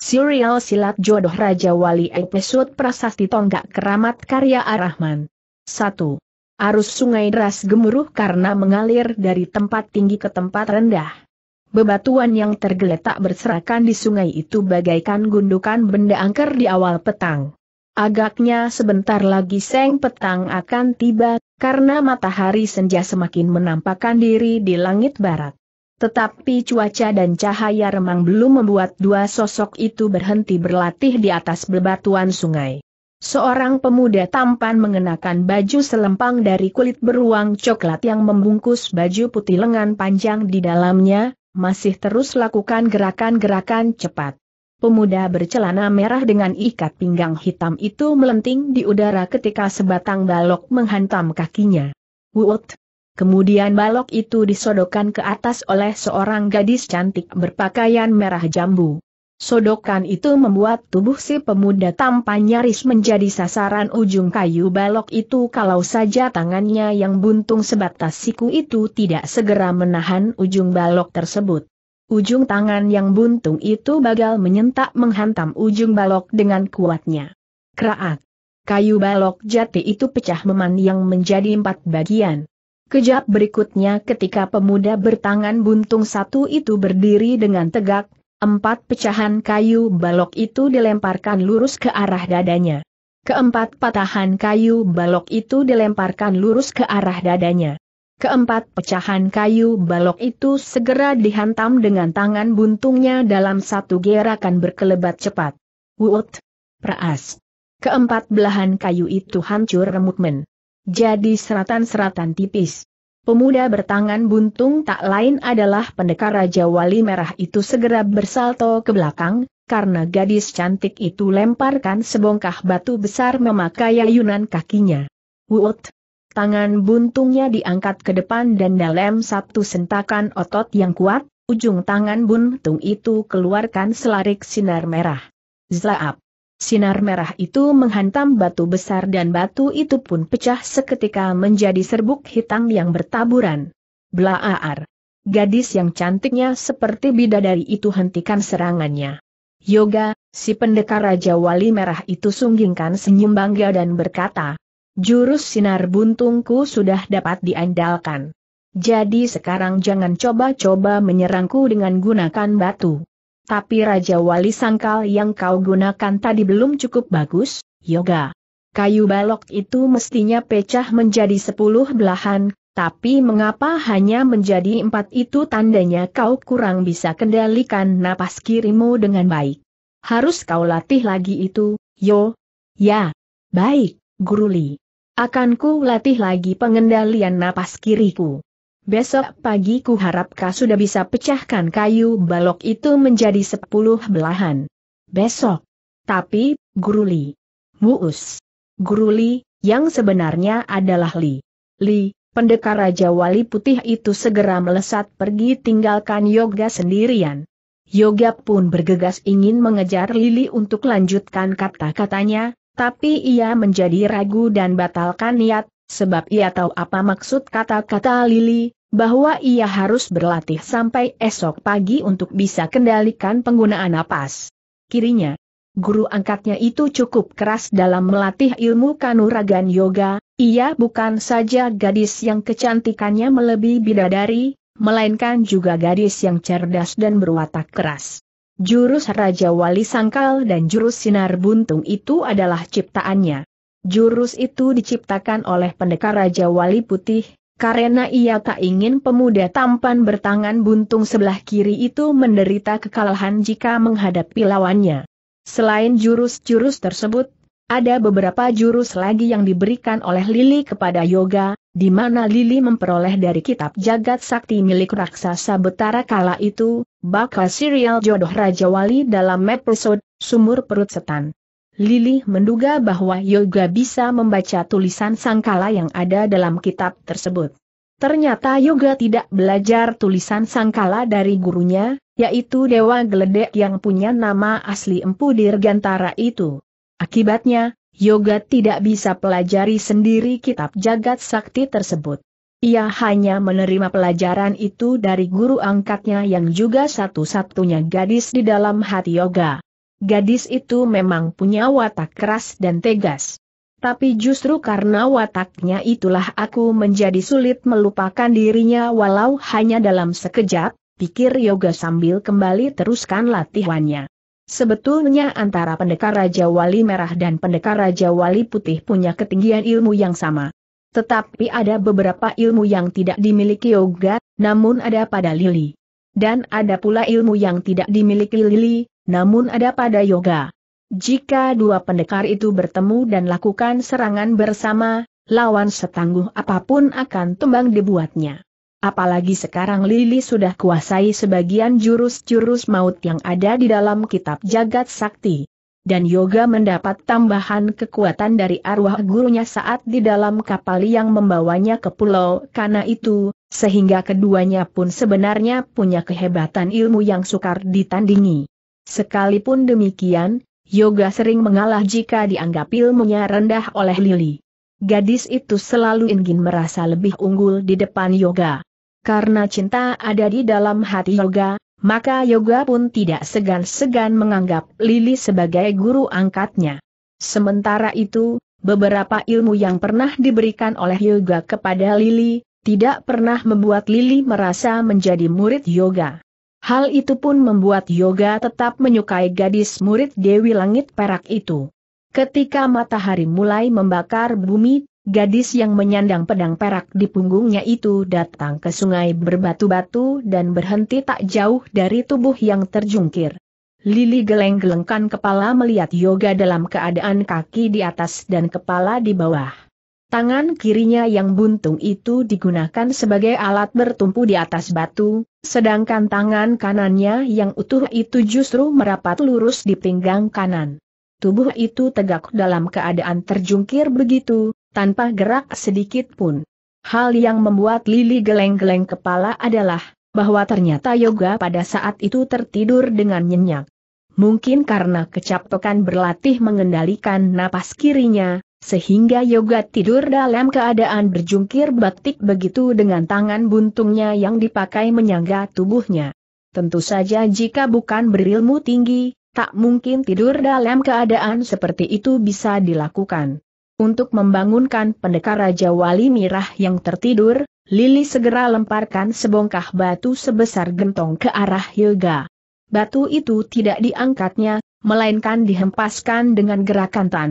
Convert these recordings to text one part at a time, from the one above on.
Serial Silat Jodoh Raja Wali Episode Prasasti Tonggak Keramat Karya Arahman 1. Arus sungai deras gemuruh karena mengalir dari tempat tinggi ke tempat rendah. Bebatuan yang tergeletak berserakan di sungai itu bagaikan gundukan benda angker di awal petang. Agaknya sebentar lagi seng petang akan tiba, karena matahari senja semakin menampakkan diri di langit barat. Tetapi cuaca dan cahaya remang belum membuat dua sosok itu berhenti berlatih di atas bebatuan sungai. Seorang pemuda tampan mengenakan baju selempang dari kulit beruang coklat yang membungkus baju putih lengan panjang di dalamnya, masih terus lakukan gerakan-gerakan cepat. Pemuda bercelana merah dengan ikat pinggang hitam itu melenting di udara ketika sebatang balok menghantam kakinya. Wut! Kemudian balok itu disodokkan ke atas oleh seorang gadis cantik berpakaian merah jambu. Sodokan itu membuat tubuh si pemuda tampan nyaris menjadi sasaran ujung kayu balok itu kalau saja tangannya yang buntung sebatas siku itu tidak segera menahan ujung balok tersebut. Ujung tangan yang buntung itu bagal menyentak menghantam ujung balok dengan kuatnya. Kraak! Kayu balok jati itu pecah memandang menjadi empat bagian. Kejap berikutnya ketika pemuda bertangan buntung satu itu berdiri dengan tegak, empat pecahan kayu balok itu dilemparkan lurus ke arah dadanya. Keempat patahan kayu balok itu dilemparkan lurus ke arah dadanya. Keempat pecahan kayu balok itu segera dihantam dengan tangan buntungnya dalam satu gerakan berkelebat cepat. Wut! Praas! Keempat belahan kayu itu hancur remuk men jadi seratan-seratan tipis. Pemuda bertangan buntung tak lain adalah pendekar Raja Wali Merah itu segera bersalto ke belakang, karena gadis cantik itu lemparkan sebongkah batu besar memakai ayunan kakinya. Wut! Tangan buntungnya diangkat ke depan dan dalam satu sentakan otot yang kuat, ujung tangan buntung itu keluarkan selarik sinar merah. Zaap! Sinar merah itu menghantam batu besar dan batu itu pun pecah seketika menjadi serbuk hitam yang bertaburan. Blaar. Gadis yang cantiknya seperti bidadari itu hentikan serangannya. Yoga, si pendekar Raja Wali Merah itu sunggingkan senyum bangga dan berkata, Jurus sinar buntungku sudah dapat diandalkan. Jadi sekarang jangan coba-coba menyerangku dengan gunakan batu. Tapi Raja Wali Sangkal yang kau gunakan tadi belum cukup bagus, Yoga. Kayu balok itu mestinya pecah menjadi sepuluh belahan, tapi mengapa hanya menjadi empat itu tandanya kau kurang bisa kendalikan napas kirimu dengan baik. Harus kau latih lagi itu, Yo. Ya. Baik, Guru Li. Akan latih lagi pengendalian napas kiriku. Besok pagi ku harap kau sudah bisa pecahkan kayu balok itu menjadi sepuluh belahan. Besok. Tapi, Guru Li. Muus. Guru Li, yang sebenarnya adalah Li. Li, pendekar Raja Wali Putih itu segera melesat pergi tinggalkan Yoga sendirian. Yoga pun bergegas ingin mengejar Lili untuk lanjutkan kata-katanya, tapi ia menjadi ragu dan batalkan niat, sebab ia tahu apa maksud kata-kata Lili, bahwa ia harus berlatih sampai esok pagi untuk bisa kendalikan penggunaan napas. Kirinya, guru angkatnya itu cukup keras dalam melatih ilmu kanuragan yoga, ia bukan saja gadis yang kecantikannya melebihi bidadari, melainkan juga gadis yang cerdas dan berwatak keras. Jurus Raja Wali Sangkal dan jurus Sinar Buntung itu adalah ciptaannya. Jurus itu diciptakan oleh pendekar Raja Wali Putih, karena ia tak ingin pemuda tampan bertangan buntung sebelah kiri itu menderita kekalahan jika menghadapi lawannya. Selain jurus-jurus tersebut, ada beberapa jurus lagi yang diberikan oleh Lili kepada Yoga, di mana Lili memperoleh dari kitab jagat sakti milik raksasa betara kala itu, bakal serial jodoh Raja Wali dalam episode Sumur Perut Setan. Lili menduga bahwa Yoga bisa membaca tulisan sangkala yang ada dalam kitab tersebut. Ternyata Yoga tidak belajar tulisan sangkala dari gurunya, yaitu Dewa Geledek yang punya nama asli Empu Dirgantara itu. Akibatnya, Yoga tidak bisa pelajari sendiri kitab jagat sakti tersebut. Ia hanya menerima pelajaran itu dari guru angkatnya yang juga satu-satunya gadis di dalam hati Yoga. Gadis itu memang punya watak keras dan tegas. Tapi justru karena wataknya itulah aku menjadi sulit melupakan dirinya walau hanya dalam sekejap, pikir Yoga sambil kembali teruskan latihannya. Sebetulnya antara pendekar Raja Wali Merah dan pendekar Raja Wali Putih punya ketinggian ilmu yang sama. Tetapi ada beberapa ilmu yang tidak dimiliki Yoga, namun ada pada Lili. Dan ada pula ilmu yang tidak dimiliki Lili, namun ada pada yoga. Jika dua pendekar itu bertemu dan lakukan serangan bersama, lawan setangguh apa pun akan tumbang dibuatnya. Apalagi sekarang Lili sudah kuasai sebagian jurus-jurus maut yang ada di dalam kitab jagat sakti. Dan yoga mendapat tambahan kekuatan dari arwah gurunya saat di dalam kapal yang membawanya ke pulau Kana itu, sehingga keduanya pun sebenarnya punya kehebatan ilmu yang sukar ditandingi. Sekalipun demikian, Yoga sering mengalah jika dianggap ilmunya rendah oleh Lili. Gadis itu selalu ingin merasa lebih unggul di depan Yoga. Karena cinta ada di dalam hati Yoga, maka Yoga pun tidak segan-segan menganggap Lili sebagai guru angkatnya. Sementara itu, beberapa ilmu yang pernah diberikan oleh Yoga kepada Lili, tidak pernah membuat Lili merasa menjadi murid Yoga. Hal itu pun membuat Yoga tetap menyukai gadis murid Dewi Langit Perak itu. Ketika matahari mulai membakar bumi, gadis yang menyandang pedang perak di punggungnya itu datang ke sungai berbatu-batu dan berhenti tak jauh dari tubuh yang terjungkir. Lili geleng-gelengkan kepala melihat Yoga dalam keadaan kaki di atas dan kepala di bawah. Tangan kirinya yang buntung itu digunakan sebagai alat bertumpu di atas batu, sedangkan tangan kanannya yang utuh itu justru merapat lurus di pinggang kanan. Tubuh itu tegak dalam keadaan terjungkir begitu, tanpa gerak sedikit pun. Hal yang membuat Lili geleng-geleng kepala adalah, bahwa ternyata Yoga pada saat itu tertidur dengan nyenyak. Mungkin karena kecapekan berlatih mengendalikan napas kirinya, sehingga Yoga tidur dalam keadaan berjungkir batik begitu dengan tangan buntungnya yang dipakai menyangga tubuhnya. Tentu saja jika bukan berilmu tinggi, tak mungkin tidur dalam keadaan seperti itu bisa dilakukan. Untuk membangunkan pendekar Raja Wali Mirah yang tertidur, Lili segera lemparkan sebongkah batu sebesar gentong ke arah Yoga. Batu itu tidak diangkatnya, melainkan dihempaskan dengan gerakan tan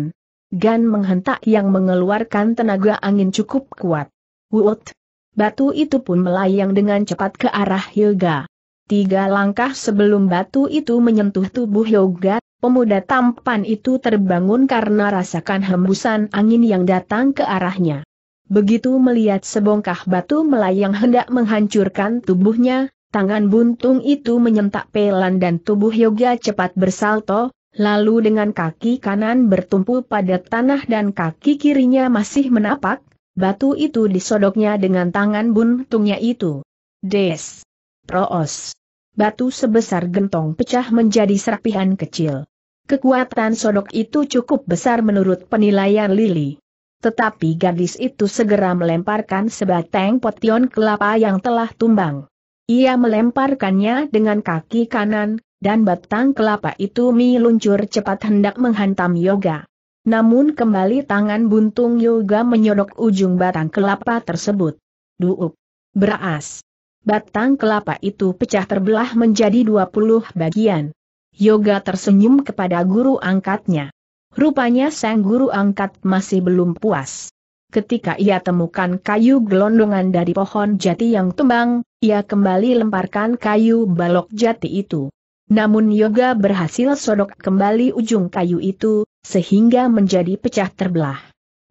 gan menghentak yang mengeluarkan tenaga angin cukup kuat. Wut! Batu itu pun melayang dengan cepat ke arah Yoga. Tiga langkah sebelum batu itu menyentuh tubuh Yoga, pemuda tampan itu terbangun karena rasakan hembusan angin yang datang ke arahnya. Begitu melihat sebongkah batu melayang hendak menghancurkan tubuhnya, tangan buntung itu menyentak pelan dan tubuh Yoga cepat bersalto, lalu dengan kaki kanan bertumpu pada tanah dan kaki kirinya masih menapak, batu itu disodoknya dengan tangan buntungnya itu. Des. Proos. Batu sebesar gentong pecah menjadi serapihan kecil. Kekuatan sodok itu cukup besar menurut penilaian Lili. Tetapi gadis itu segera melemparkan sebatang potion kelapa yang telah tumbang. Ia melemparkannya dengan kaki kanan, dan batang kelapa itu meluncur cepat hendak menghantam Yoga. Namun kembali tangan buntung Yoga menyodok ujung batang kelapa tersebut. Duup. Beras. Batang kelapa itu pecah terbelah menjadi 20 bagian. Yoga tersenyum kepada guru angkatnya. Rupanya sang guru angkat masih belum puas. Ketika ia temukan kayu gelondongan dari pohon jati yang tumbang, ia kembali lemparkan kayu balok jati itu. Namun Yoga berhasil sodok kembali ujung kayu itu, sehingga menjadi pecah terbelah.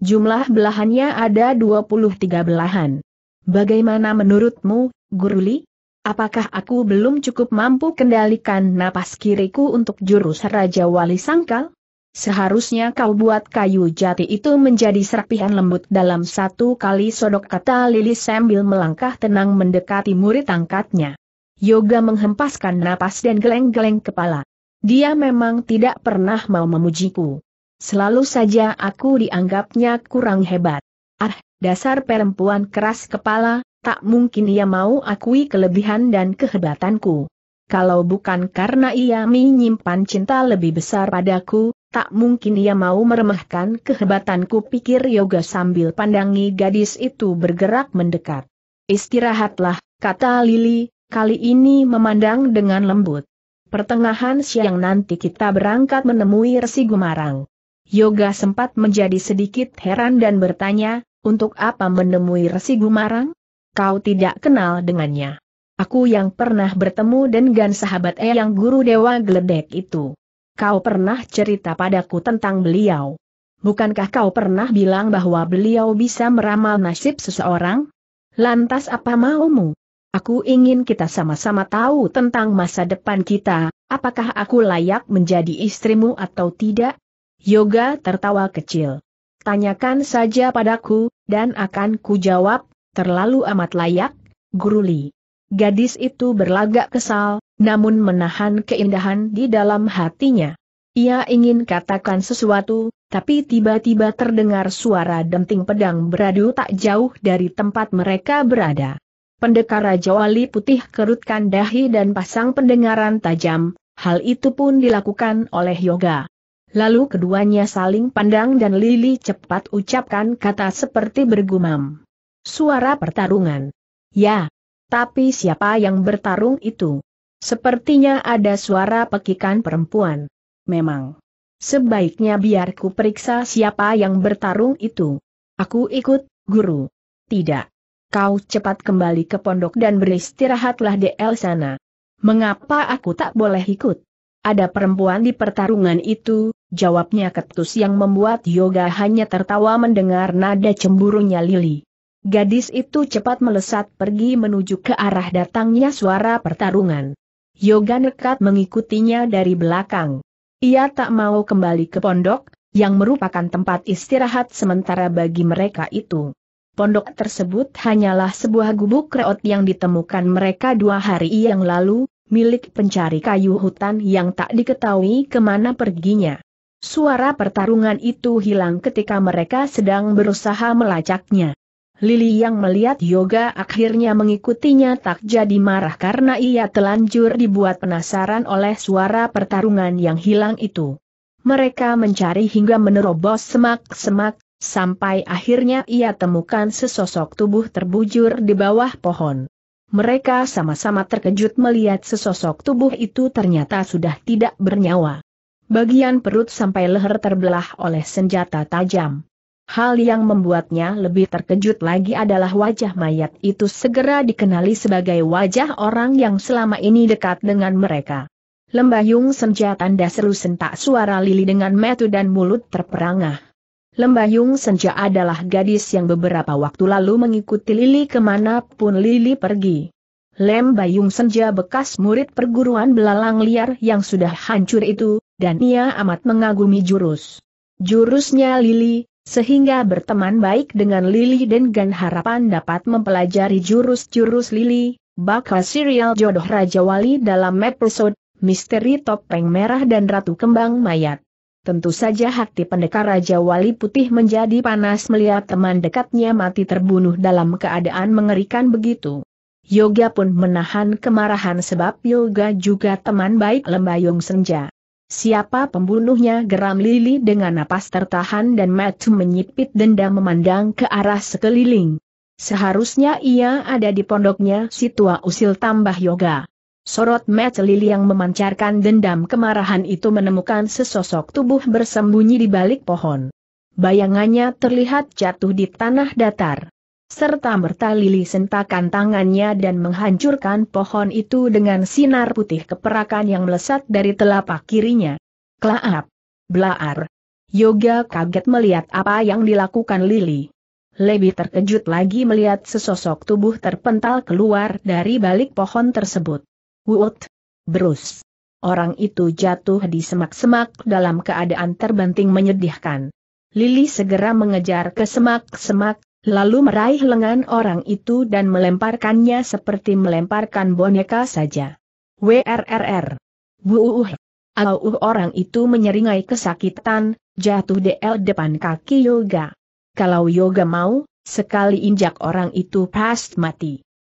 Jumlah belahannya ada 23 belahan. Bagaimana menurutmu, Guruli? Apakah aku belum cukup mampu kendalikan napas kiriku untuk jurus Raja Wali Sangkal? Seharusnya kau buat kayu jati itu menjadi serapihan lembut dalam satu kali sodok kata Lili sambil melangkah tenang mendekati murid angkatnya. Yoga menghempaskan napas dan geleng-geleng kepala. Dia memang tidak pernah mau memujiku. Selalu saja aku dianggapnya kurang hebat. Ah, dasar perempuan keras kepala, tak mungkin ia mau akui kelebihan dan kehebatanku. kalau bukan karena ia menyimpan cinta lebih besar padaku, tak mungkin ia mau meremehkan kehebatanku pikir Yoga sambil pandangi gadis itu bergerak mendekat. Istirahatlah, kata Lili, kali ini memandang dengan lembut. Pertengahan siang nanti kita berangkat menemui Resi Gumarang. Yoga sempat menjadi sedikit heran dan bertanya, untuk apa menemui Resi Gumarang? Kau tidak kenal dengannya. Aku yang pernah bertemu dengan sahabat yang guru Dewa Geledek itu. Kau pernah cerita padaku tentang beliau. Bukankah kau pernah bilang bahwa beliau bisa meramal nasib seseorang? Lantas apa maumu? Aku ingin kita sama-sama tahu tentang masa depan kita, apakah aku layak menjadi istrimu atau tidak? Yoga tertawa kecil. Tanyakan saja padaku, dan akan kujawab, terlalu amat layak, Guru Li. Gadis itu berlagak kesal, namun menahan keindahan di dalam hatinya. Ia ingin katakan sesuatu, tapi tiba-tiba terdengar suara denting pedang beradu tak jauh dari tempat mereka berada. Pendekar Raja Wali Putih kerutkan dahi dan pasang pendengaran tajam, hal itu pun dilakukan oleh Yoga. Lalu keduanya saling pandang dan Lili cepat ucapkan kata seperti bergumam. Suara pertarungan. Ya. Tapi siapa yang bertarung itu? Sepertinya ada suara pekikan perempuan. Memang. Sebaiknya biar ku periksa siapa yang bertarung itu. Aku ikut, guru. Tidak. Kau cepat kembali ke pondok dan beristirahatlah di el sana. Mengapa aku tak boleh ikut? Ada perempuan di pertarungan itu, jawabnya ketus yang membuat Yoga hanya tertawa mendengar nada cemburunya Lili. Gadis itu cepat melesat pergi menuju ke arah datangnya suara pertarungan. Yoga nekat mengikutinya dari belakang. Ia tak mau kembali ke pondok, yang merupakan tempat istirahat sementara bagi mereka itu. Pondok tersebut hanyalah sebuah gubuk reot yang ditemukan mereka dua hari yang lalu, milik pencari kayu hutan yang tak diketahui ke mana perginya. Suara pertarungan itu hilang ketika mereka sedang berusaha melacaknya. Lili yang melihat yoga akhirnya mengikutinya tak jadi marah karena ia telanjur dibuat penasaran oleh suara pertarungan yang hilang itu. Mereka mencari hingga menerobos semak-semak, sampai akhirnya ia temukan sesosok tubuh terbujur di bawah pohon. Mereka sama-sama terkejut melihat sesosok tubuh itu ternyata sudah tidak bernyawa. Bagian perut sampai leher terbelah oleh senjata tajam. Hal yang membuatnya lebih terkejut lagi adalah wajah mayat itu segera dikenali sebagai wajah orang yang selama ini dekat dengan mereka. Lembayung senjata tanda seru sentak suara lili dengan metu dan mulut terperangah. Lembayung Senja adalah gadis yang beberapa waktu lalu mengikuti Lili ke mana pun Lili pergi. Lembayung Senja bekas murid perguruan belalang liar yang sudah hancur itu, dan ia amat mengagumi jurus. Jurusnya Lili, sehingga berteman baik dengan Lili dan Gan harapan dapat mempelajari jurus-jurus Lili, bakal serial jodoh Raja Wali dalam episode Misteri Topeng Merah dan Ratu Kembang Mayat. Tentu saja hati pendekar Raja Wali Putih menjadi panas melihat teman dekatnya mati terbunuh dalam keadaan mengerikan begitu. Yoga pun menahan kemarahan sebab Yoga juga teman baik Lembayung Senja. Siapa pembunuhnya geram Lili dengan napas tertahan dan mata menyipit dendam memandang ke arah sekeliling. Seharusnya ia ada di pondoknya si tua usil tambah Yoga. Sorot mata Lili yang memancarkan dendam kemarahan itu menemukan sesosok tubuh bersembunyi di balik pohon. Bayangannya terlihat jatuh di tanah datar. Serta merta Lili sentakan tangannya dan menghancurkan pohon itu dengan sinar putih keperakan yang melesat dari telapak kirinya. Klaap! Blaar! Yoga kaget melihat apa yang dilakukan Lili. Lebih terkejut lagi melihat sesosok tubuh terpental keluar dari balik pohon tersebut. Wut! Brus! Orang itu jatuh di semak-semak dalam keadaan terbanting menyedihkan. Lili segera mengejar ke semak-semak, lalu meraih lengan orang itu dan melemparkannya seperti melemparkan boneka saja. WRRR. Buuh. Auh orang itu menyeringai kesakitan, jatuh di el depan kaki Yoga. Kalau Yoga mau, sekali injak orang itu pasti mati.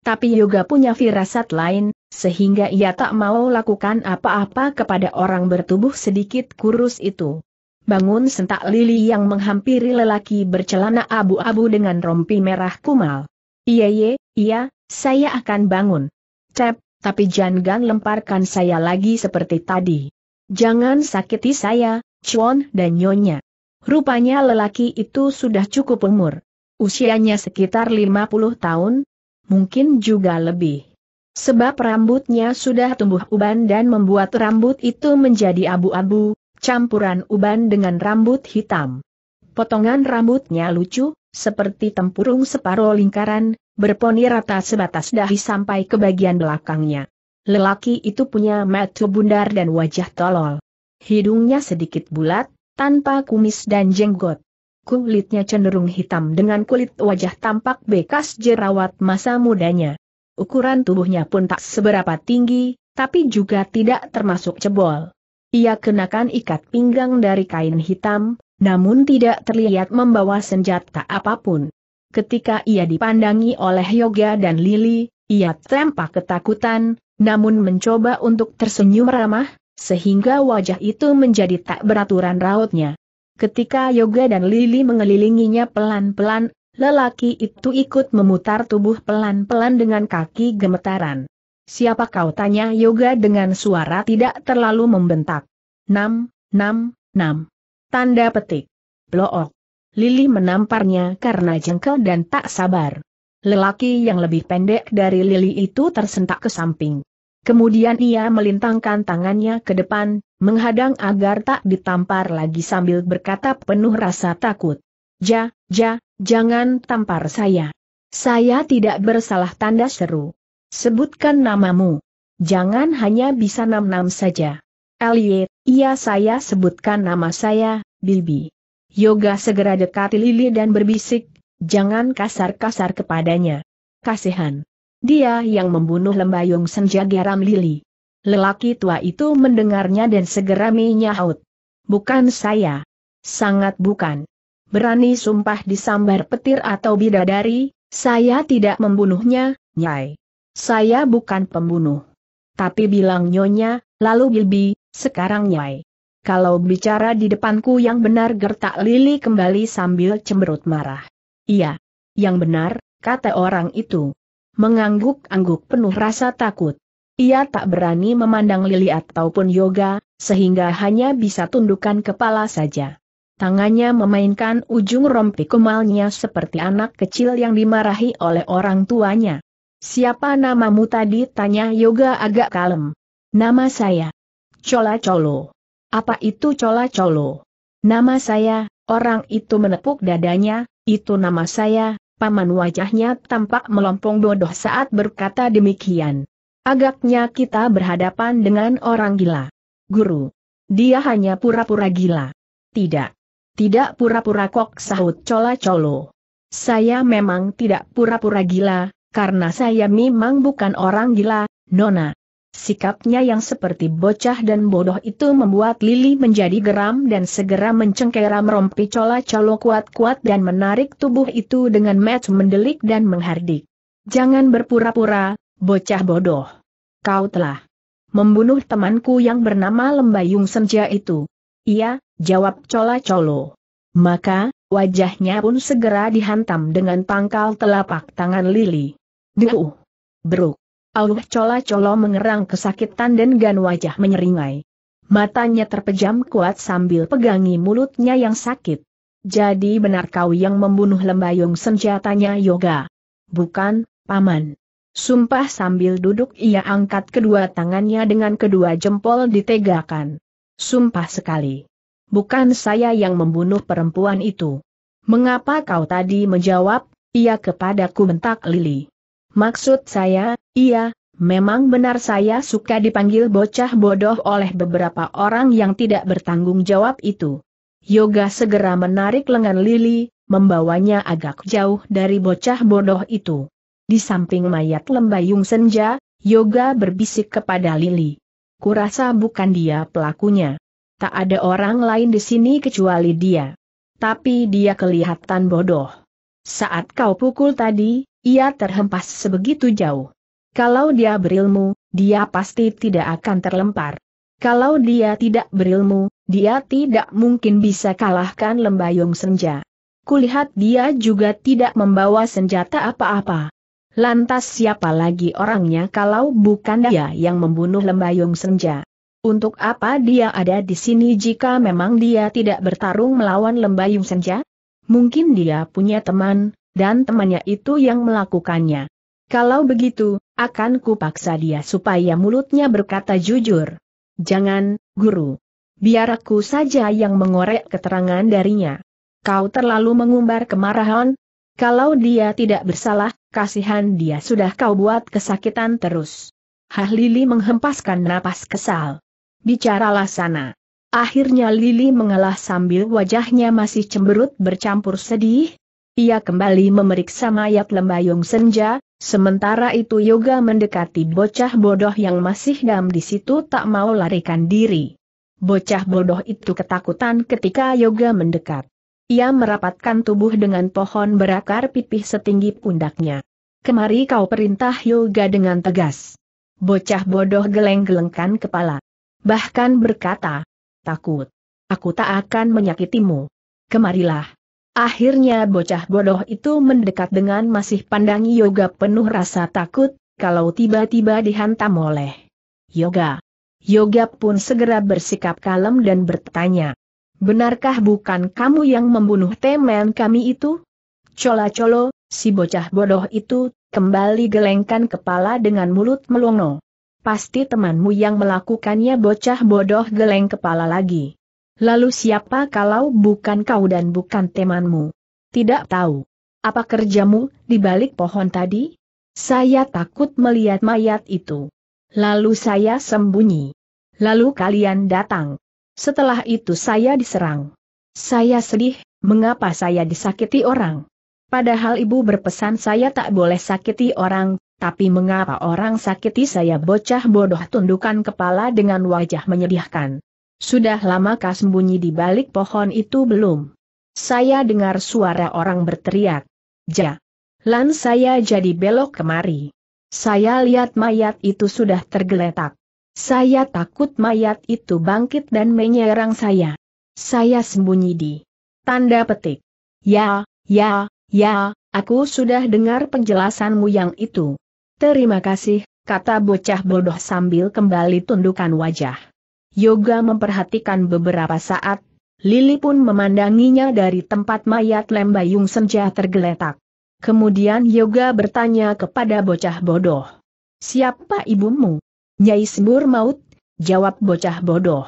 Tapi Yoga punya firasat lain, sehingga ia tak mau lakukan apa-apa kepada orang bertubuh sedikit kurus itu. Bangun sentak Lili yang menghampiri lelaki bercelana abu-abu dengan rompi merah kumal. Iya ye, iya, saya akan bangun. Cep, tapi jangan lemparkan saya lagi seperti tadi. Jangan sakiti saya, Chuan dan Nyonya. Rupanya lelaki itu sudah cukup umur. Usianya sekitar 50 tahun, mungkin juga lebih. Sebab rambutnya sudah tumbuh uban dan membuat rambut itu menjadi abu-abu, campuran uban dengan rambut hitam. Potongan rambutnya lucu, seperti tempurung separuh lingkaran, berponi rata sebatas dahi sampai ke bagian belakangnya. Lelaki itu punya mata bundar dan wajah tolol. Hidungnya sedikit bulat, tanpa kumis dan jenggot kulitnya cenderung hitam dengan kulit wajah tampak bekas jerawat masa mudanya. Ukuran tubuhnya pun tak seberapa tinggi, tapi juga tidak termasuk cebol. Ia kenakan ikat pinggang dari kain hitam, namun tidak terlihat membawa senjata apa pun. Ketika ia dipandangi oleh Yoga dan Lili, ia tampak ketakutan, namun mencoba untuk tersenyum ramah, sehingga wajah itu menjadi tak beraturan rautnya. Ketika Yoga dan Lili mengelilinginya pelan-pelan, lelaki itu ikut memutar tubuh pelan-pelan dengan kaki gemetaran. Siapa kau tanya Yoga dengan suara tidak terlalu membentak. Nam, nam, nam. Tanda petik. Blook. Lili menamparnya karena jengkel dan tak sabar. Lelaki yang lebih pendek dari Lili itu tersentak ke samping. Kemudian ia melintangkan tangannya ke depan, menghadang agar tak ditampar lagi sambil berkata penuh rasa takut. Ja, ja, jangan tampar saya. Saya tidak bersalah tanda seru. Sebutkan namamu. Jangan hanya bisa nam-nam saja. Elliot, iya saya sebutkan nama saya, Bibi. Yoga segera dekati Lili dan berbisik, jangan kasar-kasar kepadanya. Kasihan. Dia yang membunuh Lembayung Senja Garam Lili. Lelaki tua itu mendengarnya dan segera menyaut. Bukan saya. Sangat bukan. Berani sumpah disambar petir atau bidadari, saya tidak membunuhnya, Nyai. Saya bukan pembunuh. Tapi bilang Nyonya, lalu Bibi, sekarang Nyai. Kalau bicara di depanku yang benar gertak Lili kembali sambil cemberut marah. Iya. Yang benar, kata orang itu. Mengangguk-angguk penuh rasa takut. Ia tak berani memandang Lili ataupun Yoga, sehingga hanya bisa tundukkan kepala saja. Tangannya memainkan ujung rompi kemalnya seperti anak kecil yang dimarahi oleh orang tuanya. Siapa namamu tadi? Tanya Yoga agak kalem. Nama saya. Cola Colo. Apa itu Cola Colo? Nama saya, orang itu menepuk dadanya, itu nama saya, paman wajahnya tampak melompong bodoh saat berkata demikian. Agaknya kita berhadapan dengan orang gila. Guru. Dia hanya pura-pura gila. Tidak. Tidak pura-pura kok sahut Cola Colo. Saya memang tidak pura-pura gila, karena saya memang bukan orang gila, Nona. Sikapnya yang seperti bocah dan bodoh itu membuat Lili menjadi geram dan segera mencengkera merompi Cola Colo kuat-kuat dan menarik tubuh itu dengan match mendelik dan menghardik. Jangan berpura-pura, bocah bodoh kau telah membunuh temanku yang bernama Lembayung Senja itu. Iya, jawab Cola Colo. Maka, wajahnya pun segera dihantam dengan pangkal telapak tangan Lili. Duh! Beruk! Auh Cola Colo mengerang kesakitan dan gan wajah menyeringai. Matanya terpejam kuat sambil pegangi mulutnya yang sakit. Jadi benar kau yang membunuh Lembayung senjatanya Yoga. Bukan, Paman. Sumpah sambil duduk ia angkat kedua tangannya dengan kedua jempol ditegakan. Sumpah sekali. Bukan saya yang membunuh perempuan itu. Mengapa kau tadi menjawab, iya kepadaku bentak Lili. Maksud saya, iya, memang benar saya suka dipanggil bocah bodoh oleh beberapa orang yang tidak bertanggung jawab itu. Yoga segera menarik lengan Lili, membawanya agak jauh dari bocah bodoh itu. Di samping mayat lembayung senja, Yoga berbisik kepada Lili. Kurasa bukan dia pelakunya. Tak ada orang lain di sini kecuali dia. Tapi dia kelihatan bodoh. Saat kau pukul tadi, ia terhempas sebegitu jauh. Kalau dia berilmu, dia pasti tidak akan terlempar. Kalau dia tidak berilmu, dia tidak mungkin bisa kalahkan lembayung senja. Kulihat dia juga tidak membawa senjata apa-apa. Lantas siapa lagi orangnya kalau bukan dia yang membunuh lembayung senja? Untuk apa dia ada di sini jika memang dia tidak bertarung melawan lembayung senja? Mungkin dia punya teman, dan temannya itu yang melakukannya. Kalau begitu, akan kupaksa dia supaya mulutnya berkata jujur. Jangan, guru. Biar aku saja yang mengorek keterangan darinya. Kau terlalu mengumbar kemarahan. Kalau dia tidak bersalah, kasihan dia sudah kau buat kesakitan terus. Hah Lili menghempaskan napas kesal. Bicaralah sana. Akhirnya Lili mengalah sambil wajahnya masih cemberut bercampur sedih. Ia kembali memeriksa mayat lembayung senja, Sementara itu Yoga mendekati bocah bodoh yang masih dam di situ tak mau larikan diri. Bocah bodoh itu ketakutan ketika Yoga mendekat. Ia merapatkan tubuh dengan pohon berakar pipih setinggi pundaknya. Kemari kau perintah Yoga dengan tegas. Bocah bodoh geleng-gelengkan kepala. Bahkan berkata, takut. Aku tak akan menyakitimu. Kemarilah. Akhirnya bocah bodoh itu mendekat dengan masih pandangi Yoga penuh rasa takut, kalau tiba-tiba dihantam oleh Yoga. Yoga pun segera bersikap kalem dan bertanya. Benarkah bukan kamu yang membunuh temen kami itu? Cola-colo, si bocah bodoh itu, kembali gelengkan kepala dengan mulut melongo. Pasti temanmu yang melakukannya bocah bodoh geleng kepala lagi. Lalu siapa kalau bukan kau dan bukan temanmu? Tidak tahu. Apa kerjamu di balik pohon tadi? Saya takut melihat mayat itu. Lalu saya sembunyi. Lalu kalian datang. Setelah itu saya diserang. Saya sedih, mengapa saya disakiti orang? Padahal ibu berpesan saya tak boleh sakiti orang, tapi mengapa orang sakiti saya bocah bodoh tundukan kepala dengan wajah menyedihkan. Sudah lamakah sembunyi di balik pohon itu belum? Saya dengar suara orang berteriak. Ja. Lan saya jadi belok kemari. Saya lihat mayat itu sudah tergeletak. Saya takut mayat itu bangkit dan menyerang saya. Saya sembunyi di tanda petik. Ya, ya, ya, aku sudah dengar penjelasanmu yang itu. Terima kasih, kata bocah bodoh sambil kembali tundukkan wajah. Yoga memperhatikan beberapa saat, Lili pun memandanginya dari tempat mayat Lembayung Senja tergeletak. Kemudian Yoga bertanya kepada bocah bodoh. Siapa ibumu? Nyai Sembur Maut, jawab bocah bodoh.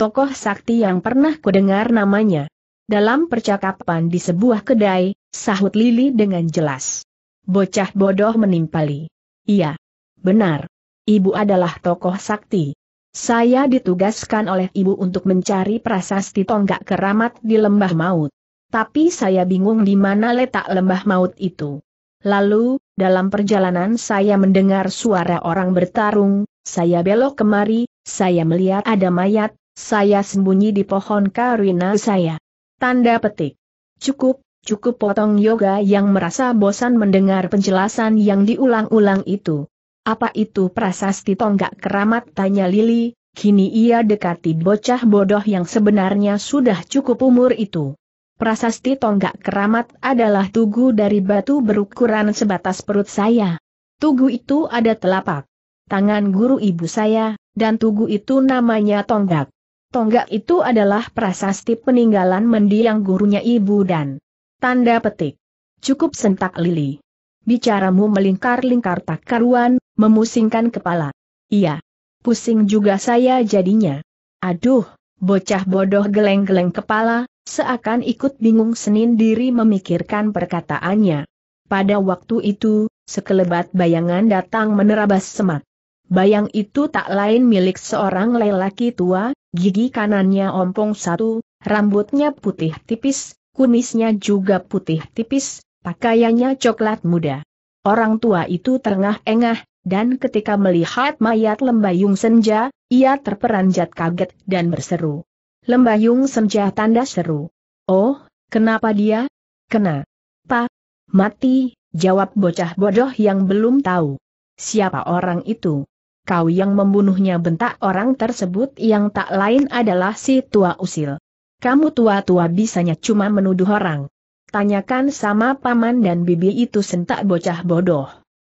Tokoh sakti yang pernah kudengar namanya. Dalam percakapan di sebuah kedai, sahut Lili dengan jelas. Bocah bodoh menimpali. Iya. Benar. Ibu adalah tokoh sakti. Saya ditugaskan oleh ibu untuk mencari prasasti tonggak keramat di lembah maut. Tapi saya bingung di mana letak lembah maut itu. Lalu, dalam perjalanan saya mendengar suara orang bertarung, saya belok kemari, saya melihat ada mayat, saya sembunyi di pohon karina saya. Tanda petik. Cukup, cukup potong yoga yang merasa bosan mendengar penjelasan yang diulang-ulang itu. Apa itu prasasti tonggak keramat tanya Lili, kini ia dekati bocah bodoh yang sebenarnya sudah cukup umur itu. Prasasti tonggak keramat adalah tugu dari batu berukuran sebatas perut saya. Tugu itu ada telapak tangan guru ibu saya, dan tugu itu namanya tonggak. Tonggak itu adalah prasasti peninggalan mendiang gurunya ibu dan tanda petik. Cukup sentak Lili. Bicaramu melingkar-lingkar tak karuan, memusingkan kepala. Iya. Pusing juga saya jadinya. Aduh, bocah bodoh geleng-geleng kepala, seakan ikut bingung senin diri memikirkan perkataannya. Pada waktu itu, sekelebat bayangan datang menerabas semak. Bayang itu tak lain milik seorang lelaki tua, gigi kanannya ompong satu, rambutnya putih tipis, kumisnya juga putih tipis, pakaiannya coklat muda. Orang tua itu terengah-engah, dan ketika melihat mayat Lembayung Senja, ia terperanjat kaget dan berseru. Lembayung Senja tanda seru. Oh, kenapa dia? Kena. Pa, mati, jawab bocah bodoh yang belum tahu. Siapa orang itu? kau yang membunuhnya bentak orang tersebut yang tak lain adalah si tua usil. Kamu tua-tua bisanya cuma menuduh orang. Tanyakan sama paman dan bibi itu sentak bocah bodoh.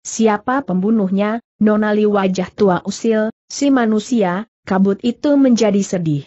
Siapa pembunuhnya, nonali wajah tua usil, si manusia, kabut itu menjadi sedih.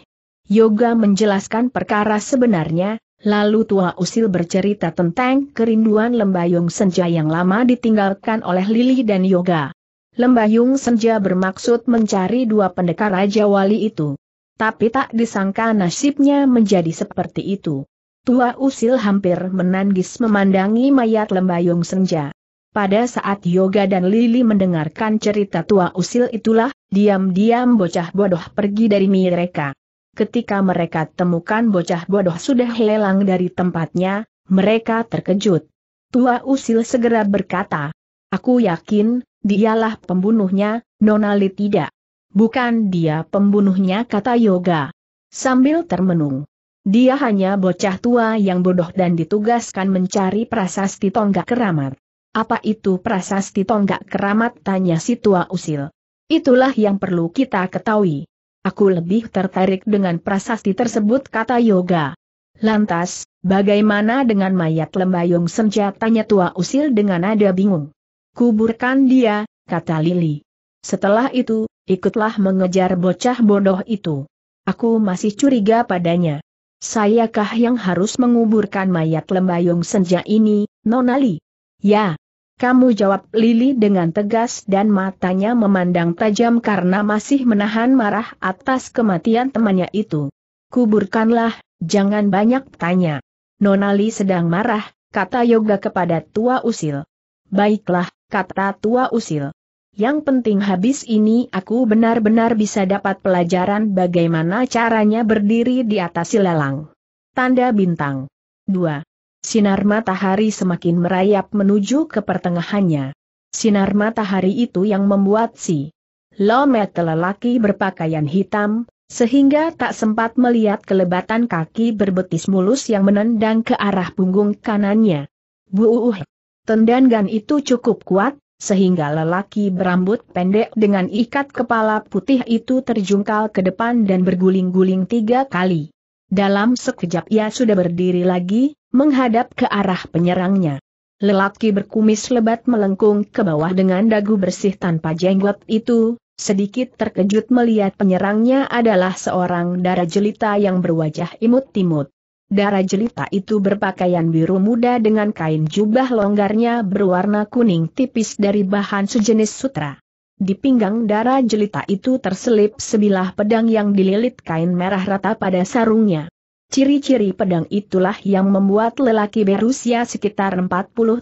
Yoga menjelaskan perkara sebenarnya, Lalu tua usil bercerita tentang kerinduan Lembayung Senja yang lama ditinggalkan oleh Lili dan Yoga. Lembayung Senja bermaksud mencari dua pendekar Raja Wali itu. Tapi tak disangka nasibnya menjadi seperti itu. Tua usil hampir menangis memandangi mayat Lembayung Senja. Pada saat Yoga dan Lili mendengarkan cerita tua usil itulah, diam-diam bocah bodoh pergi dari mereka. Ketika mereka temukan bocah bodoh sudah hilang dari tempatnya, mereka terkejut. Tua usil segera berkata, Aku yakin, dialah pembunuhnya, Nonali tidak. Bukan dia pembunuhnya kata Yoga. Sambil termenung. Dia hanya bocah tua yang bodoh dan ditugaskan mencari prasasti tonggak keramat. Apa itu prasasti tonggak keramat tanya si tua usil. Itulah yang perlu kita ketahui. Aku lebih tertarik dengan prasasti tersebut kata Yoga. Lantas, bagaimana dengan mayat lembayung senjatanya tua usil dengan nada bingung. Kuburkan dia, kata Lili. Setelah itu, ikutlah mengejar bocah bodoh itu. Aku masih curiga padanya. Sayakah yang harus menguburkan mayat lembayung senja ini, Nonali? Ya, kamu jawab Lili dengan tegas dan matanya memandang tajam karena masih menahan marah atas kematian temannya itu. Kuburkanlah, jangan banyak tanya. Nonali sedang marah, kata Yoga kepada tua usil. Baiklah, kata tua usil. Yang penting habis ini aku benar-benar bisa dapat pelajaran bagaimana caranya berdiri di atas silalang. Tanda bintang. 2 sinar matahari semakin merayap menuju ke pertengahannya. Sinar matahari itu yang membuat si Lomet lelaki berpakaian hitam, sehingga tak sempat melihat kelebatan kaki berbetis mulus yang menendang ke arah punggung kanannya. Buuh! Tendangan itu cukup kuat, sehingga lelaki berambut pendek dengan ikat kepala putih itu terjungkal ke depan dan berguling-guling tiga kali. Dalam sekejap ia sudah berdiri lagi, menghadap ke arah penyerangnya. Lelaki berkumis lebat melengkung ke bawah dengan dagu bersih tanpa jenggot itu, sedikit terkejut melihat penyerangnya adalah seorang darah jelita yang berwajah imut-imut. Darah jelita itu berpakaian biru muda dengan kain jubah longgarnya berwarna kuning tipis dari bahan sejenis sutra. Di pinggang darah jelita itu terselip sebilah pedang yang dililit kain merah rata pada sarungnya. Ciri-ciri pedang itulah yang membuat lelaki berusia sekitar 40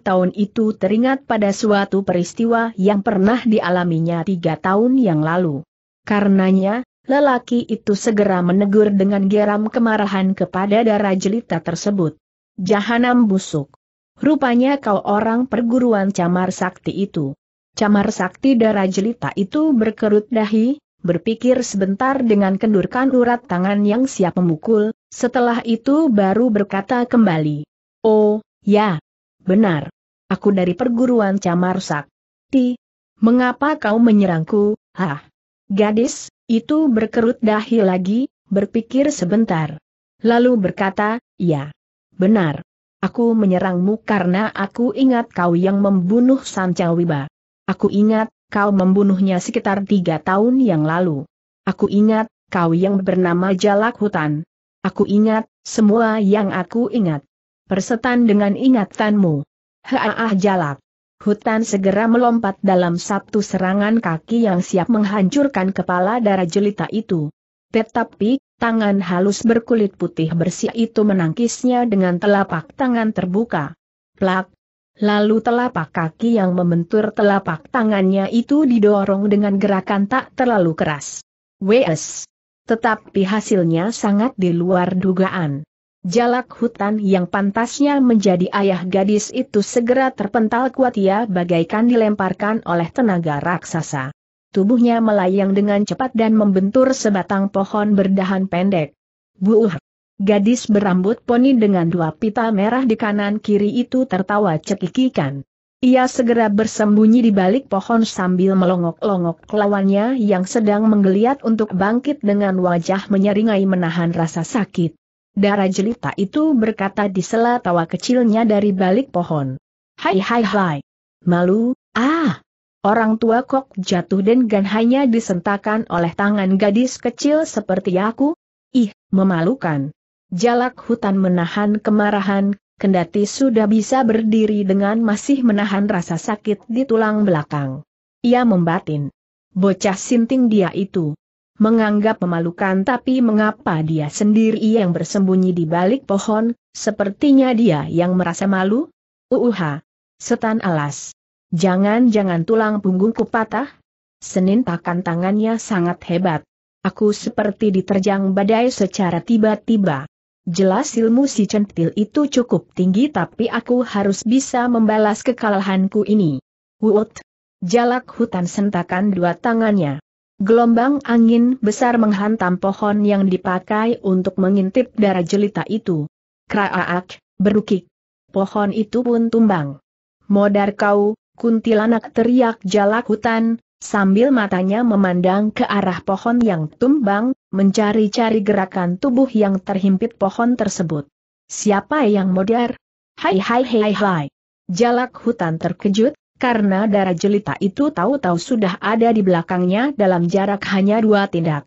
tahun itu teringat pada suatu peristiwa yang pernah dialaminya tiga tahun yang lalu. Karenanya, lelaki itu segera menegur dengan geram kemarahan kepada darah jelita tersebut. Jahanam busuk. Rupanya kau orang perguruan camar sakti itu. Camar sakti darah jelita itu berkerut dahi, berpikir sebentar dengan kendurkan urat tangan yang siap memukul, setelah itu baru berkata kembali. Oh, ya. Benar. Aku dari perguruan Camar Sakti. Mengapa kau menyerangku, hah? Gadis, itu berkerut dahi lagi, berpikir sebentar. Lalu berkata, ya. Benar. Aku menyerangmu karena aku ingat kau yang membunuh Sancawiba. Aku ingat, kau membunuhnya sekitar tiga tahun yang lalu. Aku ingat, kau yang bernama Jalak Hutan. Aku ingat, semua yang aku ingat. Persetan dengan ingatanmu. Haah Jalak. Hutan segera melompat dalam satu serangan kaki yang siap menghancurkan kepala darah jelita itu. Tetapi, tangan halus berkulit putih bersih itu menangkisnya dengan telapak tangan terbuka. Plak, Lalu telapak kaki yang membentur telapak tangannya itu didorong dengan gerakan tak terlalu keras. W.S. Tetapi hasilnya sangat di luar dugaan. Jalak hutan yang pantasnya menjadi ayah gadis itu segera terpental kuat ia bagaikan dilemparkan oleh tenaga raksasa. Tubuhnya melayang dengan cepat dan membentur sebatang pohon berdahan pendek. Buuh! Gadis berambut poni dengan dua pita merah di kanan kiri itu tertawa cekikikan. Ia segera bersembunyi di balik pohon sambil melongok-longok lawannya yang sedang menggeliat untuk bangkit dengan wajah menyeringai menahan rasa sakit. Darah jelita itu berkata di sela tawa kecilnya dari balik pohon. Hai hai hai. Malu, ah. Orang tua kok jatuh dan gan hanya disentakan oleh tangan gadis kecil seperti aku? Ih, memalukan. Jalak hutan menahan kemarahan, kendati sudah bisa berdiri dengan masih menahan rasa sakit di tulang belakang. Ia membatin. Bocah sinting dia itu. Menganggap memalukan tapi mengapa dia sendiri yang bersembunyi di balik pohon, sepertinya dia yang merasa malu? Uuha! Setan alas! Jangan-jangan tulang punggungku patah? Senin takan tangannya sangat hebat. Aku seperti diterjang badai secara tiba-tiba. Jelas ilmu si centil itu cukup tinggi tapi aku harus bisa membalas kekalahanku ini. Wut! Jalak hutan sentakan dua tangannya. Gelombang angin besar menghantam pohon yang dipakai untuk mengintip darah jelita itu. Kraak, berukik. Pohon itu pun tumbang. Modar kau, kuntilanak teriak jalak hutan, sambil matanya memandang ke arah pohon yang tumbang, mencari-cari gerakan tubuh yang terhimpit pohon tersebut. Siapa yang modar? Hai hai hai hai. Jalak hutan terkejut, karena darah jelita itu tahu-tahu sudah ada di belakangnya dalam jarak hanya dua tindak.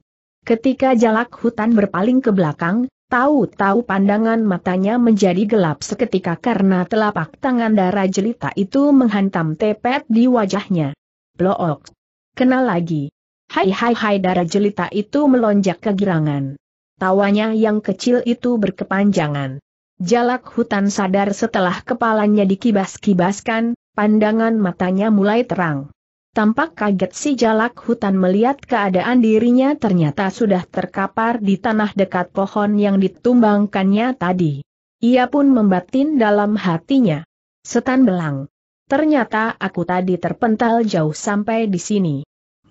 Ketika jalak hutan berpaling ke belakang, tahu-tahu pandangan matanya menjadi gelap seketika karena telapak tangan darah jelita itu menghantam tepet di wajahnya. Blook. Kena lagi. Hai hai hai darah jelita itu melonjak kegirangan. Tawanya yang kecil itu berkepanjangan. Jalak hutan sadar setelah kepalanya dikibas-kibaskan, pandangan matanya mulai terang. Tampak kaget si jalak hutan melihat keadaan dirinya ternyata sudah terkapar di tanah dekat pohon yang ditumbangkannya tadi. Ia pun membatin dalam hatinya. Setan belang. Ternyata aku tadi terpental jauh sampai di sini.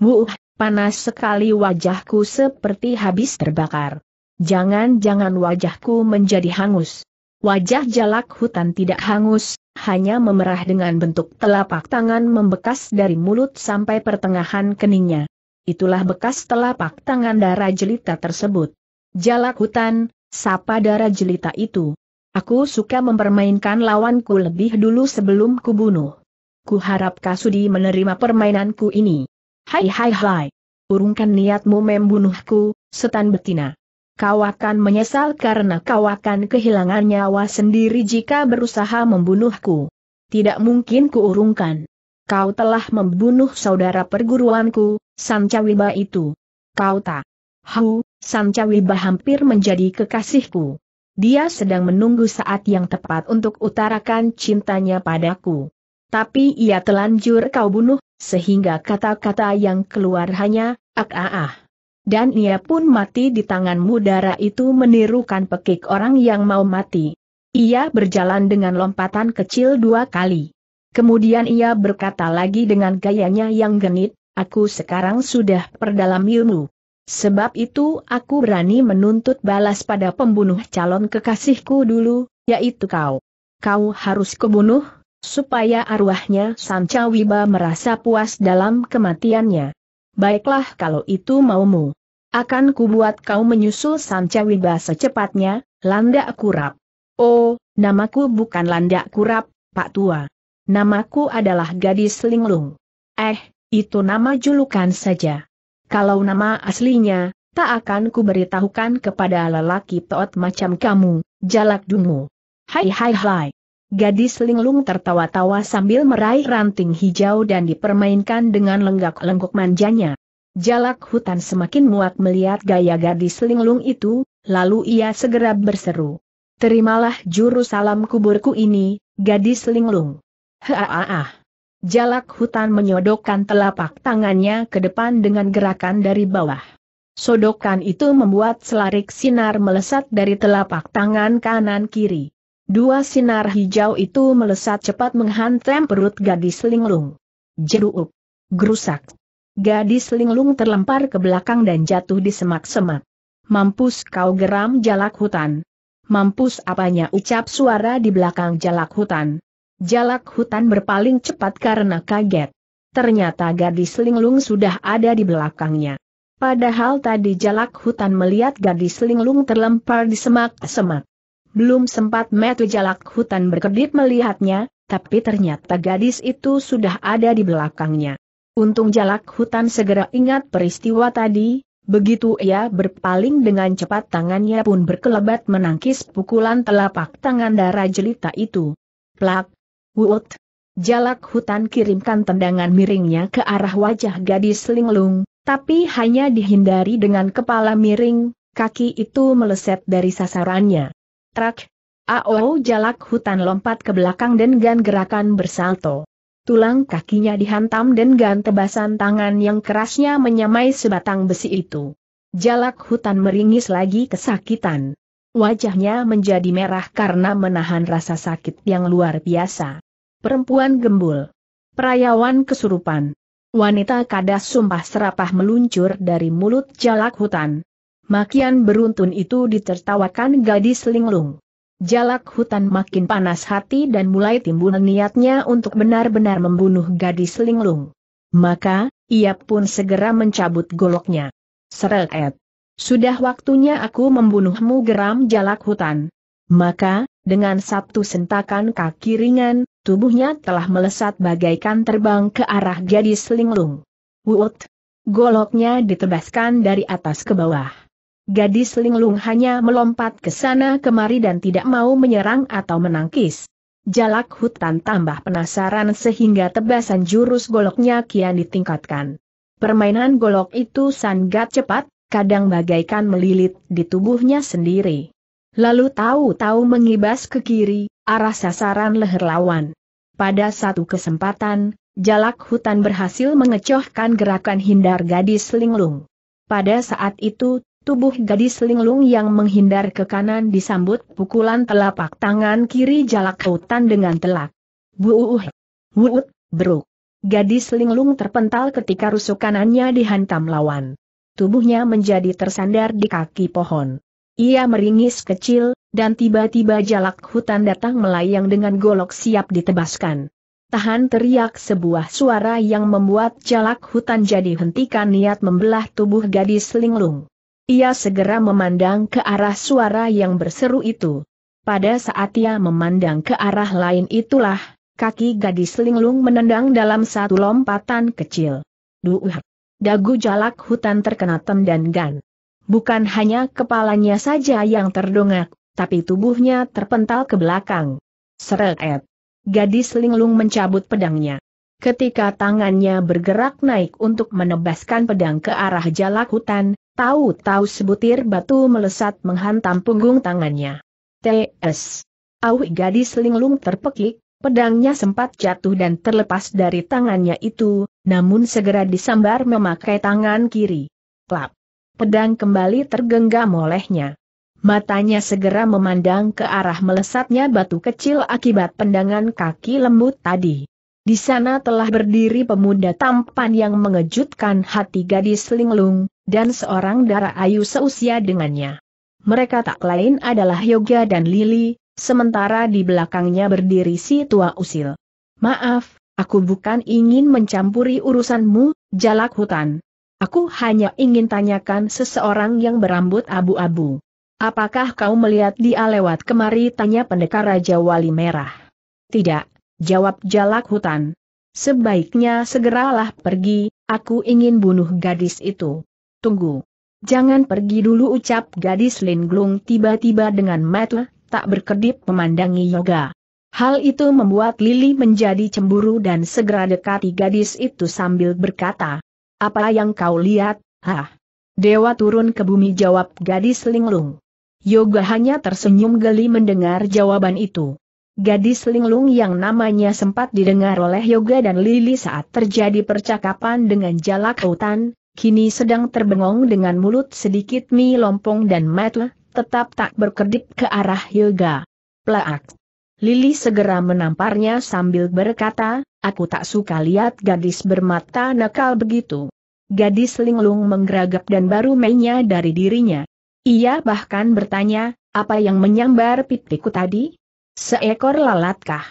Wuh, panas sekali wajahku seperti habis terbakar. Jangan-jangan wajahku menjadi hangus. Wajah jalak hutan tidak hangus, hanya memerah dengan bentuk telapak tangan membekas dari mulut sampai pertengahan keningnya. Itulah bekas telapak tangan darah jelita tersebut. Jalak hutan, sapa darah jelita itu. Aku suka mempermainkan lawanku lebih dulu sebelum kubunuh. Kuharap Kasudi menerima permainanku ini. Hai hai hai. Urungkan niatmu membunuhku, setan betina. Kau akan menyesal karena kau akan kehilangan nyawa sendiri jika berusaha membunuhku. Tidak mungkin kuurungkan. Kau telah membunuh saudara perguruanku, Sancawiba itu. Kau tak. Hu, Sancawiba hampir menjadi kekasihku. Dia sedang menunggu saat yang tepat untuk utarakan cintanya padaku. Tapi ia telanjur kau bunuh, sehingga kata-kata yang keluar hanya, ak ah ah. Dan ia pun mati di tangan mudara itu menirukan pekik orang yang mau mati. Ia berjalan dengan lompatan kecil dua kali. Kemudian ia berkata lagi dengan gayanya yang genit, aku sekarang sudah perdalam ilmu. Sebab itu aku berani menuntut balas pada pembunuh calon kekasihku dulu, yaitu kau. Kau harus kebunuh, supaya arwahnya Sancawiba merasa puas dalam kematiannya. Baiklah kalau itu maumu. Akan kubuat kau menyusul Sancawiba secepatnya, Landak Kurap. Oh, namaku bukan Landak Kurap, Pak Tua. Namaku adalah Gadis Linglung. Eh, itu nama julukan saja. Kalau nama aslinya, tak akan ku beritahukan kepada lelaki toot macam kamu, jalak dungu. Hai hai hai. Gadis linglung tertawa-tawa sambil meraih ranting hijau dan dipermainkan dengan lenggak-lenggok manjanya. Jalak hutan semakin muak melihat gaya gadis linglung itu, lalu ia segera berseru. Terimalah juru salam kuburku ini, gadis linglung. Haaah. Jalak hutan menyodokkan telapak tangannya ke depan dengan gerakan dari bawah. Sodokan itu membuat selarik sinar melesat dari telapak tangan kanan kiri. Dua sinar hijau itu melesat cepat menghantam perut gadis linglung. Jeruk. Gerusak. Gadis linglung terlempar ke belakang dan jatuh di semak-semak. Mampus kau geram jalak hutan. Mampus apanya ucap suara di belakang jalak hutan. Jalak hutan berpaling cepat karena kaget. Ternyata gadis linglung sudah ada di belakangnya. Padahal tadi jalak hutan melihat gadis linglung terlempar di semak-semak. Belum sempat metu jalak hutan berkedip melihatnya, tapi ternyata gadis itu sudah ada di belakangnya. Untung jalak hutan segera ingat peristiwa tadi, begitu ia berpaling dengan cepat tangannya pun berkelebat menangkis pukulan telapak tangan darah jelita itu. Plak! Wut! Jalak hutan kirimkan tendangan miringnya ke arah wajah gadis linglung, tapi hanya dihindari dengan kepala miring, kaki itu meleset dari sasarannya. Trak! Ao jalak hutan lompat ke belakang dan gan gerakan bersalto. Tulang kakinya dihantam dan gan tebasan tangan yang kerasnya menyamai sebatang besi itu. Jalak hutan meringis lagi kesakitan. Wajahnya menjadi merah karena menahan rasa sakit yang luar biasa. Perempuan gembul. Perayawan kesurupan. Wanita kadas sumpah serapah meluncur dari mulut jalak hutan. Makian beruntun itu ditertawakan gadis linglung. Jalak hutan makin panas hati dan mulai timbul niatnya untuk benar-benar membunuh gadis linglung. Maka, ia pun segera mencabut goloknya. Seret. Sudah waktunya aku membunuhmu geram jalak hutan. Maka, dengan satu sentakan kaki ringan, tubuhnya telah melesat bagaikan terbang ke arah gadis linglung. Wut! Goloknya ditebaskan dari atas ke bawah. Gadis linglung hanya melompat ke sana kemari dan tidak mau menyerang atau menangkis. Jalak hutan tambah penasaran sehingga tebasan jurus goloknya kian ditingkatkan. Permainan golok itu sangat cepat, kadang bagaikan melilit di tubuhnya sendiri. Lalu tahu-tahu mengibas ke kiri, arah sasaran leher lawan. Pada satu kesempatan, jalak hutan berhasil mengecohkan gerakan hindar gadis linglung. Pada saat itu, tubuh gadis linglung yang menghindar ke kanan disambut pukulan telapak tangan kiri jalak hutan dengan telak. Buuh! Wuut! Bruk! Gadis linglung terpental ketika rusuk kanannya dihantam lawan. Tubuhnya menjadi tersandar di kaki pohon. Ia meringis kecil, dan tiba-tiba jalak hutan datang melayang dengan golok siap ditebaskan. Tahan teriak sebuah suara yang membuat jalak hutan jadi hentikan niat membelah tubuh gadis linglung. Ia segera memandang ke arah suara yang berseru itu. Pada saat ia memandang ke arah lain itulah, kaki gadis linglung menendang dalam satu lompatan kecil. Duh! Dagu jalak hutan terkena tem dan gan. Bukan hanya kepalanya saja yang terdongak, tapi tubuhnya terpental ke belakang. Seret. Gadis linglung mencabut pedangnya. Ketika tangannya bergerak naik untuk menebaskan pedang ke arah jalak hutan, tahu-tahu sebutir batu melesat menghantam punggung tangannya. T.S. Awi gadis linglung terpekik, pedangnya sempat jatuh dan terlepas dari tangannya itu, namun segera disambar memakai tangan kiri. Klap pedang kembali tergenggam olehnya. Matanya segera memandang ke arah melesatnya batu kecil akibat pendangan kaki lembut tadi. Di sana telah berdiri pemuda tampan yang mengejutkan hati gadis linglung, dan seorang darah ayu seusia dengannya. Mereka tak lain adalah Yoga dan Lili, sementara di belakangnya berdiri si tua usil. Maaf, aku bukan ingin mencampuri urusanmu, jalak hutan. Aku hanya ingin tanyakan seseorang yang berambut abu-abu. Apakah kau melihat dia lewat kemari? Tanya pendekar Raja Wali Merah. Tidak, jawab jalak hutan. Sebaiknya segeralah pergi, aku ingin bunuh gadis itu. Tunggu. Jangan pergi dulu ucap gadis Linglung tiba-tiba dengan mata tak berkedip memandangi Yoga. Hal itu membuat Lili menjadi cemburu dan segera dekati gadis itu sambil berkata, apa yang kau lihat, hah? Dewa turun ke bumi jawab gadis linglung. Yoga hanya tersenyum geli mendengar jawaban itu. Gadis linglung yang namanya sempat didengar oleh Yoga dan Lili saat terjadi percakapan dengan jalak hutan, kini sedang terbengong dengan mulut sedikit mie lompong dan mata, tetap tak berkedip ke arah Yoga. Plaak. Lili segera menamparnya sambil berkata, aku tak suka lihat gadis bermata nakal begitu. Gadis linglung menggeragap dan baru mainnya dari dirinya. Ia bahkan bertanya, apa yang menyambar pipiku tadi? Seekor lalatkah?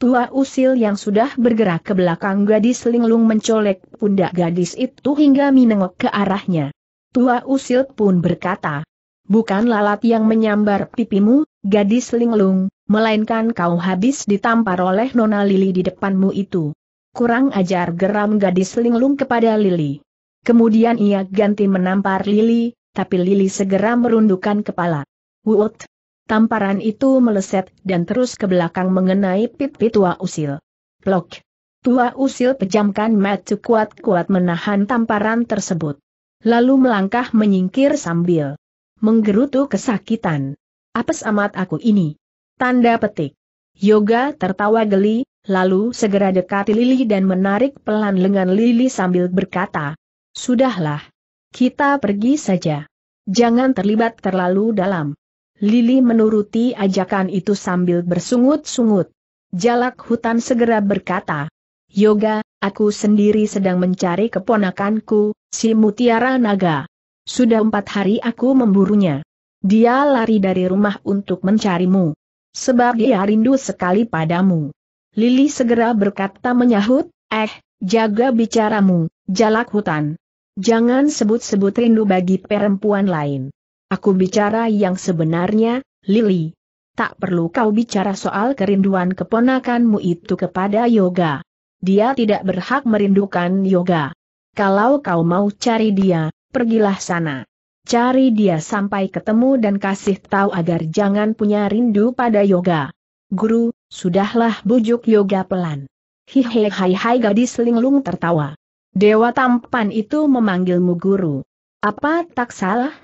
Tua usil yang sudah bergerak ke belakang gadis linglung mencolek pundak gadis itu hingga menengok ke arahnya. Tua usil pun berkata, Bukan lalat yang menyambar pipimu, gadis linglung, melainkan kau habis ditampar oleh Nona Lili di depanmu itu. Kurang ajar geram gadis linglung kepada Lili. Kemudian ia ganti menampar Lili, tapi Lili segera merundukkan kepala. Wut! Tamparan itu meleset dan terus ke belakang mengenai pipi tua usil. Plok! Tua usil pejamkan mata kuat-kuat menahan tamparan tersebut. Lalu melangkah menyingkir sambil menggerutu kesakitan. Apes amat aku ini. Tanda petik. Yoga tertawa geli, lalu segera dekati Lili dan menarik pelan lengan Lili sambil berkata, Sudahlah. Kita pergi saja. Jangan terlibat terlalu dalam. Lili menuruti ajakan itu sambil bersungut-sungut. Jalak hutan segera berkata, Yoga, aku sendiri sedang mencari keponakanku, si Mutiara Naga. Sudah empat hari aku memburunya. Dia lari dari rumah untuk mencarimu. Sebab dia rindu sekali padamu. Lili segera berkata menyahut, eh, jaga bicaramu, jalak hutan. Jangan sebut-sebut rindu bagi perempuan lain. Aku bicara yang sebenarnya, Lili. Tak perlu kau bicara soal kerinduan keponakanmu itu kepada Yoga. Dia tidak berhak merindukan Yoga. Kalau kau mau cari dia, pergilah sana. Cari dia sampai ketemu dan kasih tahu agar jangan punya rindu pada Yoga. Guru, sudahlah bujuk Yoga pelan. Hihi hai hai gadis linglung tertawa. Dewa tampan itu memanggilmu guru. Apa tak salah?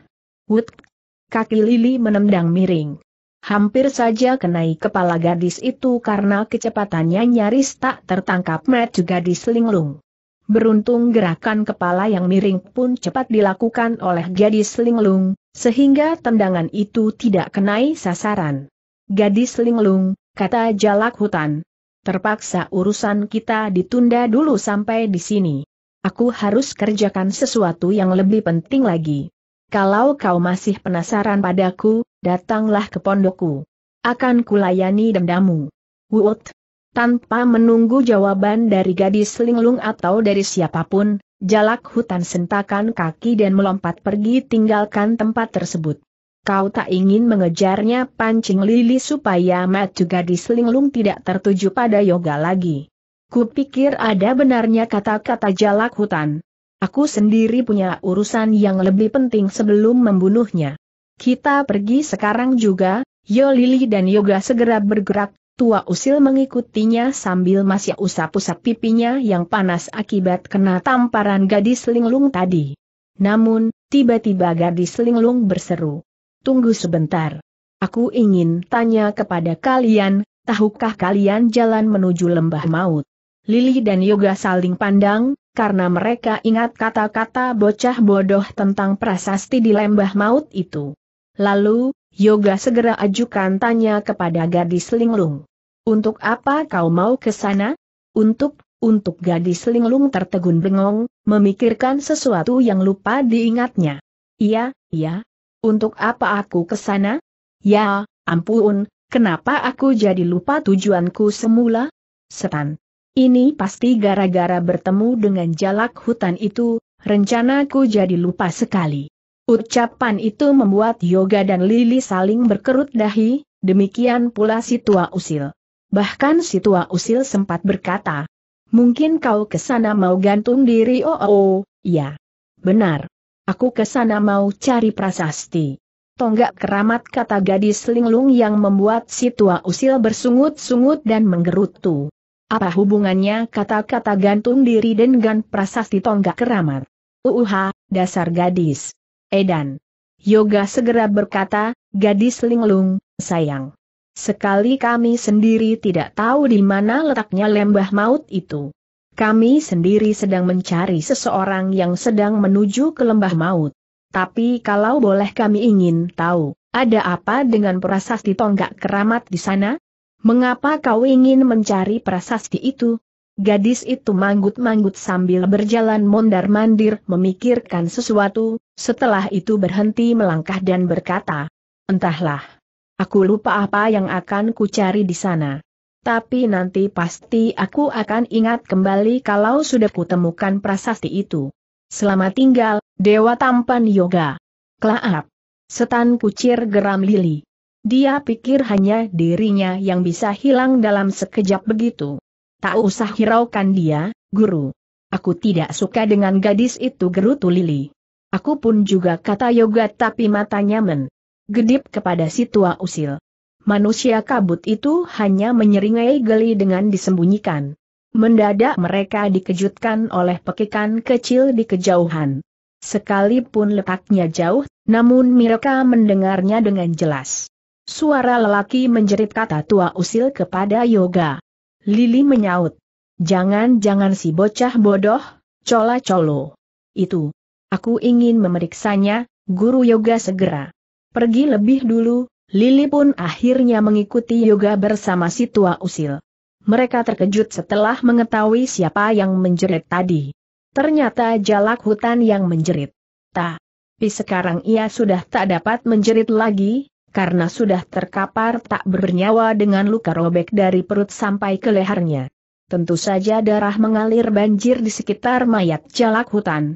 Wut! Kaki Lili menendang miring. Hampir saja kenai kepala gadis itu karena kecepatannya nyaris tak tertangkap mata gadis linglung. Beruntung gerakan kepala yang miring pun cepat dilakukan oleh gadis linglung, sehingga tendangan itu tidak kenai sasaran. Gadis linglung, kata jalak hutan. Terpaksa urusan kita ditunda dulu sampai di sini. Aku harus kerjakan sesuatu yang lebih penting lagi. Kalau kau masih penasaran padaku, datanglah ke pondokku. Akan kulayani dendamu. Wut! Tanpa menunggu jawaban dari gadis linglung atau dari siapa pun, jalak hutan sentakan kaki dan melompat pergi tinggalkan tempat tersebut. Kau tak ingin mengejarnya pancing lili supaya matu gadis linglung tidak tertuju pada yoga lagi. Kupikir ada benarnya kata-kata jalak hutan. Aku sendiri punya urusan yang lebih penting sebelum membunuhnya. Kita pergi sekarang juga, Yo Lili dan Yoga segera bergerak, tua usil mengikutinya sambil masih usap-usap pipinya yang panas akibat kena tamparan gadis linglung tadi. Namun, tiba-tiba gadis linglung berseru. Tunggu sebentar. Aku ingin tanya kepada kalian, tahukah kalian jalan menuju lembah maut? Lili dan Yoga saling pandang, karena mereka ingat kata-kata bocah bodoh tentang prasasti di lembah maut itu. Lalu, Yoga segera ajukan tanya kepada gadis linglung. Untuk apa kau mau ke sana? Untuk, untuk gadis linglung tertegun bengong, memikirkan sesuatu yang lupa diingatnya. Iya, iya. Untuk apa aku ke sana? Ya, ampun, kenapa aku jadi lupa tujuanku semula? Setan. Ini pasti gara-gara bertemu dengan jalak hutan itu, rencanaku jadi lupa sekali. Ucapan itu membuat Yoga dan Lili saling berkerut dahi, demikian pula si tua usil. Bahkan si tua usil sempat berkata, mungkin kau ke sana mau gantung diri oh oh, ya. Benar. Aku ke sana mau cari prasasti. Tonggak keramat kata gadis linglung yang membuat si tua usil bersungut-sungut dan menggerutu. Apa hubungannya kata-kata gantung diri dengan prasasti tonggak keramat? Uuha, dasar gadis. Edan. Yoga segera berkata, gadis linglung, sayang. Sekali kami sendiri tidak tahu di mana letaknya lembah maut itu. Kami sendiri sedang mencari seseorang yang sedang menuju ke lembah maut. Tapi kalau boleh kami ingin tahu, ada apa dengan prasasti tonggak keramat di sana? Mengapa kau ingin mencari prasasti itu? Gadis itu manggut-manggut sambil berjalan mondar-mandir memikirkan sesuatu, setelah itu berhenti melangkah dan berkata, Entahlah. Aku lupa apa yang akan ku cari di sana. Tapi nanti pasti aku akan ingat kembali kalau sudah kutemukan prasasti itu. Selamat tinggal, Dewa Tampan Yoga. Klaap. Setan kucir geram Lili. Dia pikir hanya dirinya yang bisa hilang dalam sekejap begitu. Tak usah hiraukan dia, guru. Aku tidak suka dengan gadis itu gerutu Lili. Aku pun juga kata yoga tapi matanya men. Gedip kepada si tua usil. Manusia kabut itu hanya menyeringai geli dengan disembunyikan. Mendadak mereka dikejutkan oleh pekikan kecil di kejauhan. Sekalipun letaknya jauh, namun mereka mendengarnya dengan jelas. Suara lelaki menjerit kata tua usil kepada Yoga. Lili menyaut. Jangan-jangan si bocah bodoh, cola colo. Itu. Aku ingin memeriksanya, guru Yoga segera. Pergi lebih dulu, Lili pun akhirnya mengikuti Yoga bersama si tua usil. Mereka terkejut setelah mengetahui siapa yang menjerit tadi. Ternyata jalak hutan yang menjerit. Tapi sekarang ia sudah tak dapat menjerit lagi, karena sudah terkapar tak bernyawa dengan luka robek dari perut sampai ke lehernya. Tentu saja darah mengalir banjir di sekitar mayat jalak hutan.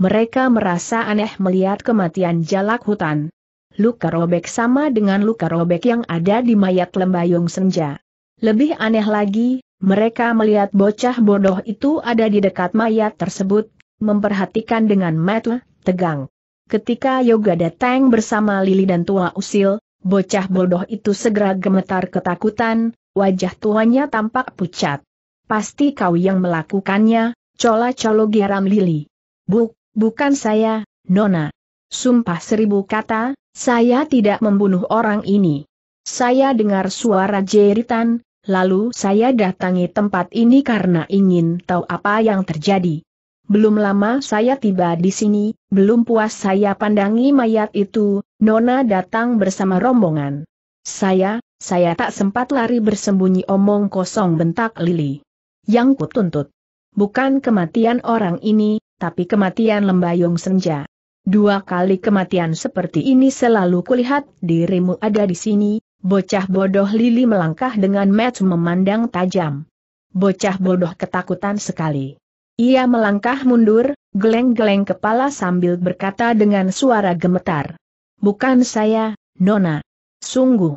Mereka merasa aneh melihat kematian jalak hutan. Luka robek sama dengan luka robek yang ada di mayat lembayung senja. Lebih aneh lagi, mereka melihat bocah bodoh itu ada di dekat mayat tersebut, memperhatikan dengan mata tegang. Ketika Yoga datang bersama Lili dan tua usil, bocah bodoh itu segera gemetar ketakutan, wajah tuanya tampak pucat. Pasti kau yang melakukannya, cola-colo geram Lili. Buk, bukan saya, Nona. Sumpah seribu kata, saya tidak membunuh orang ini. Saya dengar suara jeritan, Lalu saya datangi tempat ini karena ingin tahu apa yang terjadi. Belum lama saya tiba di sini, belum puas saya pandangi mayat itu, Nona datang bersama rombongan. Saya, saya tak sempat lari bersembunyi omong kosong bentak Lili. Yang kutuntut. Bukan kematian orang ini, tapi kematian lembayung senja. Dua kali kematian seperti ini selalu kulihat dirimu ada di sini, Bocah bodoh Lili melangkah dengan mata memandang tajam. Bocah bodoh ketakutan sekali. Ia melangkah mundur, geleng-geleng kepala sambil berkata dengan suara gemetar. Bukan saya, Nona. Sungguh.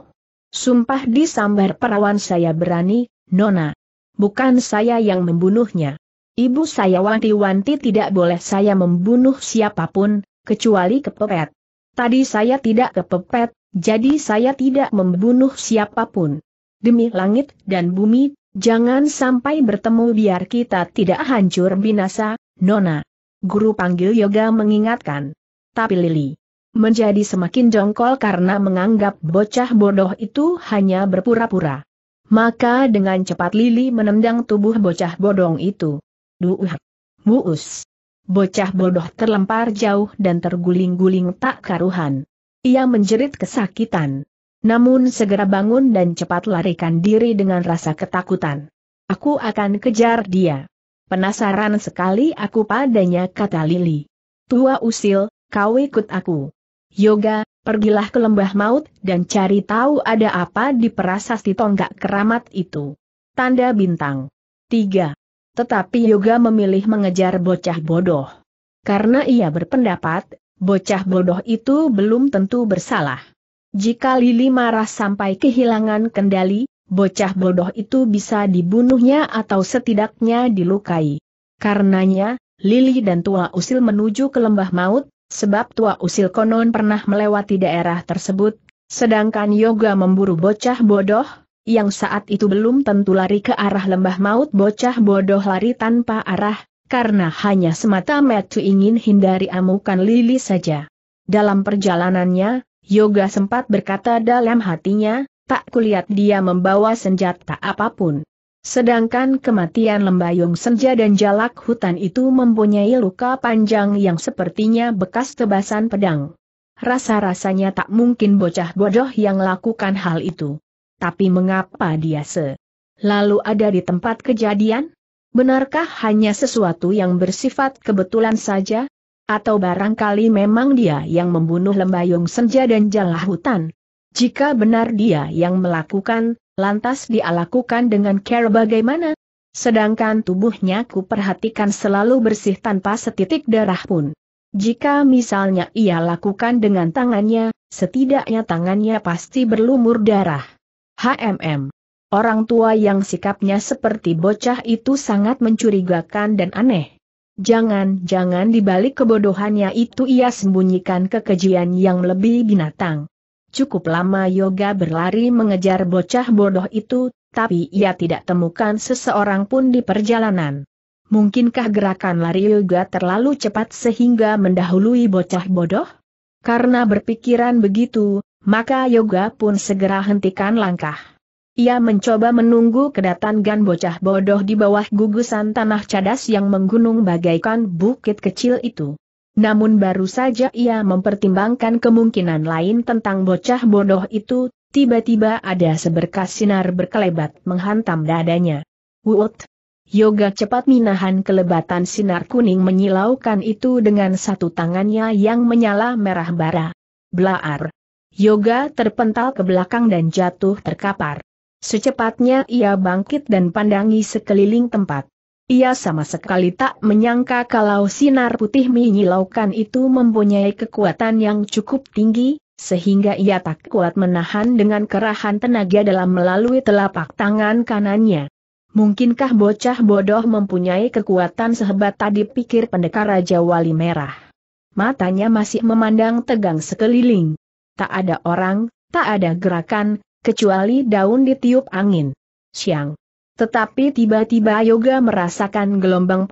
Sumpah di sambar perawan saya berani, Nona. Bukan saya yang membunuhnya. Ibu saya wanti-wanti tidak boleh saya membunuh siapa pun, kecuali kepepet. Tadi saya tidak kepepet, jadi saya tidak membunuh siapa pun. Demi langit dan bumi, jangan sampai bertemu biar kita tidak hancur binasa, Nona. Guru panggil Yoga mengingatkan. Tapi Lili menjadi semakin jongkol karena menganggap bocah bodoh itu hanya berpura-pura. Maka dengan cepat Lili menendang tubuh bocah bodong itu. Duh! Muus! Bocah bodoh terlempar jauh dan terguling-guling tak karuhan. Ia menjerit kesakitan. Namun segera bangun dan cepat larikan diri dengan rasa ketakutan. Aku akan kejar dia. Penasaran sekali aku padanya kata Lili. Tua usil, kau ikut aku. Yoga, pergilah ke lembah maut dan cari tahu ada apa di prasasti tonggak keramat itu. Tanda bintang. 3. Tetapi Yoga memilih mengejar bocah bodoh. Karena ia berpendapat, bocah bodoh itu belum tentu bersalah. Jika Lili marah sampai kehilangan kendali, bocah bodoh itu bisa dibunuhnya atau setidaknya dilukai. Karenanya, Lili dan Tua Usil menuju ke lembah maut, sebab Tua Usil konon pernah melewati daerah tersebut, sedangkan Yoga memburu bocah bodoh, yang saat itu belum tentu lari ke arah lembah maut bocah bodoh lari tanpa arah, karena hanya semata-mata ingin hindari amukan Lili saja. Dalam perjalanannya, Yoga sempat berkata dalam hatinya, tak kulihat dia membawa senjata apa pun. Sedangkan kematian lembayung senja dan jalak hutan itu mempunyai luka panjang yang sepertinya bekas tebasan pedang. Rasa-rasanya tak mungkin bocah bodoh yang lakukan hal itu. Tapi mengapa dia se? Lalu ada di tempat kejadian? Benarkah hanya sesuatu yang bersifat kebetulan saja? Atau barangkali memang dia yang membunuh lembayung senja dan jalah hutan? Jika benar dia yang melakukan, Lantas dia lakukan dengan care bagaimana? Sedangkan tubuhnya ku perhatikan selalu bersih tanpa setitik darah pun. Jika misalnya ia lakukan dengan tangannya, setidaknya tangannya pasti berlumur darah. HMM. Orang tua yang sikapnya seperti bocah itu sangat mencurigakan dan aneh. Jangan-jangan di balik kebodohannya itu ia sembunyikan kekejian yang lebih binatang. Cukup lama Yoga berlari mengejar bocah bodoh itu, tapi ia tidak temukan seseorang pun di perjalanan. Mungkinkah gerakan lari Yoga terlalu cepat sehingga mendahului bocah bodoh? Karena berpikiran begitu, maka Yoga pun segera hentikan langkah. Ia mencoba menunggu kedatangan bocah bodoh di bawah gugusan tanah cadas yang menggunung bagaikan bukit kecil itu. Namun baru saja ia mempertimbangkan kemungkinan lain tentang bocah bodoh itu, tiba-tiba ada seberkas sinar berkelebat menghantam dadanya. Wut! Yoga cepat minahan kelebatan sinar kuning menyilaukan itu dengan satu tangannya yang menyala merah bara. Blaar! Yoga terpental ke belakang dan jatuh terkapar. Secepatnya ia bangkit dan pandangi sekeliling tempat. Ia sama sekali tak menyangka kalau sinar putih menyilaukan itu mempunyai kekuatan yang cukup tinggi, sehingga ia tak kuat menahan dengan kerahan tenaga dalam melalui telapak tangan kanannya. Mungkinkah bocah bodoh mempunyai kekuatan sehebat tadi pikir pendekar Raja Wali Merah. Matanya masih memandang tegang sekeliling. Tak ada orang, tak ada gerakan, kecuali daun ditiup angin. Siang. Tetapi tiba-tiba Yoga merasakan gelombang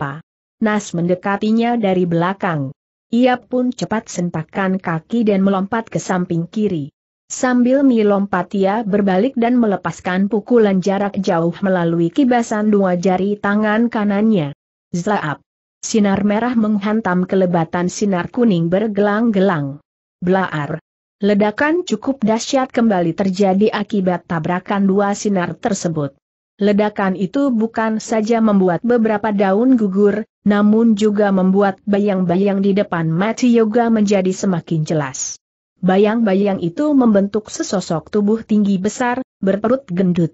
Nas mendekatinya dari belakang. Ia pun cepat sentakan kaki dan melompat ke samping kiri. Sambil melompat ia berbalik dan melepaskan pukulan jarak jauh melalui kibasan dua jari tangan kanannya. Zaap! Sinar merah menghantam kelebatan sinar kuning bergelang-gelang. Blaar! Ledakan cukup dahsyat kembali terjadi akibat tabrakan dua sinar tersebut. Ledakan itu bukan saja membuat beberapa daun gugur, namun juga membuat bayang-bayang di depan mati Yoga menjadi semakin jelas. Bayang-bayang itu membentuk sesosok tubuh tinggi besar, berperut gendut.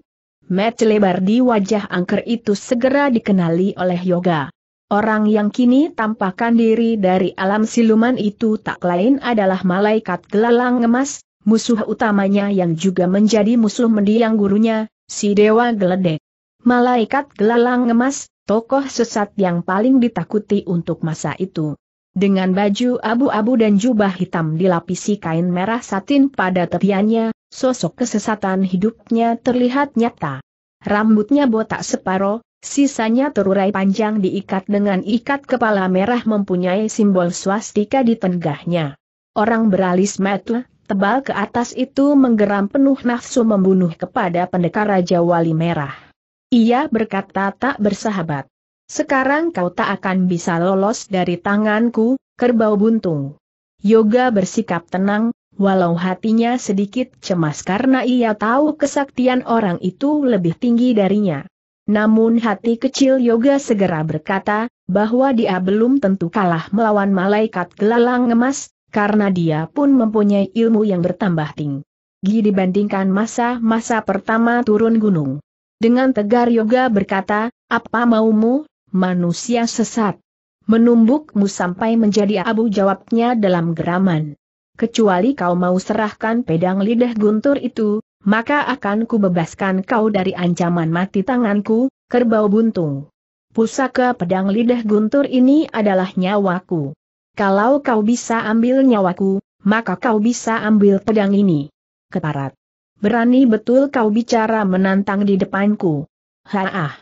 Mata lebar di wajah angker itu segera dikenali oleh Yoga. Orang yang kini tampakkan diri dari alam siluman itu tak lain adalah malaikat gelalang emas, musuh utamanya yang juga menjadi musuh mendiang gurunya, si Dewa Geledek. Malaikat gelalang emas, tokoh sesat yang paling ditakuti untuk masa itu. Dengan baju abu-abu dan jubah hitam dilapisi kain merah satin pada tepiannya, sosok kesesatan hidupnya terlihat nyata. Rambutnya botak separoh, sisanya terurai panjang diikat dengan ikat kepala merah mempunyai simbol swastika di tenggahnya. Orang beralis mata, tebal ke atas itu menggeram penuh nafsu membunuh kepada pendekar Raja Wali Merah. Ia berkata tak bersahabat. Sekarang kau tak akan bisa lolos dari tanganku, kerbau buntung. Yoga bersikap tenang, walau hatinya sedikit cemas karena ia tahu kesaktian orang itu lebih tinggi darinya. Namun hati kecil Yoga segera berkata, bahwa dia belum tentu kalah melawan malaikat gelalang emas, karena dia pun mempunyai ilmu yang bertambah tinggi dibandingkan masa-masa pertama turun gunung. Dengan tegar Yoga berkata, apa maumu, manusia sesat? Menumbukmu sampai menjadi abu jawabnya dalam geraman. Kecuali kau mau serahkan pedang lidah guntur itu, maka akan kubebaskan kau dari ancaman mati tanganku, kerbau buntung. Pusaka pedang lidah guntur ini adalah nyawaku. Kalau kau bisa ambil nyawaku, maka kau bisa ambil pedang ini. Keparat. Berani betul kau bicara menantang di depanku. Haah.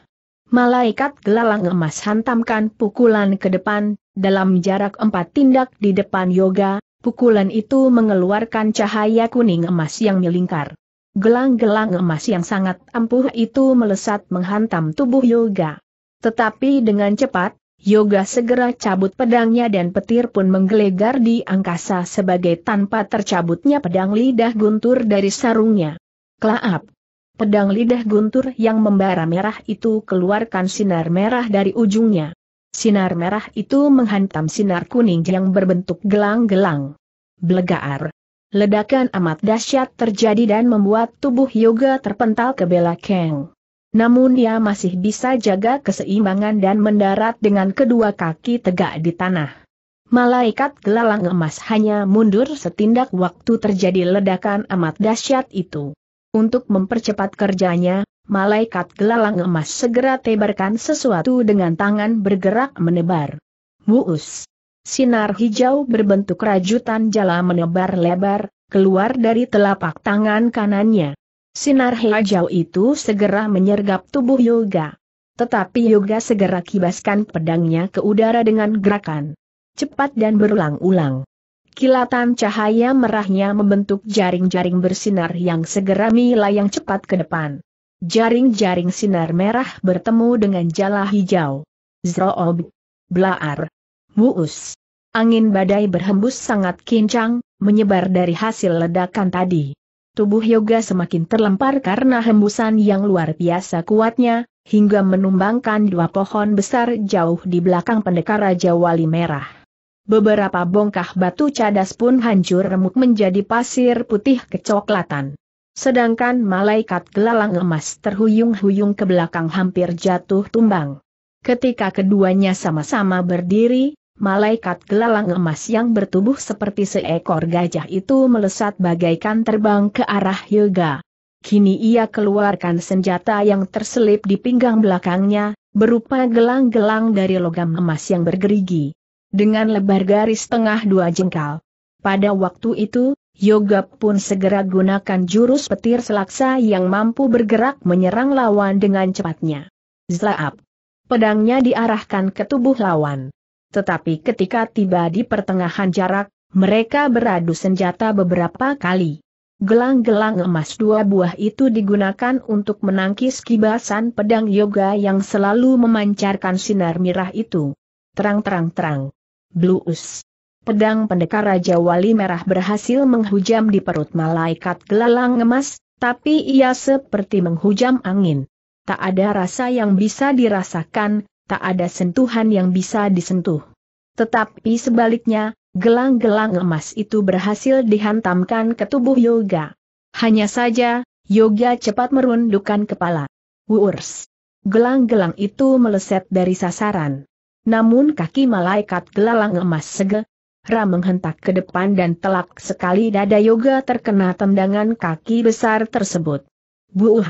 Malaikat gelalang emas hantamkan pukulan ke depan, dalam jarak empat tindak di depan yoga, pukulan itu mengeluarkan cahaya kuning emas yang melingkar. Gelang-gelang emas yang sangat ampuh itu melesat menghantam tubuh yoga. Tetapi dengan cepat, Yoga segera cabut pedangnya dan petir pun menggelegar di angkasa sebagai tanpa tercabutnya pedang lidah guntur dari sarungnya. Klaap! Pedang lidah guntur yang membara merah itu keluarkan sinar merah dari ujungnya. Sinar merah itu menghantam sinar kuning yang berbentuk gelang-gelang. Blegaar! Ledakan amat dahsyat terjadi dan membuat tubuh Yoga terpental ke belakang. Namun ia masih bisa jaga keseimbangan dan mendarat dengan kedua kaki tegak di tanah. Malaikat gelalang emas hanya mundur setindak waktu terjadi ledakan amat dahsyat itu. Untuk mempercepat kerjanya, malaikat gelalang emas segera tebarkan sesuatu dengan tangan bergerak menebar. Wuus! Sinar hijau berbentuk rajutan jala menebar lebar, keluar dari telapak tangan kanannya. Sinar hijau itu segera menyergap tubuh Yoga. Tetapi Yoga segera kibaskan pedangnya ke udara dengan gerakan cepat dan berulang-ulang. Kilatan cahaya merahnya membentuk jaring-jaring bersinar yang segera melayang cepat ke depan. Jaring-jaring sinar merah bertemu dengan jala hijau. Zroob. Blaar. Wuus. Angin badai berhembus sangat kincang, menyebar dari hasil ledakan tadi. Tubuh Yoga semakin terlempar karena hembusan yang luar biasa kuatnya, hingga menumbangkan dua pohon besar jauh di belakang pendekar Raja Wali Merah. Beberapa bongkah batu cadas pun hancur remuk menjadi pasir putih kecoklatan. Sedangkan malaikat gelalang emas terhuyung-huyung ke belakang hampir jatuh tumbang. Ketika keduanya sama-sama berdiri, malaikat gelalang emas yang bertubuh seperti seekor gajah itu melesat bagaikan terbang ke arah Yoga. Kini ia keluarkan senjata yang terselip di pinggang belakangnya, berupa gelang-gelang dari logam emas yang bergerigi. Dengan lebar garis tengah dua jengkal. Pada waktu itu, Yoga pun segera gunakan jurus petir selaksa yang mampu bergerak menyerang lawan dengan cepatnya. Zaap! Pedangnya diarahkan ke tubuh lawan. Tetapi ketika tiba di pertengahan jarak, mereka beradu senjata beberapa kali. Gelang-gelang emas dua buah itu digunakan untuk menangkis kibasan pedang yoga yang selalu memancarkan sinar mirah itu. Terang-terang-terang. Blues. Pedang pendekar Raja Wali Merah berhasil menghujam di perut malaikat gelalang emas, tapi ia seperti menghujam angin. Tak ada rasa yang bisa dirasakan, tak ada sentuhan yang bisa disentuh. Tetapi sebaliknya, gelang-gelang emas itu berhasil dihantamkan ke tubuh Yoga. Hanya saja, Yoga cepat merundukkan kepala. Wurs! Gelang-gelang itu meleset dari sasaran. Namun kaki malaikat gelalang emas segera menghentak ke depan dan telak sekali dada Yoga terkena tendangan kaki besar tersebut. Buuh!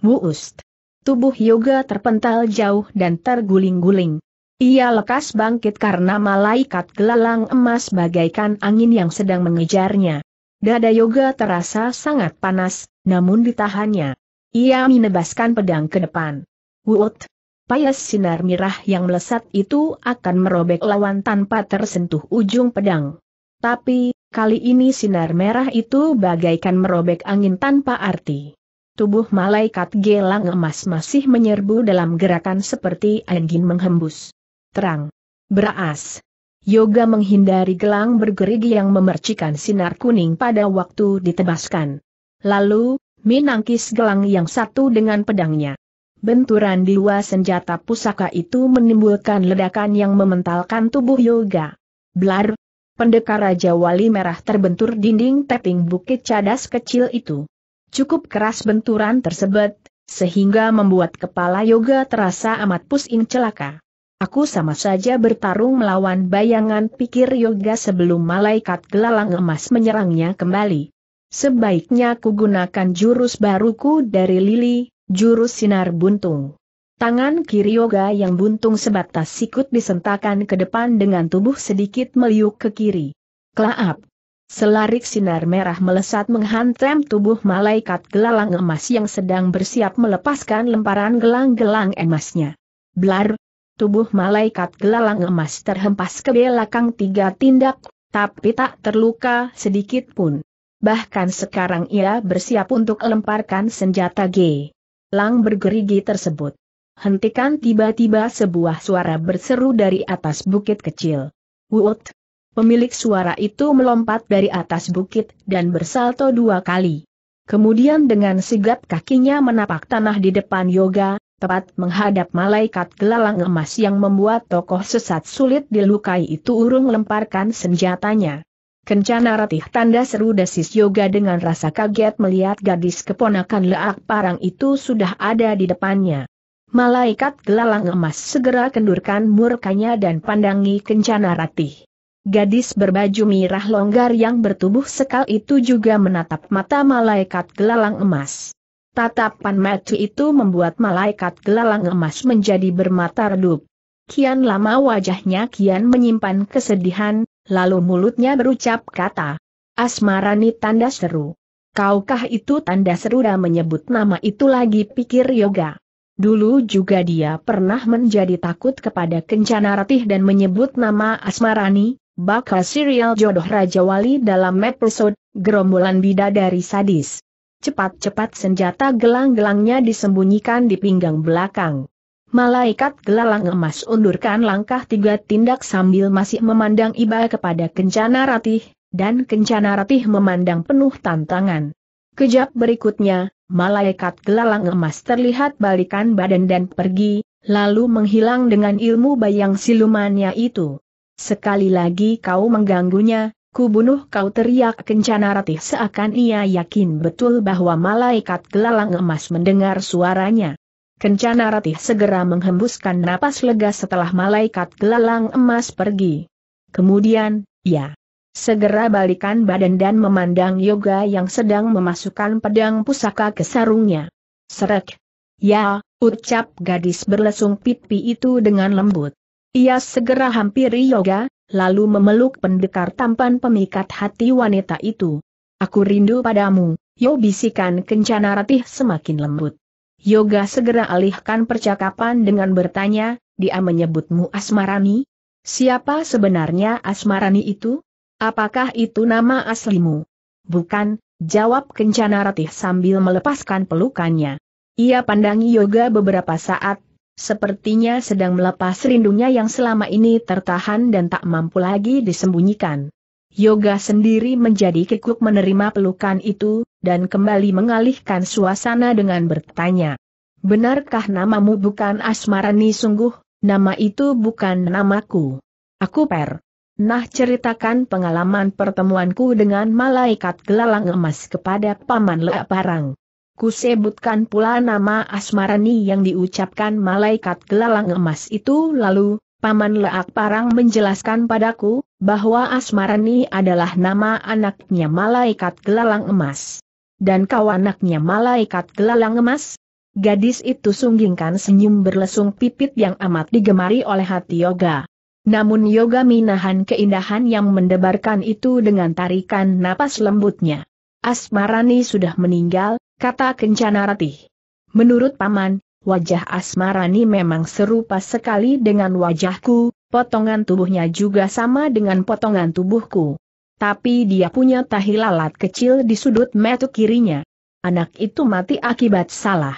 Buust! Tubuh Yoga terpental jauh dan terguling-guling. Ia lekas bangkit karena malaikat gelalang emas bagaikan angin yang sedang mengejarnya. Dada Yoga terasa sangat panas, namun ditahannya. Ia menebaskan pedang ke depan. Wut! Payas sinar mirah yang melesat itu akan merobek lawan tanpa tersentuh ujung pedang. Tapi, kali ini sinar merah itu bagaikan merobek angin tanpa arti tubuh malaikat gelang emas masih menyerbu dalam gerakan seperti angin menghembus. Terang. Beras. Yoga menghindari gelang bergerigi yang memercikan sinar kuning pada waktu ditebaskan. Lalu, minangkis gelang yang satu dengan pedangnya. Benturan dua senjata pusaka itu menimbulkan ledakan yang mementalkan tubuh Yoga. Blar! Pendekar Raja Wali Merah terbentur dinding teping bukit cadas kecil itu. Cukup keras benturan tersebut, sehingga membuat kepala Yoga terasa amat pusing celaka. Aku sama saja bertarung melawan bayangan pikir Yoga sebelum malaikat gelalang emas menyerangnya kembali. Sebaiknya ku gunakan jurus baruku dari Lili, jurus sinar buntung. Tangan kiri Yoga yang buntung sebatas sikut disentakan ke depan dengan tubuh sedikit meliuk ke kiri. Klaap! Selarik sinar merah melesat menghantam tubuh malaikat gelalang emas yang sedang bersiap melepaskan lemparan gelang-gelang emasnya. Blar! Tubuh malaikat gelalang emas terhempas ke belakang tiga tindak, tapi tak terluka sedikit pun. Bahkan sekarang ia bersiap untuk lemparkan senjata G. Lang bergerigi tersebut. Hentikan tiba-tiba sebuah suara berseru dari atas bukit kecil. Wut! Pemilik suara itu melompat dari atas bukit dan bersalto dua kali. Kemudian dengan sigap kakinya menapak tanah di depan Yoga, tepat menghadap malaikat gelalang emas yang membuat tokoh sesat sulit dilukai itu urung lemparkan senjatanya. Kencana ratih tanda seru desis yoga dengan rasa kaget melihat gadis keponakan leak parang itu sudah ada di depannya. Malaikat gelalang emas segera kendurkan murkanya dan pandangi kencana ratih. Gadis berbaju merah longgar yang bertubuh sekal itu juga menatap mata malaikat gelalang emas. Tatapan mata itu membuat malaikat gelalang emas menjadi bermata redup. Kian lama wajahnya kian menyimpan kesedihan, lalu mulutnya berucap kata. Asmarani tanda seru. Kaukah itu tanda seru dan menyebut nama itu lagi pikir yoga. Dulu juga dia pernah menjadi takut kepada Kencana Ratih dan menyebut nama Asmarani, bakal serial jodoh Raja Wali dalam episode Gerombolan Bidadari Sadis. Cepat-cepat senjata gelang-gelangnya disembunyikan di pinggang belakang. Malaikat gelalang emas undurkan langkah tiga tindak sambil masih memandang iba kepada Kencana Ratih, dan Kencana Ratih memandang penuh tantangan. Kejap berikutnya, malaikat gelalang emas terlihat balikan badan dan pergi, lalu menghilang dengan ilmu bayang silumannya itu. Sekali lagi kau mengganggunya, ku bunuh kau teriak Kencana Ratih seakan ia yakin betul bahwa malaikat gelalang emas mendengar suaranya. Kencana Ratih segera menghembuskan napas lega setelah malaikat gelalang emas pergi. Kemudian, ia segera balikan badan dan memandang Yoga yang sedang memasukkan pedang pusaka ke sarungnya. Serek. Ya, ucap gadis berlesung pipi itu dengan lembut. Ia segera hampiri Yoga, lalu memeluk pendekar tampan pemikat hati wanita itu. Aku rindu padamu, Yo bisikan Kencana Ratih semakin lembut. Yoga segera alihkan percakapan dengan bertanya, dia menyebutmu Asmarani? Siapa sebenarnya Asmarani itu? Apakah itu nama aslimu? Bukan, jawab Kencana Ratih sambil melepaskan pelukannya. Ia pandangi Yoga beberapa saat, sepertinya sedang melepas rindunya yang selama ini tertahan dan tak mampu lagi disembunyikan. Yoga sendiri menjadi kikuk menerima pelukan itu, dan kembali mengalihkan suasana dengan bertanya. Benarkah namamu bukan Asmarani sungguh, nama itu bukan namaku. Aku Per. Nah ceritakan pengalaman pertemuanku dengan malaikat gelalang emas kepada Paman Lea Parang. Kusebutkan pula nama Asmarani yang diucapkan malaikat gelalang emas itu lalu, Paman Leak Parang menjelaskan padaku, bahwa Asmarani adalah nama anaknya malaikat gelalang emas. Dan kau anaknya malaikat gelalang emas? Gadis itu sunggingkan senyum berlesung pipit yang amat digemari oleh hati Yoga. Namun Yoga minahan keindahan yang mendebarkan itu dengan tarikan napas lembutnya. Asmarani sudah meninggal, kata Kencana Ratih. Menurut Paman, wajah Asmarani memang serupa sekali dengan wajahku, potongan tubuhnya juga sama dengan potongan tubuhku. Tapi dia punya tahi lalat kecil di sudut metu kirinya. Anak itu mati akibat salah.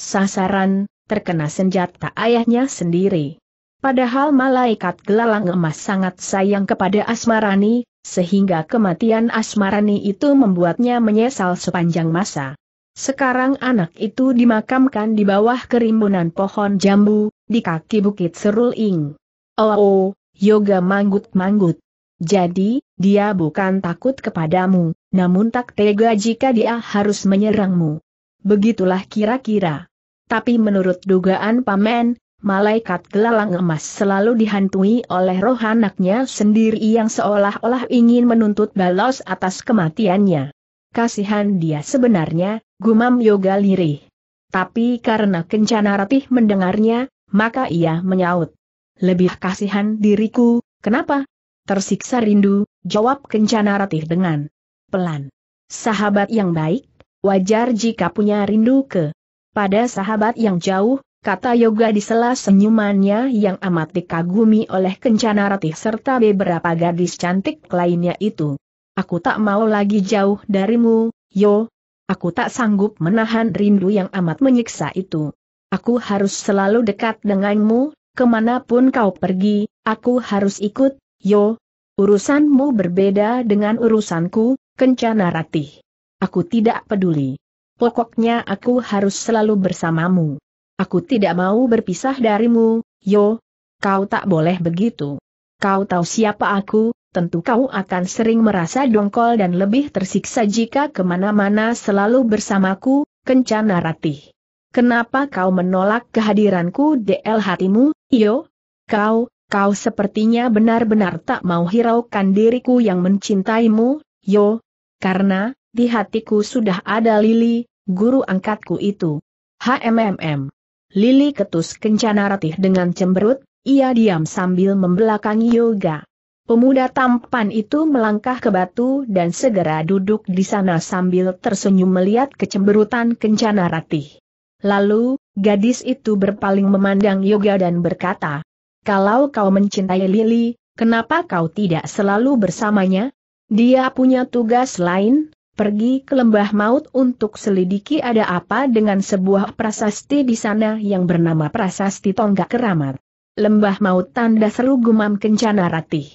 Sasaran, terkena senjata ayahnya sendiri. Padahal malaikat gelalang emas sangat sayang kepada Asmarani, sehingga kematian Asmarani itu membuatnya menyesal sepanjang masa. Sekarang anak itu dimakamkan di bawah kerimbunan pohon jambu, di kaki bukit Serul Ing. Oh, oh, Yoga manggut-manggut. Jadi, dia bukan takut kepadamu, namun tak tega jika dia harus menyerangmu. Begitulah kira-kira. Tapi menurut dugaan pamen, malaikat gelalang emas selalu dihantui oleh roh anaknya sendiri yang seolah-olah ingin menuntut balas atas kematiannya. Kasihan dia sebenarnya, gumam yoga lirih. Tapi karena kencana ratih mendengarnya, maka ia menyaut. Lebih kasihan diriku, kenapa? Tersiksa rindu, jawab kencana ratih dengan pelan. Sahabat yang baik, wajar jika punya rindu ke pada sahabat yang jauh, kata Yoga di sela senyumannya yang amat dikagumi oleh kencana ratih serta beberapa gadis cantik lainnya itu. Aku tak mau lagi jauh darimu, Yo. Aku tak sanggup menahan rindu yang amat menyiksa itu. Aku harus selalu dekat denganmu, ke mana pun kau pergi, aku harus ikut, Yo. Urusanmu berbeda dengan urusanku, kencana ratih. Aku tidak peduli. Pokoknya aku harus selalu bersamamu. Aku tidak mau berpisah darimu, Yo. Kau tak boleh begitu. Kau tahu siapa aku, tentu kau akan sering merasa dongkol dan lebih tersiksa jika ke mana-mana selalu bersamaku, Kencana Ratih. Kenapa kau menolak kehadiranku DL hatimu, iyo? Kau, kau sepertinya benar-benar tak mau hiraukan diriku yang mencintaimu, yo? Karena, di hatiku sudah ada Lili, guru angkatku itu. HMMM. Lili ketus kencana ratih dengan cemberut, ia diam sambil membelakangi yoga. Pemuda tampan itu melangkah ke batu dan segera duduk di sana sambil tersenyum melihat kecemberutan kencana ratih. Lalu, gadis itu berpaling memandang Yoga dan berkata, Kalau kau mencintai Lili, kenapa kau tidak selalu bersamanya? Dia punya tugas lain, pergi ke lembah maut untuk selidiki ada apa dengan sebuah prasasti di sana yang bernama prasasti tonggak keramat. Lembah maut tanda seru gumam kencana ratih.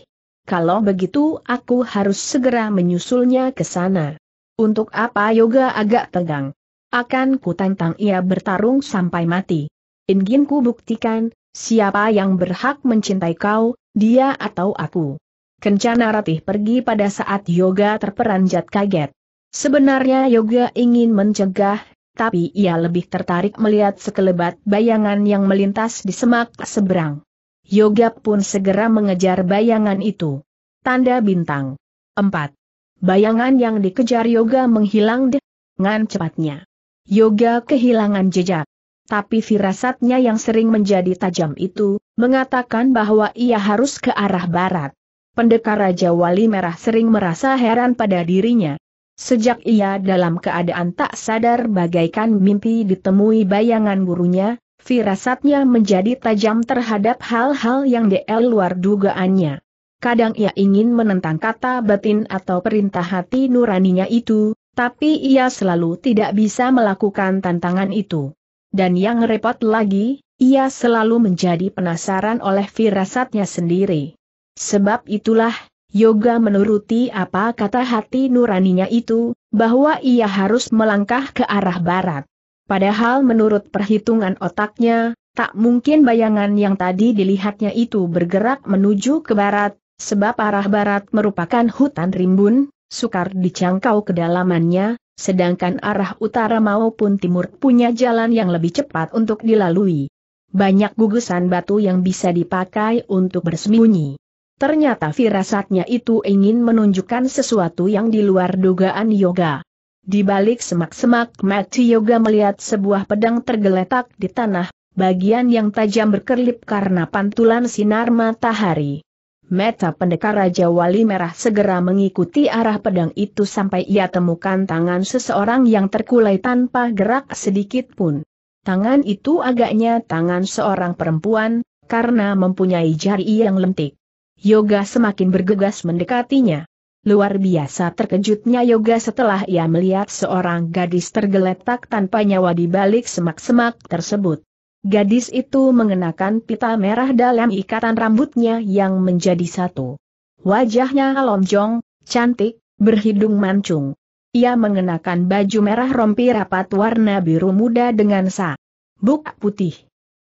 Kalau begitu aku harus segera menyusulnya ke sana. Untuk apa yoga agak tegang? Akan ku tantang ia bertarung sampai mati. Ingin ku buktikan, siapa yang berhak mencintai kau, dia atau aku. Kencana ratih pergi pada saat yoga terperanjat kaget. Sebenarnya Yoga ingin mencegah, tapi ia lebih tertarik melihat sekelebat bayangan yang melintas di semak seberang. Yoga pun segera mengejar bayangan itu. Tanda bintang. 4. Bayangan yang dikejar Yoga menghilang dengan cepatnya. Yoga kehilangan jejak. Tapi firasatnya yang sering menjadi tajam itu, mengatakan bahwa ia harus ke arah barat. Pendekar Raja Wali Merah sering merasa heran pada dirinya. Sejak ia dalam keadaan tak sadar bagaikan mimpi ditemui bayangan gurunya, firasatnya menjadi tajam terhadap hal-hal yang di luar dugaannya. Kadang ia ingin menentang kata batin atau perintah hati nuraninya itu, tapi ia selalu tidak bisa melakukan tantangan itu. Dan yang repot lagi, ia selalu menjadi penasaran oleh firasatnya sendiri. Sebab itulah, Yoga menuruti apa kata hati nuraninya itu, bahwa ia harus melangkah ke arah barat. Padahal menurut perhitungan otaknya, tak mungkin bayangan yang tadi dilihatnya itu bergerak menuju ke barat, sebab arah barat merupakan hutan rimbun, sukar dicangkau kedalamannya, sedangkan arah utara maupun timur punya jalan yang lebih cepat untuk dilalui. Banyak gugusan batu yang bisa dipakai untuk bersembunyi. Ternyata firasatnya itu ingin menunjukkan sesuatu yang di luar dugaan yoga. Di balik semak-semak mati yoga melihat sebuah pedang tergeletak di tanah, bagian yang tajam berkelip karena pantulan sinar matahari. Meta pendekar Raja Wali Merah segera mengikuti arah pedang itu sampai ia temukan tangan seseorang yang terkulai tanpa gerak sedikit pun. Tangan itu agaknya tangan seorang perempuan, karena mempunyai jari yang lentik. Yoga semakin bergegas mendekatinya. Luar biasa terkejutnya Yoga setelah ia melihat seorang gadis tergeletak tanpa nyawa di balik semak-semak tersebut. Gadis itu mengenakan pita merah dalam ikatan rambutnya yang menjadi satu. Wajahnya lonjong, cantik, berhidung mancung. Ia mengenakan baju merah rompi rapat warna biru muda dengan sa. Buk putih.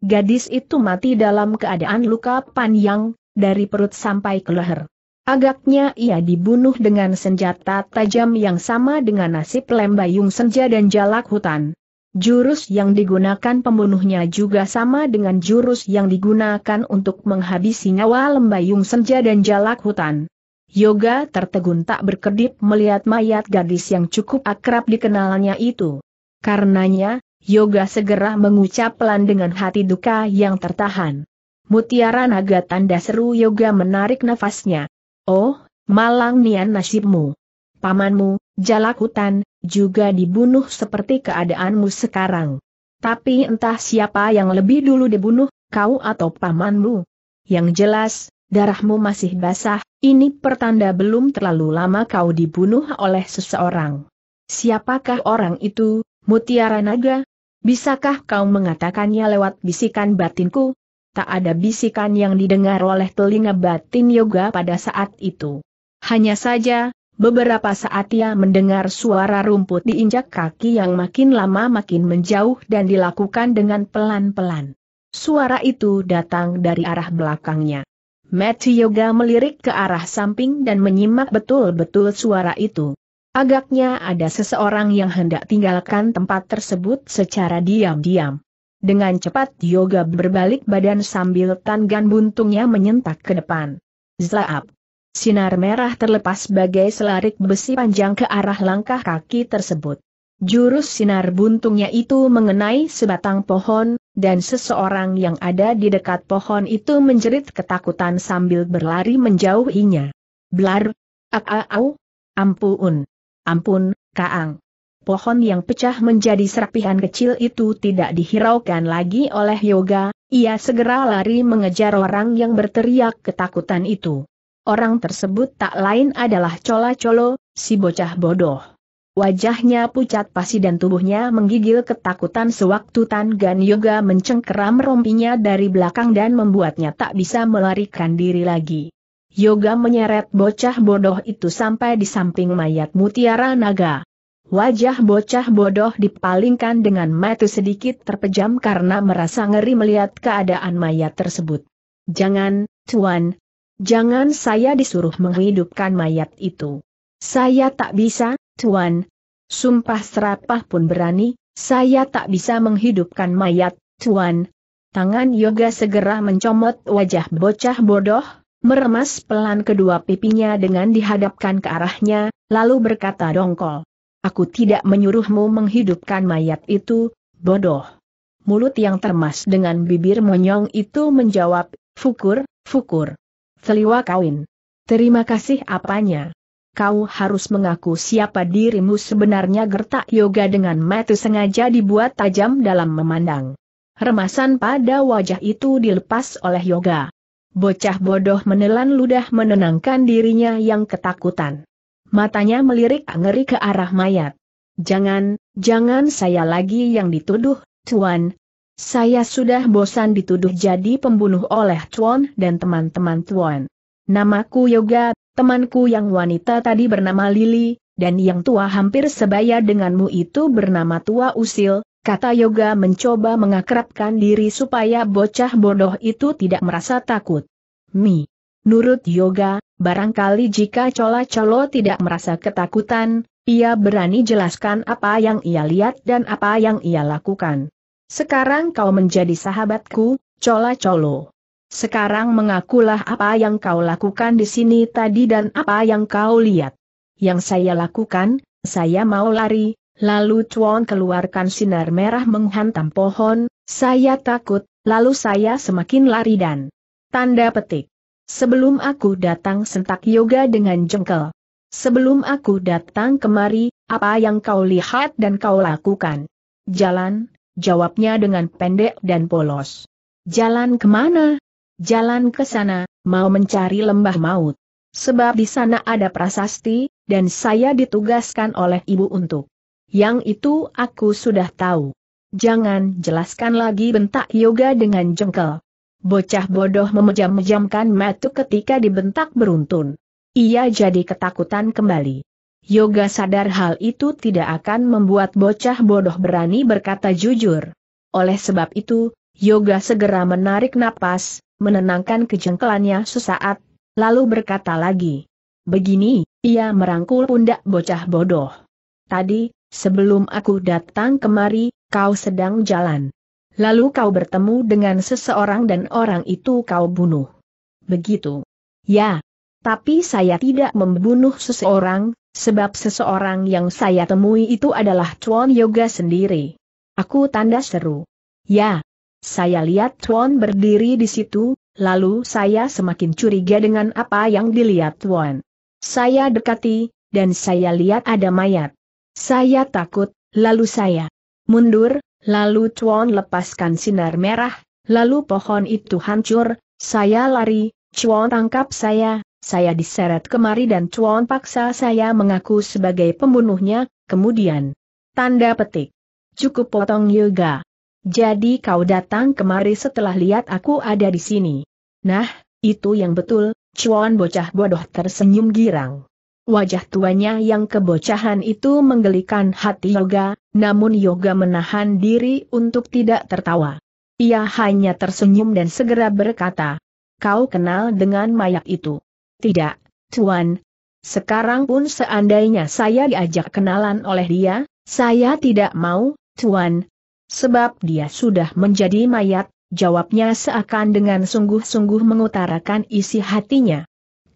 Gadis itu mati dalam keadaan luka panjang, dari perut sampai ke leher. Agaknya ia dibunuh dengan senjata tajam yang sama dengan nasib lembayung senja dan jalak hutan. Jurus yang digunakan pembunuhnya juga sama dengan jurus yang digunakan untuk menghabisi nyawa lembayung senja dan jalak hutan. Yoga tertegun tak berkedip melihat mayat gadis yang cukup akrab dikenalnya itu. Karenanya, Yoga segera mengucap pelan dengan hati duka yang tertahan. Mutiara naga tanda seru yoga menarik nafasnya. Oh, malang nian nasibmu. Pamanmu, jalak hutan, juga dibunuh seperti keadaanmu sekarang. Tapi entah siapa yang lebih dulu dibunuh, kau atau pamanmu. Yang jelas, darahmu masih basah, ini pertanda belum terlalu lama kau dibunuh oleh seseorang. Siapakah orang itu, Mutiara Naga? Bisakah kau mengatakannya lewat bisikan batinku? Tak ada bisikan yang didengar oleh telinga batin Yoga pada saat itu. Hanya saja, beberapa saat ia mendengar suara rumput diinjak kaki yang makin lama makin menjauh dan dilakukan dengan pelan-pelan. Suara itu datang dari arah belakangnya. Mati Yoga melirik ke arah samping dan menyimak betul-betul suara itu. Agaknya ada seseorang yang hendak tinggalkan tempat tersebut secara diam-diam. Dengan cepat Yoga berbalik badan sambil tanggan buntungnya menyentak ke depan. Zlaap. Sinar merah terlepas sebagai selarik besi panjang ke arah langkah kaki tersebut. Jurus sinar buntungnya itu mengenai sebatang pohon, dan seseorang yang ada di dekat pohon itu menjerit ketakutan sambil berlari menjauhinya. Blar! Ak-au! Ampun! Ampun, Kaang! Pohon yang pecah menjadi serapihan kecil itu tidak dihiraukan lagi oleh Yoga, ia segera lari mengejar orang yang berteriak ketakutan itu. Orang tersebut tak lain adalah Cola Colo, si bocah bodoh. Wajahnya pucat pasi dan tubuhnya menggigil ketakutan sewaktu Tan Gan Yoga mencengkeram rompinya dari belakang dan membuatnya tak bisa melarikan diri lagi. Yoga menyeret bocah bodoh itu sampai di samping mayat mutiara naga. Wajah bocah bodoh dipalingkan dengan mata sedikit terpejam karena merasa ngeri melihat keadaan mayat tersebut. Jangan, Tuan. Jangan saya disuruh menghidupkan mayat itu. Saya tak bisa, Tuan, sumpah serapah pun berani, saya tak bisa menghidupkan mayat, Tuan. Tangan Yoga segera mencomot wajah bocah bodoh, meremas pelan kedua pipinya dengan dihadapkan ke arahnya, lalu berkata dongkol. Aku tidak menyuruhmu menghidupkan mayat itu, bodoh. Mulut yang termas dengan bibir monyong itu menjawab, fukur, fukur. Teliwa kawin. Terima kasih apanya kau harus mengaku siapa dirimu sebenarnya gertak yoga dengan mata sengaja dibuat tajam dalam memandang. Remasan pada wajah itu dilepas oleh yoga. Bocah bodoh menelan ludah menenangkan dirinya yang ketakutan. Matanya melirik ngeri ke arah mayat. Jangan, jangan saya lagi yang dituduh, Tuan. Saya sudah bosan dituduh jadi pembunuh oleh Tuan dan teman-teman Tuan. Namaku Yoga, Temanku yang wanita tadi bernama Lili, dan yang tua hampir sebaya denganmu itu bernama Tua Usil, kata Yoga mencoba mengakrabkan diri supaya bocah bodoh itu tidak merasa takut. Mi. Nurut Yoga, barangkali jika Cola Colo tidak merasa ketakutan, ia berani jelaskan apa yang ia lihat dan apa yang ia lakukan. Sekarang kau menjadi sahabatku, Cola Colo. Sekarang mengakulah apa yang kau lakukan di sini tadi dan apa yang kau lihat. Yang saya lakukan, saya mau lari, lalu Chuan keluarkan sinar merah menghantam pohon, saya takut, lalu saya semakin lari dan... Tanda petik. Sebelum aku datang sentak yoga dengan jengkel. Sebelum aku datang kemari, apa yang kau lihat dan kau lakukan? Jalan, jawabnya dengan pendek dan polos. Jalan ke mana? jalan ke sana, mau mencari lembah maut. Sebab di sana ada prasasti, dan saya ditugaskan oleh ibu untuk. Yang itu aku sudah tahu. Jangan jelaskan lagi bentak yoga dengan jengkel. Bocah bodoh memejam-mejamkan mata ketika dibentak beruntun. Ia jadi ketakutan kembali. Yoga sadar hal itu tidak akan membuat bocah bodoh berani berkata jujur. Oleh sebab itu, Yoga segera menarik napas, menenangkan kejengkelannya sesaat, lalu berkata lagi. Begini, ia merangkul pundak bocah bodoh. Tadi, sebelum aku datang kemari, kau sedang jalan. Lalu kau bertemu dengan seseorang dan orang itu kau bunuh. Begitu. Ya. Tapi saya tidak membunuh seseorang, sebab seseorang yang saya temui itu adalah Chuan Yoga sendiri. Aku tanda seru. Ya, saya lihat Tuan berdiri di situ, lalu saya semakin curiga dengan apa yang dilihat Tuan. Saya dekati, dan saya lihat ada mayat. Saya takut, lalu saya mundur, lalu Tuan lepaskan sinar merah, lalu pohon itu hancur, saya lari, Tuan tangkap saya, saya diseret kemari dan Tuan paksa saya mengaku sebagai pembunuhnya, kemudian. Tanda petik. Cukup potong yoga. Jadi kau datang kemari setelah lihat aku ada di sini. Nah, itu yang betul, Chuan bocah bodoh tersenyum girang. Wajah tuanya yang kebocahan itu menggelikan hati Yoga, namun Yoga menahan diri untuk tidak tertawa. Ia hanya tersenyum dan segera berkata, kau kenal dengan mayat itu? Tidak, Tuan. Sekarang pun seandainya saya diajak kenalan oleh dia, saya tidak mau, Tuan. Sebab dia sudah menjadi mayat, jawabnya seakan dengan sungguh-sungguh mengutarakan isi hatinya.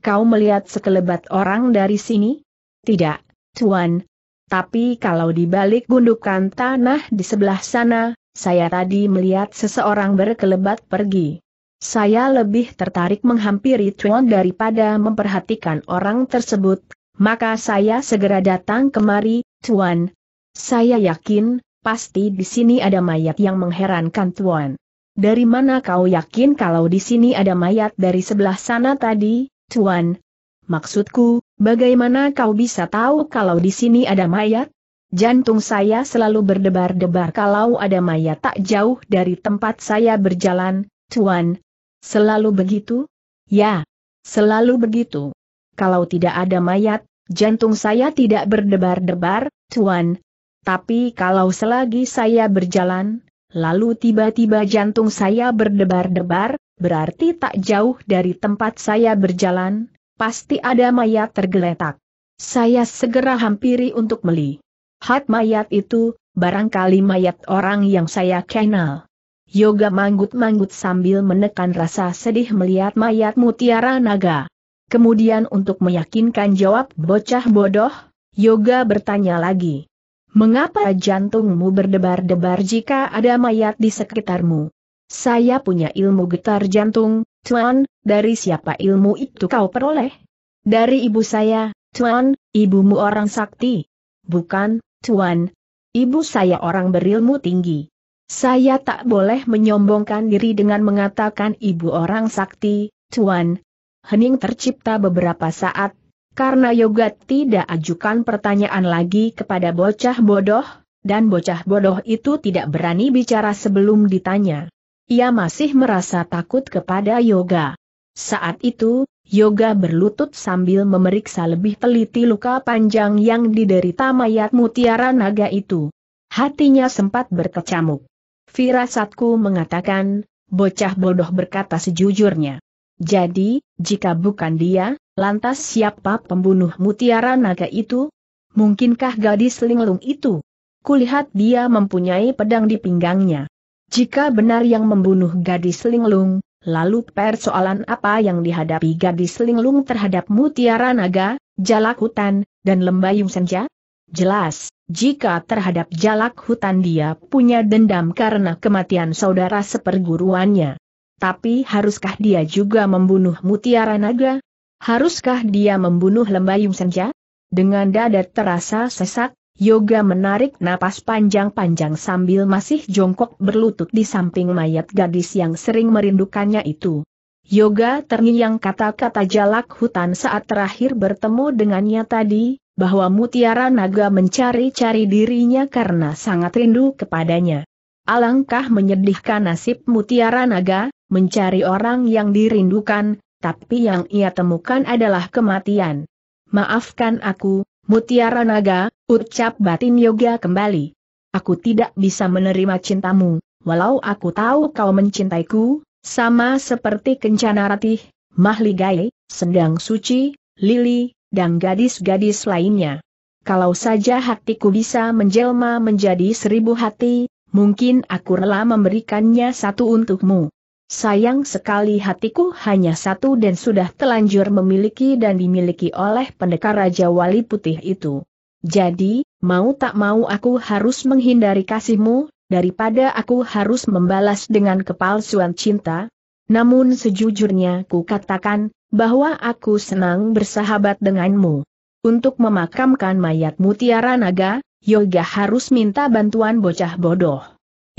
Kau melihat sekelebat orang dari sini? Tidak, Tuan. Tapi kalau di balik gundukan tanah di sebelah sana, saya tadi melihat seseorang berkelebat pergi. Saya lebih tertarik menghampiri Tuan daripada memperhatikan orang tersebut, maka saya segera datang kemari, Tuan. Saya yakin, pasti di sini ada mayat yang mengherankan Tuan. Dari mana kau yakin kalau di sini ada mayat dari sebelah sana tadi, Tuan? Maksudku, bagaimana kau bisa tahu kalau di sini ada mayat? Jantung saya selalu berdebar-debar kalau ada mayat tak jauh dari tempat saya berjalan, Tuan. Selalu begitu? Ya, selalu begitu. Kalau tidak ada mayat, jantung saya tidak berdebar-debar, Tuan. Tapi kalau selagi saya berjalan, lalu tiba-tiba jantung saya berdebar-debar, berarti tak jauh dari tempat saya berjalan, pasti ada mayat tergeletak. Saya segera hampiri untuk melihat mayat itu, barangkali mayat orang yang saya kenal. Yoga manggut-manggut sambil menekan rasa sedih melihat mayat mutiara naga. Kemudian untuk meyakinkan jawab bocah bodoh, Yoga bertanya lagi. Mengapa jantungmu berdebar-debar jika ada mayat di sekitarmu? Saya punya ilmu getar jantung, Tuan, dari siapa ilmu itu kau peroleh? Dari ibu saya, Tuan, ibumu orang sakti. Bukan, Tuan. Ibu saya orang berilmu tinggi. Saya tak boleh menyombongkan diri dengan mengatakan ibu orang sakti, Tuan. Hening tercipta beberapa saat, karena Yoga tidak ajukan pertanyaan lagi kepada bocah bodoh, dan bocah bodoh itu tidak berani bicara sebelum ditanya. Ia masih merasa takut kepada Yoga. Saat itu, Yoga berlutut sambil memeriksa lebih teliti luka panjang yang diderita mayat mutiara naga itu. Hatinya sempat berkecamuk. Firasatku mengatakan, bocah bodoh berkata sejujurnya. Jadi, jika bukan dia, lantas siapa pembunuh mutiara naga itu? Mungkinkah gadis linglung itu? Kulihat dia mempunyai pedang di pinggangnya. Jika benar yang membunuh gadis linglung, lalu persoalan apa yang dihadapi gadis linglung terhadap mutiara naga, jalak hutan, dan lembayung senja? Jelas, jika terhadap jalak hutan dia punya dendam karena kematian saudara seperguruannya. Tapi haruskah dia juga membunuh mutiara naga? Haruskah dia membunuh lembayung senja? Dengan dada terasa sesak, Yoga menarik napas panjang-panjang sambil masih jongkok berlutut di samping mayat gadis yang sering merindukannya itu. Yoga terngiang kata-kata jalak hutan saat terakhir bertemu dengannya tadi, bahwa mutiara naga mencari-cari dirinya karena sangat rindu kepadanya. Alangkah menyedihkan nasib mutiara naga, mencari orang yang dirindukan, tapi yang ia temukan adalah kematian. Maafkan aku, Mutiara Naga, ucap batin Yoga kembali. Aku tidak bisa menerima cintamu, walau aku tahu kau mencintaiku, sama seperti Kencana Ratih, Mahligai, Sendang Suci, Lili, dan gadis-gadis lainnya. Kalau saja hatiku bisa menjelma menjadi seribu hati, mungkin aku rela memberikannya satu untukmu. Sayang sekali hatiku hanya satu dan sudah telanjur memiliki dan dimiliki oleh pendekar Raja Wali Putih itu. Jadi, mau tak mau aku harus menghindari kasihmu, daripada aku harus membalas dengan kepalsuan cinta. Namun sejujurnya ku katakan, bahwa aku senang bersahabat denganmu. Untuk memakamkan mayat mutiara naga, Yoga harus minta bantuan bocah bodoh.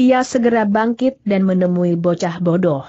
Ia segera bangkit dan menemui bocah bodoh.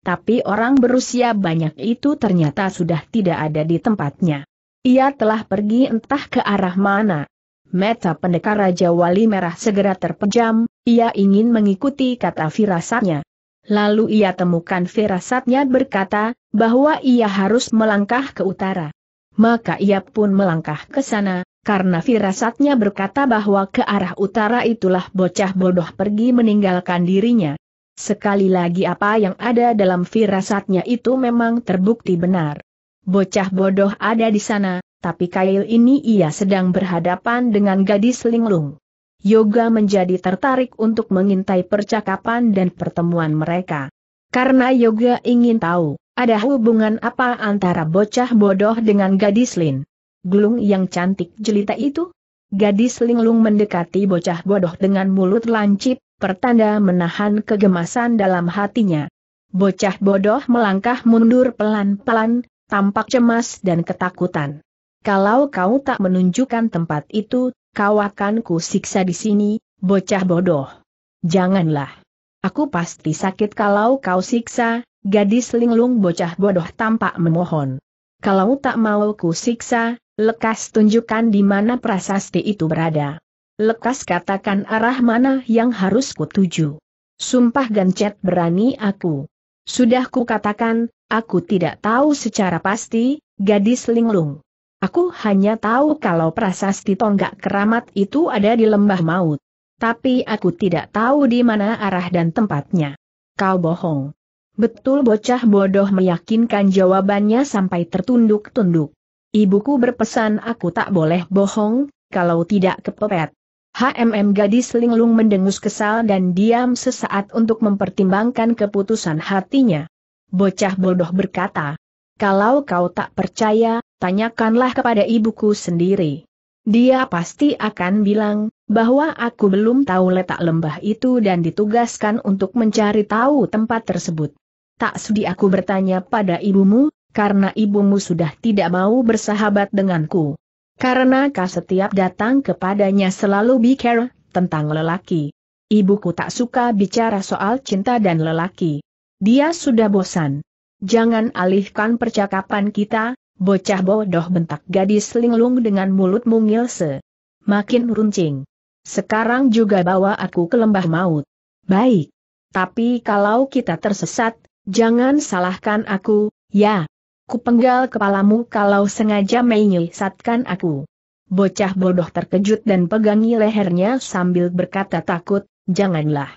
Tapi orang berusia banyak itu ternyata sudah tidak ada di tempatnya. Ia telah pergi entah ke arah mana. Meta pendekar Raja Wali Merah segera terpejam, ia ingin mengikuti kata firasatnya. Lalu ia temukan firasatnya berkata, bahwa ia harus melangkah ke utara. Maka ia pun melangkah ke sana, karena firasatnya berkata bahwa ke arah utara itulah bocah bodoh pergi meninggalkan dirinya. Sekali lagi apa yang ada dalam firasatnya itu memang terbukti benar. Bocah bodoh ada di sana, tapi kail ini ia sedang berhadapan dengan gadis linglung. Yoga menjadi tertarik untuk mengintai percakapan dan pertemuan mereka. Karena Yoga ingin tahu, ada hubungan apa antara bocah bodoh dengan gadis Lin. Glung yang cantik jelita itu? Gadis linglung mendekati bocah bodoh dengan mulut lancip, pertanda menahan kegemasan dalam hatinya. Bocah bodoh melangkah mundur pelan-pelan, tampak cemas dan ketakutan. Kalau kau tak menunjukkan tempat itu, kau akan ku siksa di sini, bocah bodoh. Janganlah. Aku pasti sakit kalau kau siksa, gadis linglung bocah bodoh tampak memohon. Kalau tak mau ku siksa, lekas tunjukkan di mana prasasti itu berada. Lekas katakan arah mana yang harus ku tuju. Sumpah gancet berani aku. Sudah ku katakan, aku tidak tahu secara pasti, gadis linglung. Aku hanya tahu kalau prasasti tonggak keramat itu ada di lembah maut. Tapi aku tidak tahu di mana arah dan tempatnya. Kau bohong. Betul bocah bodoh meyakinkan jawabannya sampai tertunduk-tunduk. Ibuku berpesan aku tak boleh bohong, kalau tidak kepepet. HMM gadis linglung mendengus kesal dan diam sesaat untuk mempertimbangkan keputusan hatinya. Bocah bodoh berkata, kalau kau tak percaya, tanyakanlah kepada ibuku sendiri. Dia pasti akan bilang, bahwa aku belum tahu letak lembah itu dan ditugaskan untuk mencari tahu tempat tersebut. Tak sudi aku bertanya pada ibumu, karena ibumu sudah tidak mau bersahabat denganku. Karena kau setiap datang kepadanya selalu bicara tentang lelaki. Ibuku tak suka bicara soal cinta dan lelaki. Dia sudah bosan. Jangan alihkan percakapan kita, bocah bodoh bentak gadis linglung dengan mulut mungil se. Makin runcing. Sekarang juga bawa aku ke lembah maut. Baik. Tapi kalau kita tersesat, jangan salahkan aku, ya. Kupenggal kepalamu kalau sengaja menyesatkan aku. Bocah bodoh terkejut dan pegangi lehernya sambil berkata takut, janganlah.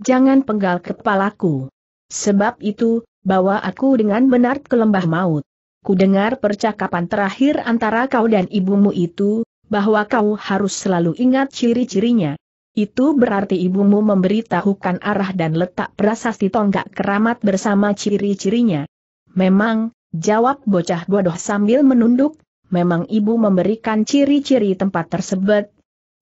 Jangan penggal kepalaku. Sebab itu, bawa aku dengan benar ke lembah maut. Ku dengar percakapan terakhir antara kau dan ibumu itu, bahwa kau harus selalu ingat ciri-cirinya. Itu berarti ibumu memberitahukan arah dan letak prasasti tonggak keramat bersama ciri-cirinya. Memang, jawab bocah bodoh sambil menunduk, memang ibu memberikan ciri-ciri tempat tersebut.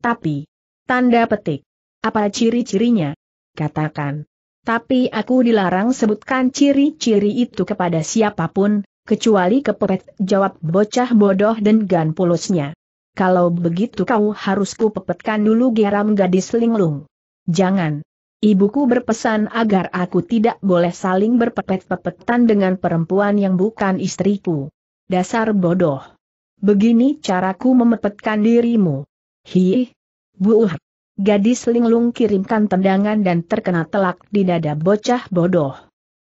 Tapi, tanda petik, apa ciri-cirinya? Katakan. Tapi aku dilarang sebutkan ciri-ciri itu kepada siapa pun, kecuali kepepet jawab bocah bodoh dan gan pulosnya. Kalau begitu kau harus kupepetkan dulu geram gadis linglung. Jangan. Ibuku berpesan agar aku tidak boleh saling berpepet-pepetan dengan perempuan yang bukan istriku. Dasar bodoh. Begini caraku memepetkan dirimu. Hi. Buuh. Gadis linglung kirimkan tendangan dan terkena telak di dada bocah bodoh.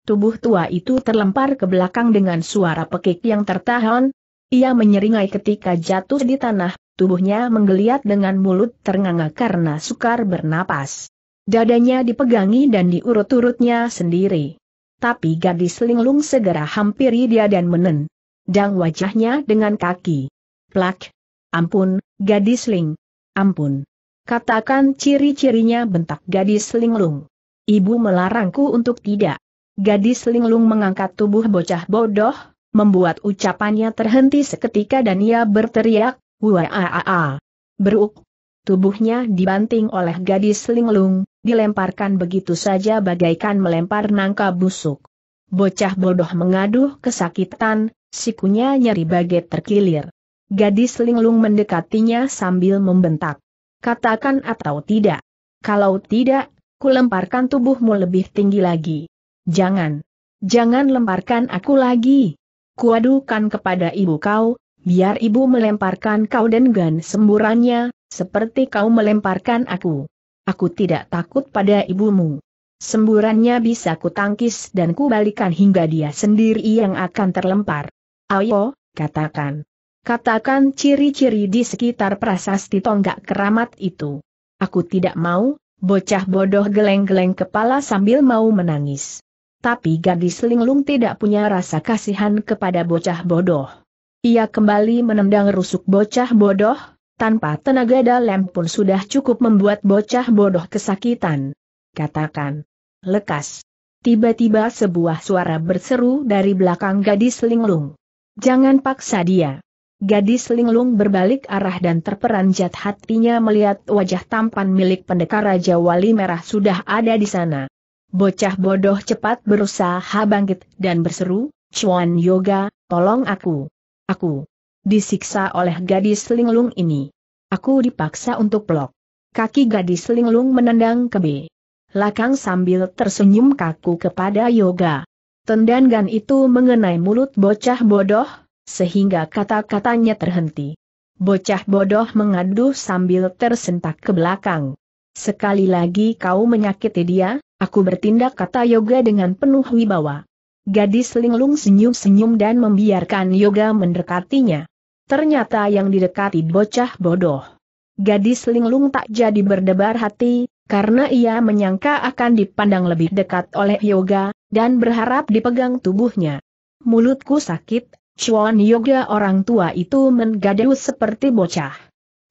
Tubuh tua itu terlempar ke belakang dengan suara pekik yang tertahan. Ia menyeringai ketika jatuh di tanah, tubuhnya menggeliat dengan mulut ternganga karena sukar bernapas. Dadanya dipegangi dan diurut-urutnya sendiri. Tapi gadis linglung segera hampiri dia dan menen. Dang wajahnya dengan kaki. Plak. Ampun, gadis ling. Ampun. Katakan ciri-cirinya bentak gadis linglung. Ibu melarangku untuk tidak. Gadis linglung mengangkat tubuh bocah bodoh, membuat ucapannya terhenti seketika dan ia berteriak, Waaaa. Beruk. Tubuhnya dibanting oleh gadis linglung, dilemparkan begitu saja bagaikan melempar nangka busuk. Bocah bodoh mengaduh kesakitan, sikunya nyeri bagai terkilir. Gadis linglung mendekatinya sambil membentak. Katakan atau tidak. Kalau tidak, kulemparkan tubuhmu lebih tinggi lagi. Jangan. Jangan lemparkan aku lagi. Kuadukan kepada ibu kau, biar ibu melemparkan kau dengan semburannya, seperti kau melemparkan aku. Aku tidak takut pada ibumu. Semburannya bisa kutangkis dan kubalikan hingga dia sendiri yang akan terlempar. Ayo, katakan. Katakan ciri-ciri di sekitar prasasti tonggak keramat itu. Aku tidak mau, Bocah bodoh geleng-geleng kepala sambil mau menangis. Tapi gadis linglung tidak punya rasa kasihan kepada bocah bodoh. Ia kembali menendang rusuk bocah bodoh, tanpa tenaga dalam pun sudah cukup membuat bocah bodoh kesakitan. Katakan, lekas. Tiba-tiba sebuah suara berseru dari belakang gadis linglung. Jangan paksa dia. Gadis linglung berbalik arah dan terperanjat hatinya melihat wajah tampan milik pendekar Raja Wali Merah sudah ada di sana. Bocah bodoh cepat berusaha bangkit dan berseru, Chuan Yoga, tolong aku. Aku disiksa oleh gadis linglung ini. Aku dipaksa untuk pelok. Kaki gadis linglung menendang ke B. Lakang sambil tersenyum kaku kepada Yoga. Tendangan itu mengenai mulut bocah bodoh, sehingga kata-katanya terhenti. Bocah bodoh mengadu sambil tersentak ke belakang. Sekali lagi kau menyakiti dia, aku bertindak kata Yoga dengan penuh wibawa. Gadis linglung senyum-senyum dan membiarkan Yoga mendekatinya. Ternyata yang didekati bocah bodoh. Gadis linglung tak jadi berdebar hati, karena ia menyangka akan dipandang lebih dekat oleh Yoga, dan berharap dipegang tubuhnya. Mulutku sakit, Chuan Yoga orang tua itu menggadeu seperti bocah.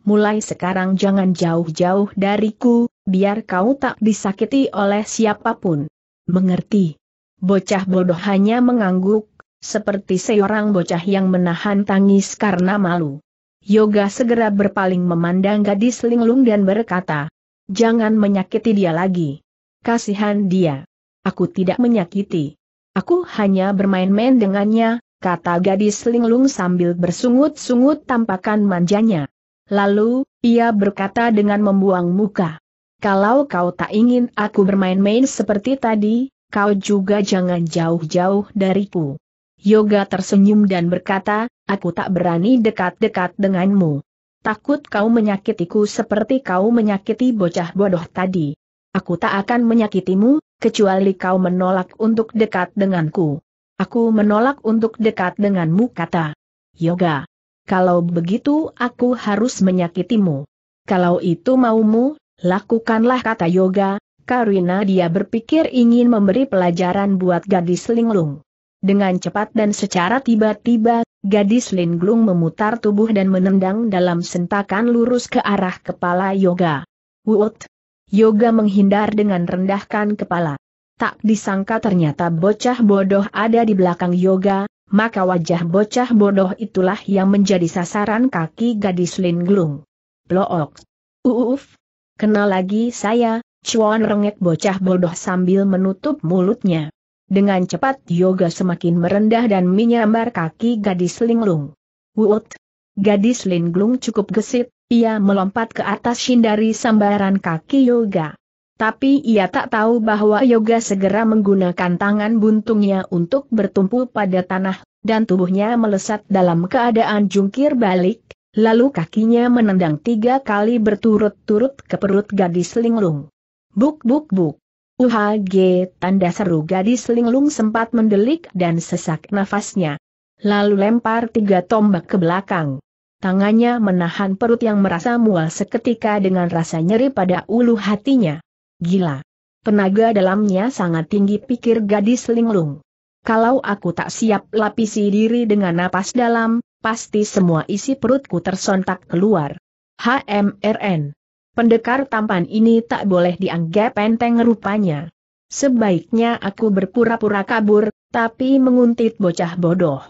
Mulai sekarang jangan jauh-jauh dariku, biar kau tak disakiti oleh siapa pun. Mengerti? Bocah bodoh hanya mengangguk, seperti seorang bocah yang menahan tangis karena malu. Yoga segera berpaling memandang gadis linglung dan berkata, Jangan menyakiti dia lagi. Kasihan dia. Aku tidak menyakiti. Aku hanya bermain-main dengannya, kata gadis linglung sambil bersungut-sungut tampakan manjanya. Lalu, ia berkata dengan membuang muka. Kalau kau tak ingin aku bermain-main seperti tadi, kau juga jangan jauh-jauh dariku. Yoga tersenyum dan berkata, aku tak berani dekat-dekat denganmu. Takut kau menyakitiku seperti kau menyakiti bocah bodoh tadi. Aku tak akan menyakitimu, kecuali kau menolak untuk dekat denganku. Aku menolak untuk dekat denganmu kata Yoga. Kalau begitu aku harus menyakitimu. Kalau itu maumu, lakukanlah kata Yoga, karena dia berpikir ingin memberi pelajaran buat gadis linglung. Dengan cepat dan secara tiba-tiba, gadis linglung memutar tubuh dan menendang dalam sentakan lurus ke arah kepala Yoga. Wut! Yoga menghindar dengan rendahkan kepala. Tak disangka ternyata bocah bodoh ada di belakang yoga, maka wajah bocah bodoh itulah yang menjadi sasaran kaki gadis Lin Glung. Blook. Uuf. Kenal lagi saya, Chuan rengek bocah bodoh sambil menutup mulutnya. Dengan cepat yoga semakin merendah dan menyambar kaki gadis Linglung. Wut! Gadis Linglung cukup gesit, ia melompat ke atas hindari sambaran kaki yoga. Tapi ia tak tahu bahwa Yoga segera menggunakan tangan buntungnya untuk bertumpu pada tanah, dan tubuhnya melesat dalam keadaan jungkir balik, lalu kakinya menendang tiga kali berturut-turut ke perut gadis linglung. Buk buk buk. UHG tanda seru gadis linglung sempat mendelik dan sesak nafasnya. Lalu lempar tiga tombak ke belakang. Tangannya menahan perut yang merasa mual seketika dengan rasa nyeri pada ulu hatinya. Gila. Tenaga dalamnya sangat tinggi pikir gadis linglung. Kalau aku tak siap lapisi diri dengan napas dalam, pasti semua isi perutku tersontak keluar. HMRN. Pendekar tampan ini tak boleh dianggap enteng rupanya. Sebaiknya aku berpura-pura kabur, tapi menguntit bocah bodoh.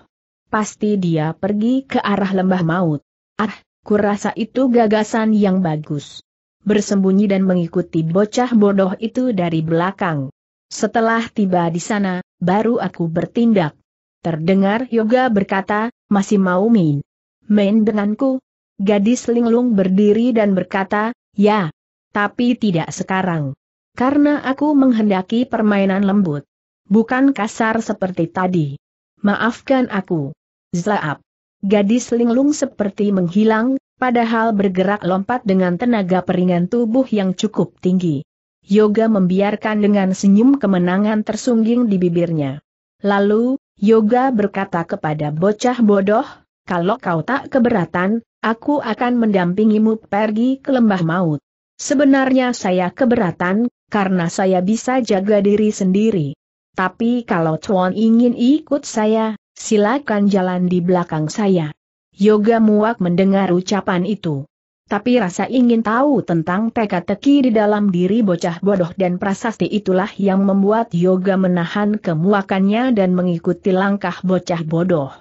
Pasti dia pergi ke arah lembah maut. Ah, kurasa itu gagasan yang bagus bersembunyi dan mengikuti bocah bodoh itu dari belakang. Setelah tiba di sana, baru aku bertindak. Terdengar Yoga berkata, masih mau main. Main denganku? Gadis linglung berdiri dan berkata, ya. Tapi tidak sekarang. Karena aku menghendaki permainan lembut. Bukan kasar seperti tadi. Maafkan aku. Zaap. Gadis linglung seperti menghilang, padahal bergerak lompat dengan tenaga peringan tubuh yang cukup tinggi. Yoga membiarkan dengan senyum kemenangan tersungging di bibirnya. Lalu, Yoga berkata kepada bocah bodoh, kalau kau tak keberatan, aku akan mendampingimu pergi ke lembah maut. Sebenarnya saya keberatan, karena saya bisa jaga diri sendiri. Tapi kalau Tuan ingin ikut saya, silakan jalan di belakang saya. Yoga muak mendengar ucapan itu. Tapi rasa ingin tahu tentang teka-teki di dalam diri bocah bodoh dan prasasti itulah yang membuat Yoga menahan kemuakannya dan mengikuti langkah bocah bodoh.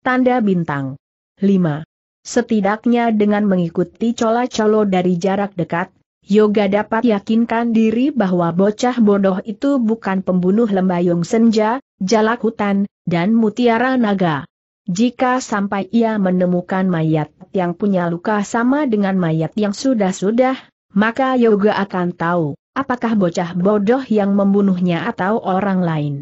Tanda bintang 5. Setidaknya dengan mengikuti cola-colo dari jarak dekat, Yoga dapat yakinkan diri bahwa bocah bodoh itu bukan pembunuh lembayung senja, jalak hutan, dan mutiara naga. Jika sampai ia menemukan mayat yang punya luka sama dengan mayat yang sudah-sudah, maka Yoga akan tahu, apakah bocah bodoh yang membunuhnya atau orang lain.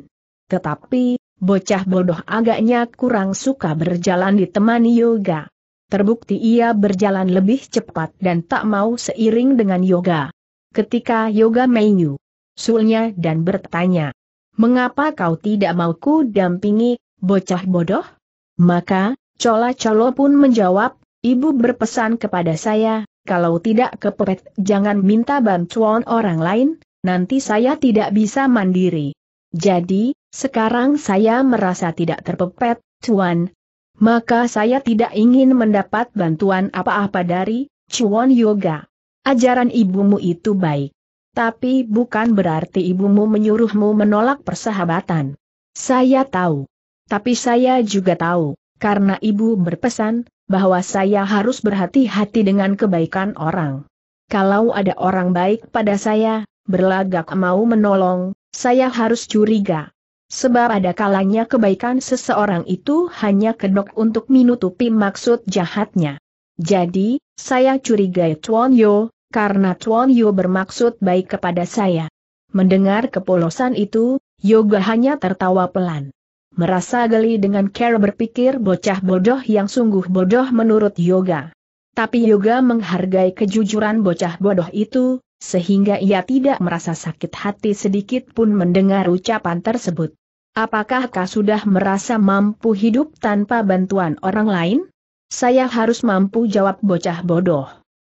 Tetapi, bocah bodoh agaknya kurang suka berjalan ditemani Yoga. Terbukti ia berjalan lebih cepat dan tak mau seiring dengan Yoga. Ketika Yoga menyu, sulnya dan bertanya, Mengapa kau tidak mau ku dampingi, bocah bodoh? Maka, Cola Colo pun menjawab, Ibu berpesan kepada saya, kalau tidak kepepet jangan minta bantuan orang lain, nanti saya tidak bisa mandiri. Jadi, sekarang saya merasa tidak terpepet, Tuan, maka saya tidak ingin mendapat bantuan apa-apa dari Chuan Yoga. Ajaran ibumu itu baik. Tapi bukan berarti ibumu menyuruhmu menolak persahabatan. Saya tahu. Tapi saya juga tahu, karena ibu berpesan, bahwa saya harus berhati-hati dengan kebaikan orang. Kalau ada orang baik pada saya, berlagak mau menolong, saya harus curiga. Sebab ada kalanya kebaikan seseorang itu hanya kedok untuk menutupi maksud jahatnya. Jadi, saya curigai Tuan Yo, karena Tuan Yo bermaksud baik kepada saya. Mendengar kepolosan itu, Yoga hanya tertawa pelan. Merasa geli dengan cara berpikir bocah bodoh yang sungguh bodoh menurut Yoga. Tapi Yoga menghargai kejujuran bocah bodoh itu, sehingga ia tidak merasa sakit hati sedikit pun mendengar ucapan tersebut. Apakah kau sudah merasa mampu hidup tanpa bantuan orang lain? Saya harus mampu jawab bocah bodoh.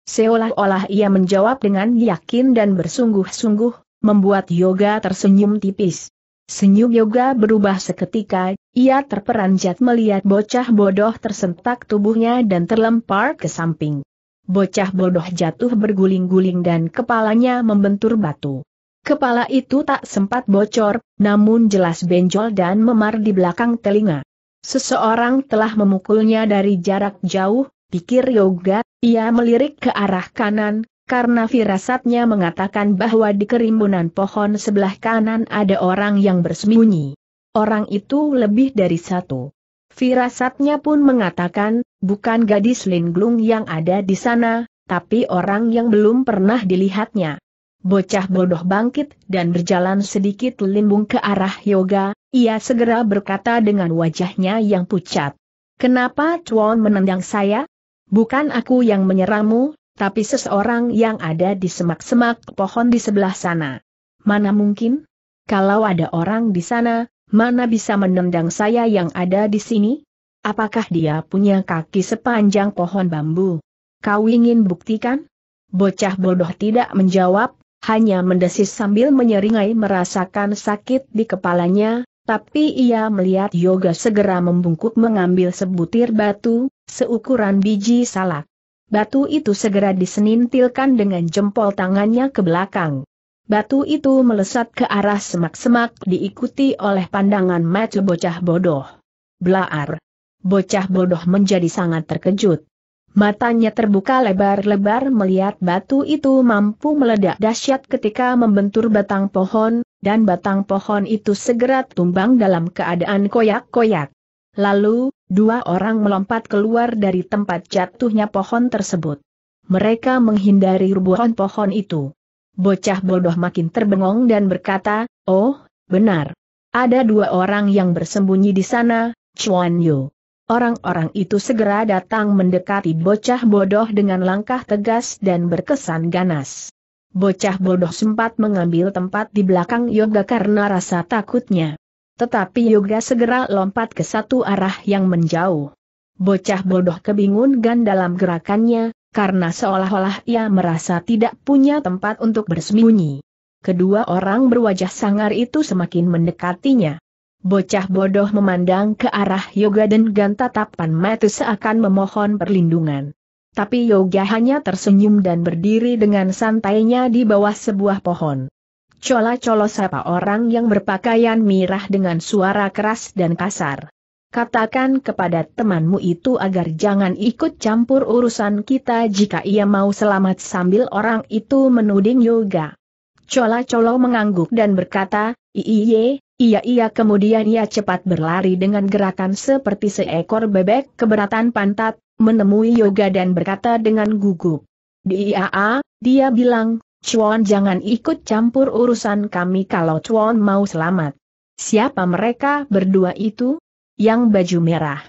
Seolah-olah ia menjawab dengan yakin dan bersungguh-sungguh, membuat Yoga tersenyum tipis. Senyum Yoga berubah seketika, ia terperanjat melihat bocah bodoh tersentak tubuhnya dan terlempar ke samping. Bocah bodoh jatuh berguling-guling dan kepalanya membentur batu. Kepala itu tak sempat bocor, namun jelas benjol dan memar di belakang telinga. Seseorang telah memukulnya dari jarak jauh, pikir Yoga, ia melirik ke arah kanan, karena firasatnya mengatakan bahwa di kerimbunan pohon sebelah kanan ada orang yang bersembunyi. Orang itu lebih dari satu. Firasatnya pun mengatakan, bukan gadis linglung yang ada di sana, tapi orang yang belum pernah dilihatnya. Bocah bodoh bangkit dan berjalan sedikit limbung ke arah yoga, ia segera berkata dengan wajahnya yang pucat. Kenapa Tuan menendang saya? Bukan aku yang menyerangmu, tapi seseorang yang ada di semak-semak pohon di sebelah sana. Mana mungkin? Kalau ada orang di sana, Mana bisa menendang saya yang ada di sini? Apakah dia punya kaki sepanjang pohon bambu? Kau ingin buktikan? Bocah bodoh tidak menjawab, hanya mendesis sambil menyeringai merasakan sakit di kepalanya, tapi ia melihat Yoga segera membungkuk mengambil sebutir batu, seukuran biji salak. Batu itu segera disenintilkan dengan jempol tangannya ke belakang. Batu itu melesat ke arah semak-semak diikuti oleh pandangan mata bocah bodoh. Blaar. Bocah bodoh menjadi sangat terkejut. Matanya terbuka lebar-lebar melihat batu itu mampu meledak dahsyat ketika membentur batang pohon, dan batang pohon itu segera tumbang dalam keadaan koyak-koyak. Lalu, dua orang melompat keluar dari tempat jatuhnya pohon tersebut. Mereka menghindari rubuhan pohon itu. Bocah bodoh makin terbengong dan berkata, Oh, benar. Ada dua orang yang bersembunyi di sana, Chuan Yu. Orang-orang itu segera datang mendekati bocah bodoh dengan langkah tegas dan berkesan ganas. Bocah bodoh sempat mengambil tempat di belakang Yoga karena rasa takutnya. Tetapi Yoga segera lompat ke satu arah yang menjauh. Bocah bodoh kebingungan dalam gerakannya, karena seolah-olah ia merasa tidak punya tempat untuk bersembunyi. Kedua orang berwajah sangar itu semakin mendekatinya. Bocah bodoh memandang ke arah Yoga dan gan tatapan mata seakan memohon perlindungan. Tapi Yoga hanya tersenyum dan berdiri dengan santainya di bawah sebuah pohon. Cola-colo siapa orang yang berpakaian mirah dengan suara keras dan kasar. Katakan kepada temanmu itu agar jangan ikut campur urusan kita jika ia mau selamat sambil orang itu menuding Yoga. Cola-colo mengangguk dan berkata, iye, Iya iya kemudian ia cepat berlari dengan gerakan seperti seekor bebek keberatan pantat, menemui Yoga dan berkata dengan gugup. Di IAA, dia bilang, Chuan jangan ikut campur urusan kami kalau Chuan mau selamat. Siapa mereka berdua itu? Yang baju merah.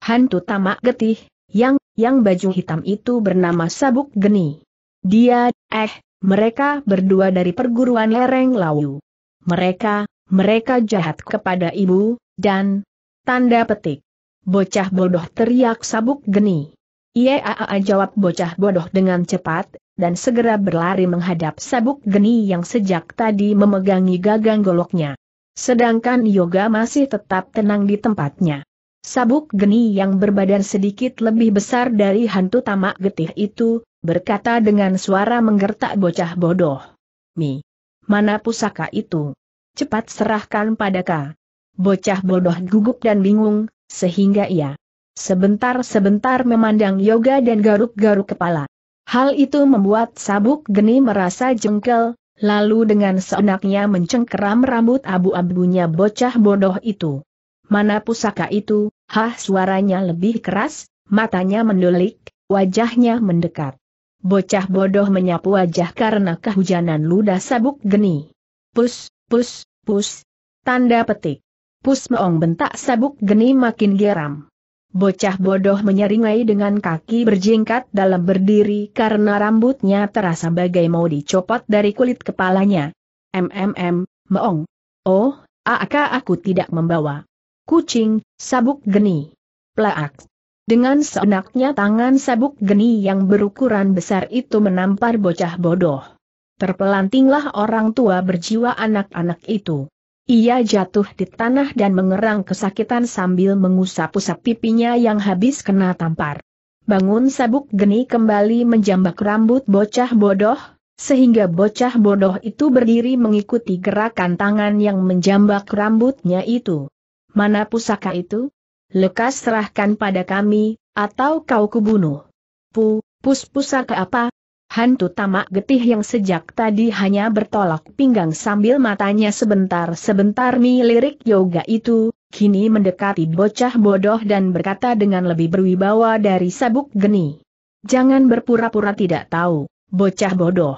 Hantu tamak getih, yang, yang baju hitam itu bernama Sabuk Geni. Dia, eh, mereka berdua dari perguruan lereng Lawu. Mereka, mereka jahat kepada ibu, dan, tanda petik. Bocah bodoh teriak sabuk geni. Ia aa jawab bocah bodoh dengan cepat, dan segera berlari menghadap sabuk geni yang sejak tadi memegangi gagang goloknya. Sedangkan Yoga masih tetap tenang di tempatnya. Sabuk geni yang berbadan sedikit lebih besar dari hantu tamak getih itu, berkata dengan suara menggertak bocah bodoh. Mi, mana pusaka itu? Cepat serahkan pada Ka. Bocah bodoh gugup dan bingung, sehingga ia sebentar-sebentar memandang Yoga dan garuk-garuk kepala. Hal itu membuat sabuk geni merasa jengkel, lalu dengan seenaknya mencengkeram rambut abu-abunya bocah bodoh itu. Mana pusaka itu, hah suaranya lebih keras, matanya mendulik, wajahnya mendekat. Bocah bodoh menyapu wajah karena kehujanan ludah sabuk geni. Pus, pus, Pus. Tanda petik. Pus meong bentak sabuk geni makin geram. Bocah bodoh menyeringai dengan kaki berjingkat dalam berdiri karena rambutnya terasa bagai mau dicopot dari kulit kepalanya. MMM, meong. Oh, aka aku tidak membawa. Kucing, sabuk geni. Plaak. Dengan seenaknya tangan sabuk geni yang berukuran besar itu menampar bocah bodoh. Terpelantinglah orang tua berjiwa anak-anak itu. Ia jatuh di tanah dan mengerang kesakitan sambil mengusap-usap pipinya yang habis kena tampar. Bangun sabuk geni kembali menjambak rambut bocah bodoh, sehingga bocah bodoh itu berdiri mengikuti gerakan tangan yang menjambak rambutnya itu. Mana pusaka itu? Lekas serahkan pada kami, atau kau kubunuh. Pu, pus pusaka apa? Hantu tamak getih yang sejak tadi hanya bertolak pinggang sambil matanya sebentar-sebentar milirik yoga itu, kini mendekati bocah bodoh dan berkata dengan lebih berwibawa dari sabuk geni. Jangan berpura-pura tidak tahu, bocah bodoh.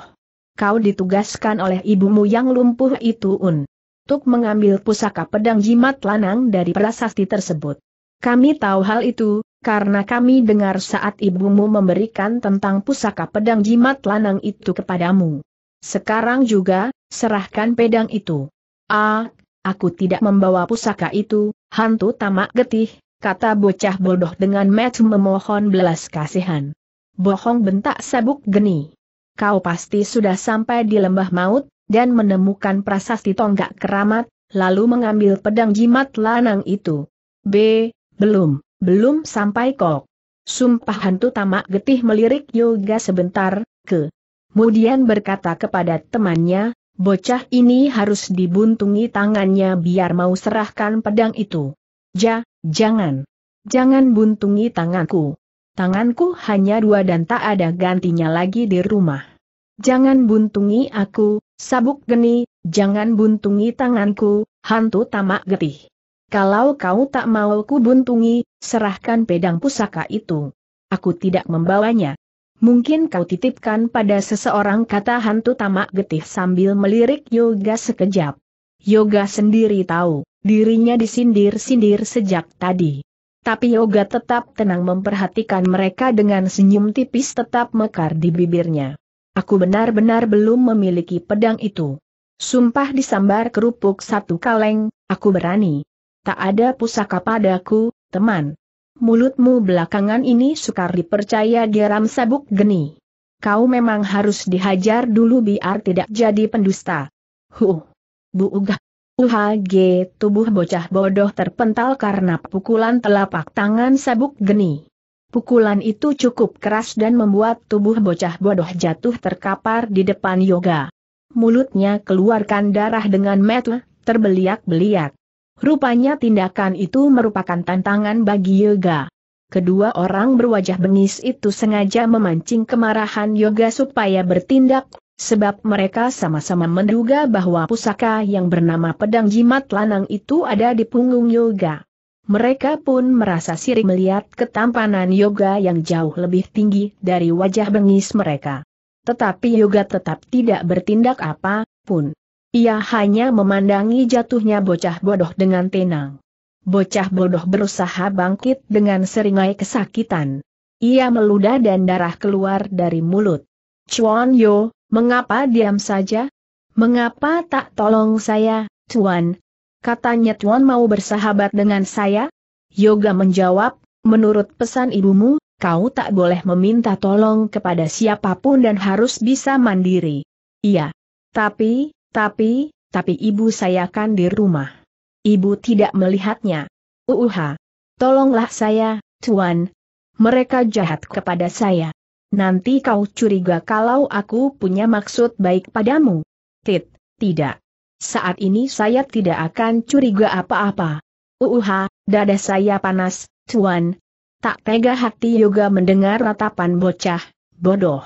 Kau ditugaskan oleh ibumu yang lumpuh itu un. Untuk mengambil pusaka pedang jimat lanang dari prasasti tersebut. Kami tahu hal itu, karena kami dengar saat ibumu memberikan tentang pusaka pedang jimat lanang itu kepadamu. Sekarang juga, serahkan pedang itu. Ah, aku tidak membawa pusaka itu, hantu tamak getih, kata bocah bodoh dengan metu memohon belas kasihan. Bohong bentak sabuk geni. Kau pasti sudah sampai di lembah maut, dan menemukan prasasti tonggak keramat, lalu mengambil pedang jimat lanang itu. B. Belum. Belum sampai kok. Sumpah hantu tamak getih melirik Yoga sebentar, ke. Kemudian berkata kepada temannya, bocah ini harus dibuntungi tangannya biar mau serahkan pedang itu. Ja, jangan. Jangan buntungi tanganku. Tanganku hanya dua dan tak ada gantinya lagi di rumah. Jangan buntungi aku, sabuk geni, jangan buntungi tanganku, hantu tamak getih. Kalau kau tak mau kubuntungi, serahkan pedang pusaka itu. Aku tidak membawanya. Mungkin kau titipkan pada seseorang kata hantu tamak getih sambil melirik Yoga sekejap. Yoga sendiri tahu, dirinya disindir-sindir sejak tadi. Tapi Yoga tetap tenang memperhatikan mereka dengan senyum tipis tetap mekar di bibirnya. Aku benar-benar belum memiliki pedang itu. Sumpah disambar kerupuk satu kaleng, aku berani. Tak ada pusaka padaku, teman. mulutmu belakangan ini sukar dipercaya geram sabuk geni. Kau memang harus dihajar dulu biar tidak jadi pendusta. Huh! Bu Ugah! UHG tubuh bocah bodoh terpental karena pukulan telapak tangan sabuk geni. Pukulan itu cukup keras dan membuat tubuh bocah bodoh jatuh terkapar di depan Yoga. Mulutnya keluarkan darah dengan mata, terbeliak-beliak. Rupanya tindakan itu merupakan tantangan bagi Yoga. Kedua orang berwajah bengis itu sengaja memancing kemarahan Yoga supaya bertindak, sebab mereka sama-sama menduga bahwa pusaka yang bernama pedang jimat lanang itu ada di punggung Yoga. Mereka pun merasa sirik melihat ketampanan Yoga yang jauh lebih tinggi dari wajah bengis mereka. Tetapi Yoga tetap tidak bertindak apa pun. Ia hanya memandangi jatuhnya bocah bodoh dengan tenang. Bocah bodoh berusaha bangkit dengan seringai kesakitan. Ia meludah dan darah keluar dari mulut. Chuan Yo, mengapa diam saja? Mengapa tak tolong saya, Tuan? Katanya Tuan mau bersahabat dengan saya? Yoga menjawab, menurut pesan ibumu, kau tak boleh meminta tolong kepada siapa pun dan harus bisa mandiri. Iya. Tapi, tapi, tapi ibu saya kan di rumah. Ibu tidak melihatnya. Uuha. Tolonglah saya, Tuan. Mereka jahat kepada saya. Nanti kau curiga kalau aku punya maksud baik padamu. Tit, tidak. Saat ini saya tidak akan curiga apa-apa. Uuha, dada saya panas, Tuan. Tak tega hati juga mendengar ratapan bocah, bodoh.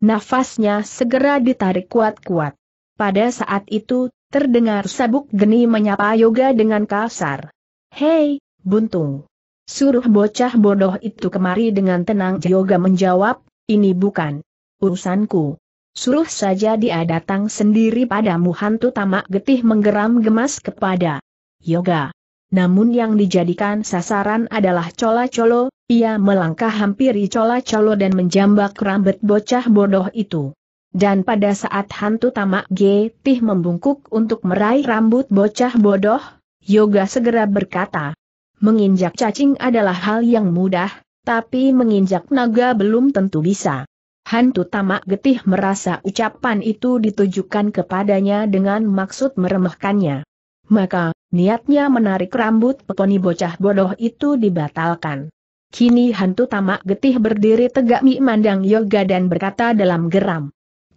Nafasnya segera ditarik kuat-kuat. Pada saat itu, terdengar sabuk geni menyapa Yoga dengan kasar. Hei, buntung. Suruh bocah bodoh itu kemari dengan tenang Yoga menjawab, ini bukan urusanku. Suruh saja dia datang sendiri padamu hantu tamak getih menggeram gemas kepada Yoga. Namun yang dijadikan sasaran adalah cola-colo, ia melangkah hampiri cola-colo dan menjambak rambut bocah bodoh itu. Dan pada saat hantu tamak getih membungkuk untuk meraih rambut bocah bodoh, Yoga segera berkata, menginjak cacing adalah hal yang mudah, tapi menginjak naga belum tentu bisa. Hantu tamak getih merasa ucapan itu ditujukan kepadanya dengan maksud meremehkannya. Maka, niatnya menarik rambut peponi bocah bodoh itu dibatalkan. Kini hantu tamak getih berdiri tegak memandang Yoga dan berkata dalam geram.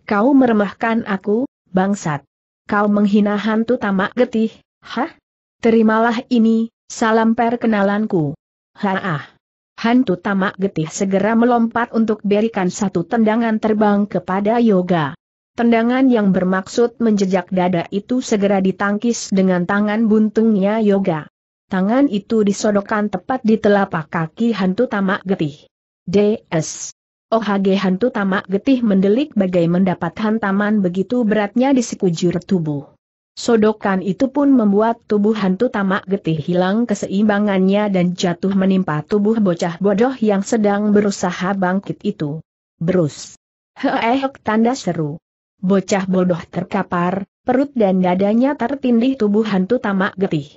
Kau meremehkan aku, bangsat. Kau menghina hantu tamak getih, hah? Terimalah ini, salam perkenalanku. Haah. Hantu tamak getih segera melompat untuk berikan satu tendangan terbang kepada Yoga. Tendangan yang bermaksud menjejak dada itu segera ditangkis dengan tangan buntungnya Yoga. Tangan itu disodokkan tepat di telapak kaki hantu tamak getih. DS. OHG hantu tamak getih mendelik bagai mendapat hantaman begitu beratnya di sekujur tubuh. Sodokan itu pun membuat tubuh hantu tamak getih hilang keseimbangannya dan jatuh menimpa tubuh bocah bodoh yang sedang berusaha bangkit itu. Berus. Heeh tanda seru. Bocah bodoh terkapar, perut dan dadanya tertindih tubuh hantu tamak getih.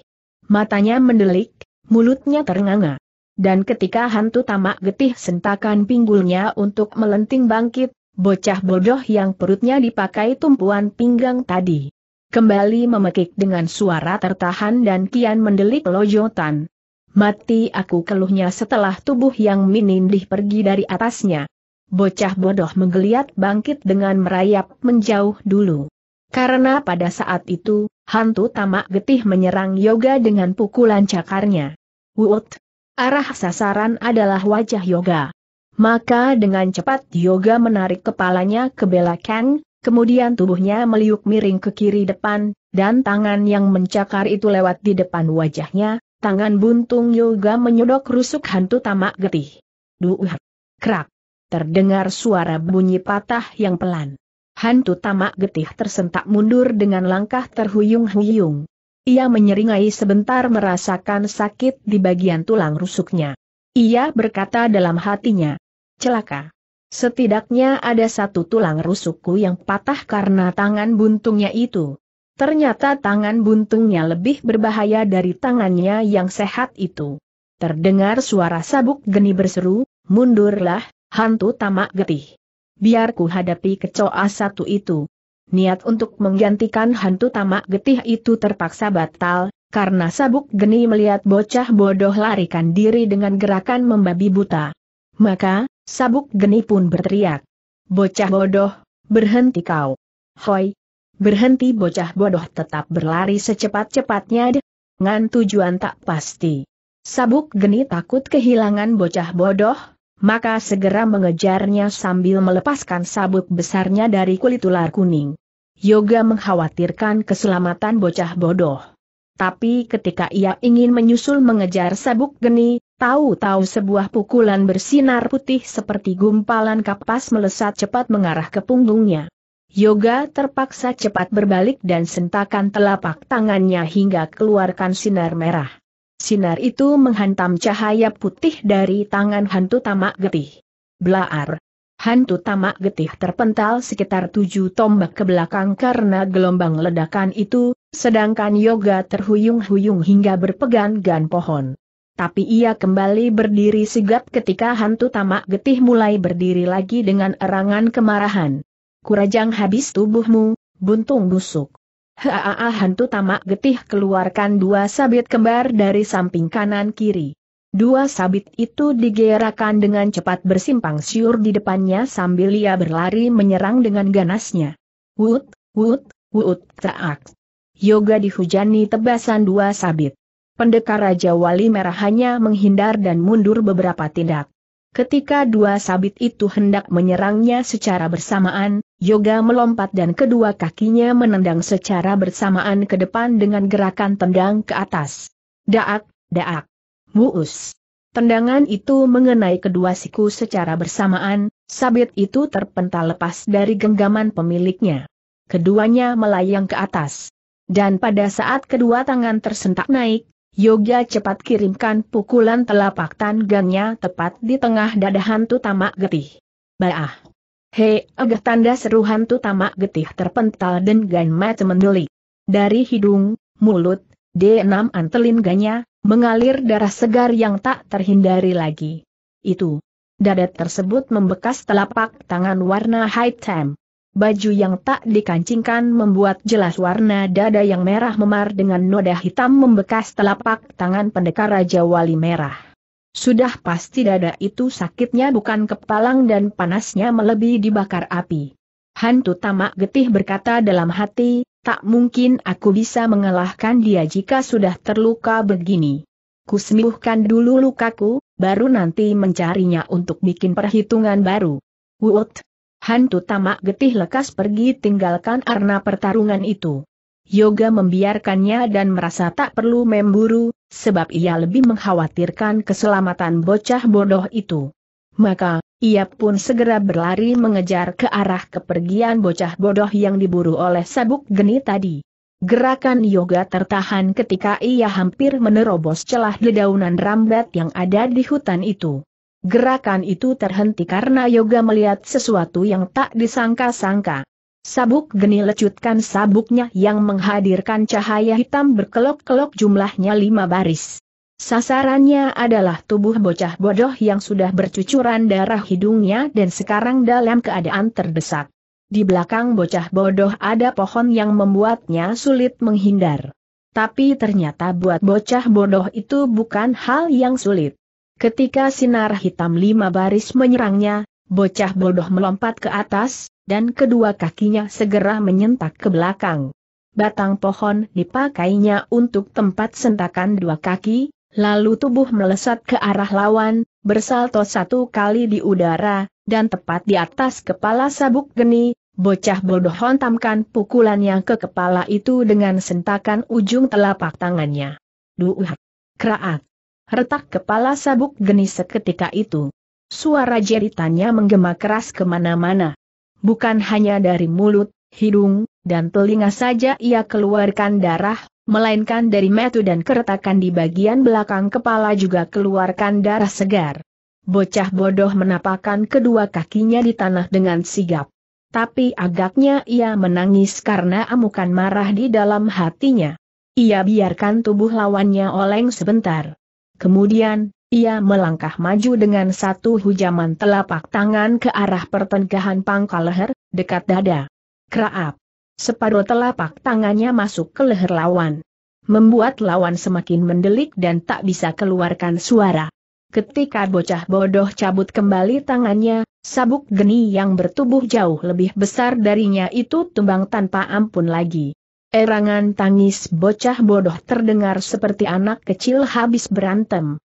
Matanya mendelik, mulutnya ternganga. Dan ketika hantu tamak getih sentakan pinggulnya untuk melenting bangkit, bocah bodoh yang perutnya dipakai tumpuan pinggang tadi. Kembali memekik dengan suara tertahan dan kian mendelik lojotan. Mati aku keluhnya setelah tubuh yang minindih pergi dari atasnya. Bocah bodoh menggeliat bangkit dengan merayap menjauh dulu. Karena pada saat itu, hantu tamak getih menyerang Yoga dengan pukulan cakarnya. Wut! Arah sasaran adalah wajah Yoga. Maka dengan cepat Yoga menarik kepalanya ke belakang, kemudian tubuhnya meliuk miring ke kiri depan, dan tangan yang mencakar itu lewat di depan wajahnya, tangan buntung Yoga menyodok rusuk hantu tamak getih. Duh! Krak! Terdengar suara bunyi patah yang pelan. Hantu tamak getih tersentak mundur dengan langkah terhuyung-huyung. Ia menyeringai sebentar merasakan sakit di bagian tulang rusuknya. Ia berkata dalam hatinya, celaka. Setidaknya ada satu tulang rusukku yang patah karena tangan buntungnya itu. Ternyata tangan buntungnya lebih berbahaya dari tangannya yang sehat itu. Terdengar suara sabuk geni berseru, mundurlah, hantu tamak getih. Biar ku hadapi kecoa satu itu. Niat untuk menggantikan hantu tamak getih itu terpaksa batal, karena sabuk geni melihat bocah bodoh larikan diri dengan gerakan membabi buta. Maka, sabuk geni pun berteriak. Bocah bodoh, berhenti kau. Hoi! Berhenti bocah bodoh tetap berlari secepat-cepatnya dengan tujuan tak pasti. Sabuk geni takut kehilangan bocah bodoh, maka segera mengejarnya sambil melepaskan sabuk besarnya dari kulit ular kuning. Yoga mengkhawatirkan keselamatan bocah bodoh. Tapi ketika ia ingin menyusul mengejar sabuk geni, tahu-tahu sebuah pukulan bersinar putih seperti gumpalan kapas melesat cepat mengarah ke punggungnya. Yoga terpaksa cepat berbalik dan sentakan telapak tangannya hingga keluarkan sinar merah. Sinar itu menghantam cahaya putih dari tangan hantu tamak getih. Blaar. Hantu tamak getih terpental sekitar tujuh tombak ke belakang karena gelombang ledakan itu, sedangkan Yoga terhuyung-huyung hingga berpegang-gan pohon. Tapi ia kembali berdiri sigap ketika hantu tamak getih mulai berdiri lagi dengan erangan kemarahan. Kurajang habis tubuhmu, buntung busuk. Haa hantu tamak getih keluarkan dua sabit kembar dari samping kanan kiri. Dua sabit itu digerakkan dengan cepat bersimpang siur di depannya sambil ia berlari menyerang dengan ganasnya. Wut, wut, wut, taak. Yoga dihujani tebasan dua sabit. Pendekar Raja Wali Merah hanya menghindar dan mundur beberapa tindak. Ketika dua sabit itu hendak menyerangnya secara bersamaan, Yoga melompat dan kedua kakinya menendang secara bersamaan ke depan dengan gerakan tendang ke atas. Daak, daak. Muus. Tendangan itu mengenai kedua siku secara bersamaan, sabit itu terpental lepas dari genggaman pemiliknya. Keduanya melayang ke atas. Dan pada saat kedua tangan tersentak naik, Yoga cepat kirimkan pukulan telapak tangannya tepat di tengah dada hantu tamak getih. Baah! He, agak tanda seru hantu tamak getih terpental dengan mata mendelik. Dari hidung, mulut, D6 antelin ganya, mengalir darah segar yang tak terhindari lagi. Itu. Dada tersebut membekas telapak tangan warna hitam. Baju yang tak dikancingkan membuat jelas warna dada yang merah memar dengan noda hitam membekas telapak tangan pendekar Raja Wali merah. Sudah pasti dada itu sakitnya bukan kepalang dan panasnya melebihi dibakar api. Hantu tamak getih berkata dalam hati, tak mungkin aku bisa mengalahkan dia jika sudah terluka begini. Kusembuhkan dulu lukaku, baru nanti mencarinya untuk bikin perhitungan baru. Wut! Hantu tamak getih lekas pergi tinggalkan arna pertarungan itu. Yoga membiarkannya dan merasa tak perlu memburu, sebab ia lebih mengkhawatirkan keselamatan bocah bodoh itu. Maka, ia pun segera berlari mengejar ke arah kepergian bocah bodoh yang diburu oleh sabuk geni tadi. Gerakan yoga tertahan ketika ia hampir menerobos celah dedaunan rambat yang ada di hutan itu. Gerakan itu terhenti karena yoga melihat sesuatu yang tak disangka-sangka. Sabuk geni lecutkan sabuknya yang menghadirkan cahaya hitam berkelok-kelok jumlahnya lima baris. Sasarannya adalah tubuh bocah bodoh yang sudah bercucuran darah hidungnya dan sekarang dalam keadaan terdesak. Di belakang bocah bodoh ada pohon yang membuatnya sulit menghindar. Tapi ternyata buat bocah bodoh itu bukan hal yang sulit. Ketika sinar hitam lima baris menyerangnya, bocah bodoh melompat ke atas, dan kedua kakinya segera menyentak ke belakang. Batang pohon dipakainya untuk tempat sentakan dua kaki, lalu tubuh melesat ke arah lawan, bersalto satu kali di udara, dan tepat di atas kepala sabuk geni, Bocah bodoh hontamkan pukulannya ke kepala itu dengan sentakan ujung telapak tangannya. Duh! Kraat! Retak kepala sabuk geni seketika itu. Suara jeritannya menggema keras ke mana-mana. Bukan hanya dari mulut, hidung, dan telinga saja ia keluarkan darah, melainkan dari metu dan keretakan di bagian belakang kepala juga keluarkan darah segar. Bocah bodoh menapakkan kedua kakinya di tanah dengan sigap. Tapi agaknya ia menangis karena amukan marah di dalam hatinya. Ia biarkan tubuh lawannya oleng sebentar. Kemudian, ia melangkah maju dengan satu hujaman telapak tangan ke arah pertengahan pangkal leher, dekat dada. Kraap. Separuh telapak tangannya masuk ke leher lawan. Membuat lawan semakin mendelik dan tak bisa keluarkan suara. Ketika bocah bodoh cabut kembali tangannya, sabuk geni yang bertubuh jauh lebih besar darinya itu tumbang tanpa ampun lagi. Erangan tangis bocah bodoh terdengar seperti anak kecil habis berantem.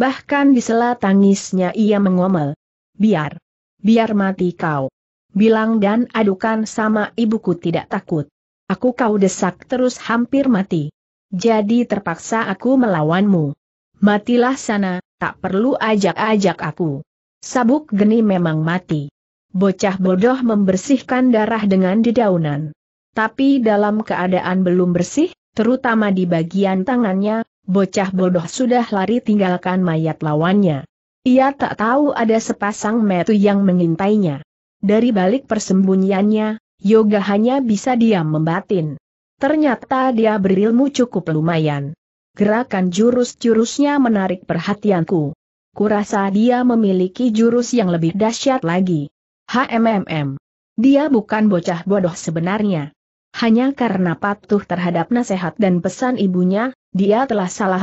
Bahkan di sela tangisnya ia mengomel. Biar. Biar mati kau. Bilang dan adukan sama ibuku tidak takut. Aku kau desak terus hampir mati. Jadi terpaksa aku melawanmu. Matilah sana, tak perlu ajak-ajak aku. Sabuk geni memang mati. Bocah bodoh membersihkan darah dengan dedaunan. Tapi dalam keadaan belum bersih, terutama di bagian tangannya, bocah bodoh sudah lari tinggalkan mayat lawannya. Ia tak tahu ada sepasang metu yang mengintainya. Dari balik persembunyiannya, Yoga hanya bisa diam membatin. Ternyata dia berilmu cukup lumayan. Gerakan jurus-jurusnya menarik perhatianku. Kurasa dia memiliki jurus yang lebih dahsyat lagi. HMMM. Dia bukan bocah bodoh sebenarnya. Hanya karena patuh terhadap nasihat dan pesan ibunya, dia telah salah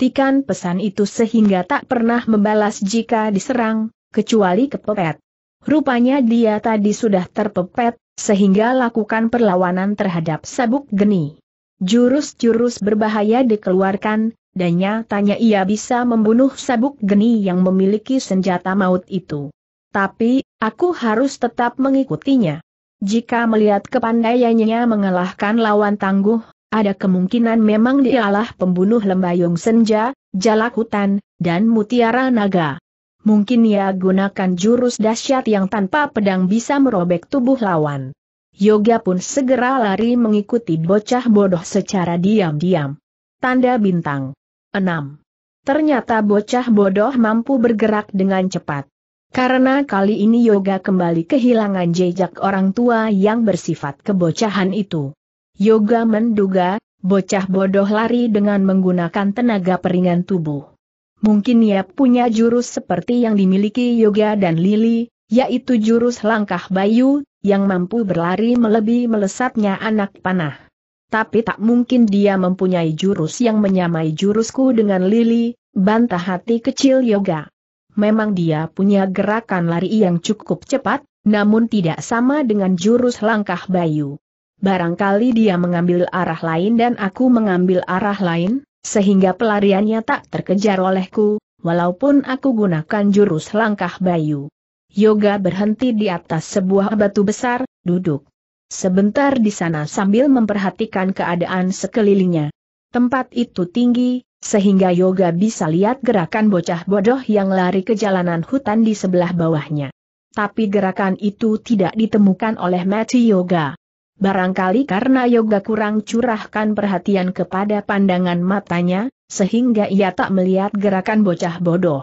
Tikan pesan itu sehingga tak pernah membalas jika diserang, kecuali kepepet. Rupanya dia tadi sudah terpepet, sehingga lakukan perlawanan terhadap sabuk geni. Jurus-jurus berbahaya dikeluarkan, dan nyatanya ia bisa membunuh sabuk geni yang memiliki senjata maut itu. Tapi, aku harus tetap mengikutinya. Jika melihat kepandaiannya mengalahkan lawan tangguh, ada kemungkinan memang dialah pembunuh lembayung senja, jalak hutan, dan mutiara naga. Mungkin ia gunakan jurus dahsyat yang tanpa pedang bisa merobek tubuh lawan. Yoga pun segera lari mengikuti bocah bodoh secara diam-diam. Tanda bintang 6. Ternyata bocah bodoh mampu bergerak dengan cepat. Karena kali ini Yoga kembali kehilangan jejak orang tua yang bersifat kebocahan itu. Yoga menduga, bocah bodoh lari dengan menggunakan tenaga peringan tubuh. Mungkin ia punya jurus seperti yang dimiliki Yoga dan Lili, yaitu jurus langkah bayu, yang mampu berlari melebihi melesatnya anak panah. Tapi tak mungkin dia mempunyai jurus yang menyamai jurusku dengan Lili, bantah hati kecil Yoga. Memang dia punya gerakan lari yang cukup cepat, namun tidak sama dengan jurus langkah bayu. Barangkali dia mengambil arah lain dan aku mengambil arah lain, sehingga pelariannya tak terkejar olehku, walaupun aku gunakan jurus langkah bayu. Yoga berhenti di atas sebuah batu besar, duduk. Sebentar di sana sambil memperhatikan keadaan sekelilingnya. Tempat itu tinggi, sehingga Yoga bisa lihat gerakan bocah bodoh yang lari ke jalanan hutan di sebelah bawahnya. Tapi gerakan itu tidak ditemukan oleh Mati Yoga. Barangkali karena Yoga kurang curahkan perhatian kepada pandangan matanya, sehingga ia tak melihat gerakan bocah bodoh.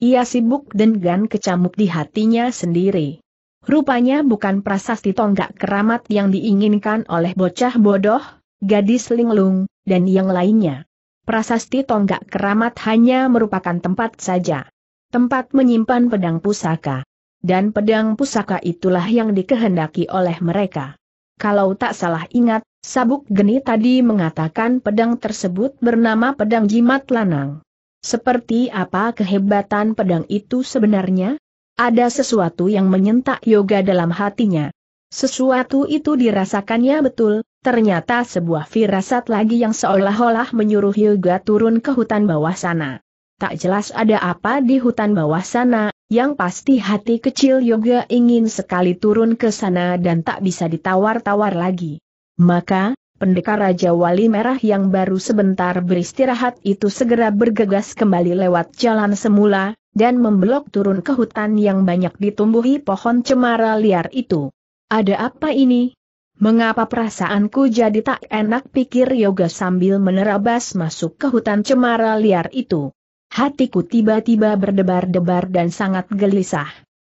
Ia sibuk dengan kecamuk di hatinya sendiri. Rupanya bukan prasasti tonggak keramat yang diinginkan oleh bocah bodoh, gadis linglung, dan yang lainnya prasasti tonggak keramat hanya merupakan tempat saja. Tempat menyimpan pedang pusaka. Dan pedang pusaka itulah yang dikehendaki oleh mereka. Kalau tak salah ingat, Sabuk Geni tadi mengatakan pedang tersebut bernama pedang jimat lanang. Seperti apa kehebatan pedang itu sebenarnya? Ada sesuatu yang menyentak yoga dalam hatinya. Sesuatu itu dirasakannya betul, ternyata sebuah firasat lagi yang seolah-olah menyuruh Yoga turun ke hutan bawah sana. Tak jelas ada apa di hutan bawah sana, yang pasti hati kecil Yoga ingin sekali turun ke sana dan tak bisa ditawar-tawar lagi. Maka, pendekar Raja Wali Merah yang baru sebentar beristirahat itu segera bergegas kembali lewat jalan semula, dan membelok turun ke hutan yang banyak ditumbuhi pohon cemara liar itu. Ada apa ini? Mengapa perasaanku jadi tak enak pikir Yoga sambil menerabas masuk ke hutan cemara liar itu. Hatiku tiba-tiba berdebar-debar dan sangat gelisah.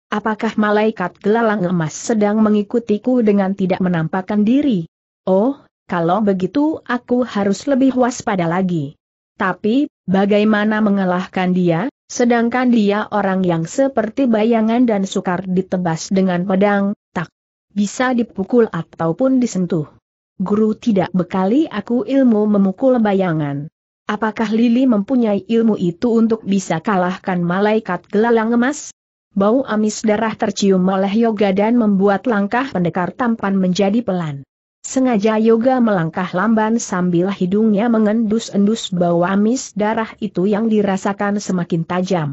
Apakah malaikat gelalang emas sedang mengikutiku dengan tidak menampakkan diri? Oh, kalau begitu aku harus lebih waspada lagi. Tapi, bagaimana mengalahkan dia, sedangkan dia orang yang seperti bayangan dan sukar ditebas dengan pedang, bisa dipukul ataupun disentuh. Guru tidak bekali aku ilmu memukul bayangan. Apakah Lili mempunyai ilmu itu untuk bisa kalahkan malaikat gelalang emas? Bau amis darah tercium oleh Yoga dan membuat langkah pendekar tampan menjadi pelan. Sengaja Yoga melangkah lamban sambil hidungnya mengendus-endus bau amis darah itu yang dirasakan semakin tajam.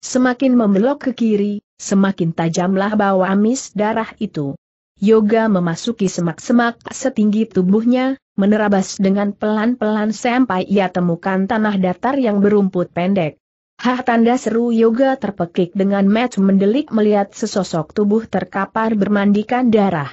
Semakin membelok ke kiri, semakin tajamlah bau amis darah itu. Yoga memasuki semak-semak setinggi tubuhnya, menerabas dengan pelan-pelan sampai ia temukan tanah datar yang berumput pendek. Hah tanda seru yoga terpekik dengan Matt mendelik melihat sesosok tubuh terkapar bermandikan darah.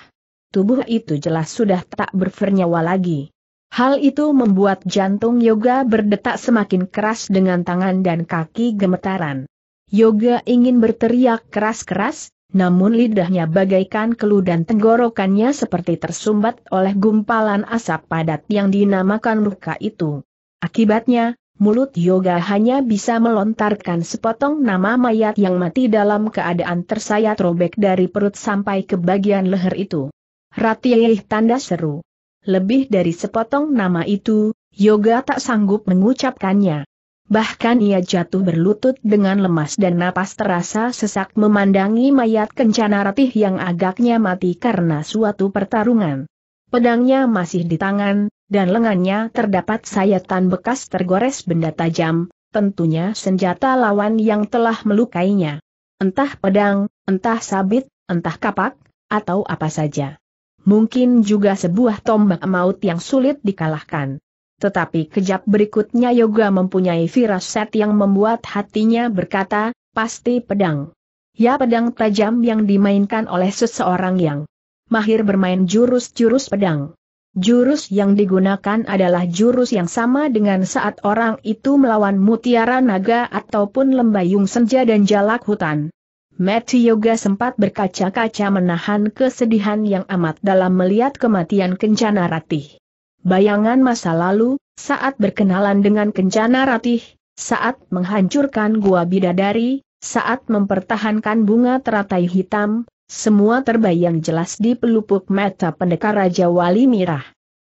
Tubuh itu jelas sudah tak bernyawa lagi. Hal itu membuat jantung yoga berdetak semakin keras dengan tangan dan kaki gemetaran. Yoga ingin berteriak keras-keras, namun lidahnya bagaikan keluh dan tenggorokannya seperti tersumbat oleh gumpalan asap padat yang dinamakan luka itu. Akibatnya, mulut Yoga hanya bisa melontarkan sepotong nama mayat yang mati dalam keadaan tersayat robek dari perut sampai ke bagian leher itu. Ratiih tanda seru. Lebih dari sepotong nama itu, Yoga tak sanggup mengucapkannya. Bahkan ia jatuh berlutut dengan lemas dan napas terasa sesak memandangi mayat kencana ratih yang agaknya mati karena suatu pertarungan. Pedangnya masih di tangan, dan lengannya terdapat sayatan bekas tergores benda tajam, tentunya senjata lawan yang telah melukainya. Entah pedang, entah sabit, entah kapak, atau apa saja. Mungkin juga sebuah tombak maut yang sulit dikalahkan. Tetapi kejap berikutnya Yoga mempunyai firasat yang membuat hatinya berkata, pasti pedang. Ya pedang tajam yang dimainkan oleh seseorang yang mahir bermain jurus-jurus pedang. Jurus yang digunakan adalah jurus yang sama dengan saat orang itu melawan mutiara naga ataupun lembayung senja dan jalak hutan. Mati Yoga sempat berkaca-kaca menahan kesedihan yang amat dalam melihat kematian Kencana Ratih. Bayangan masa lalu, saat berkenalan dengan Kencana Ratih, saat menghancurkan gua bidadari, saat mempertahankan bunga teratai hitam, semua terbayang jelas di pelupuk mata pendekar Raja Wali Mirah.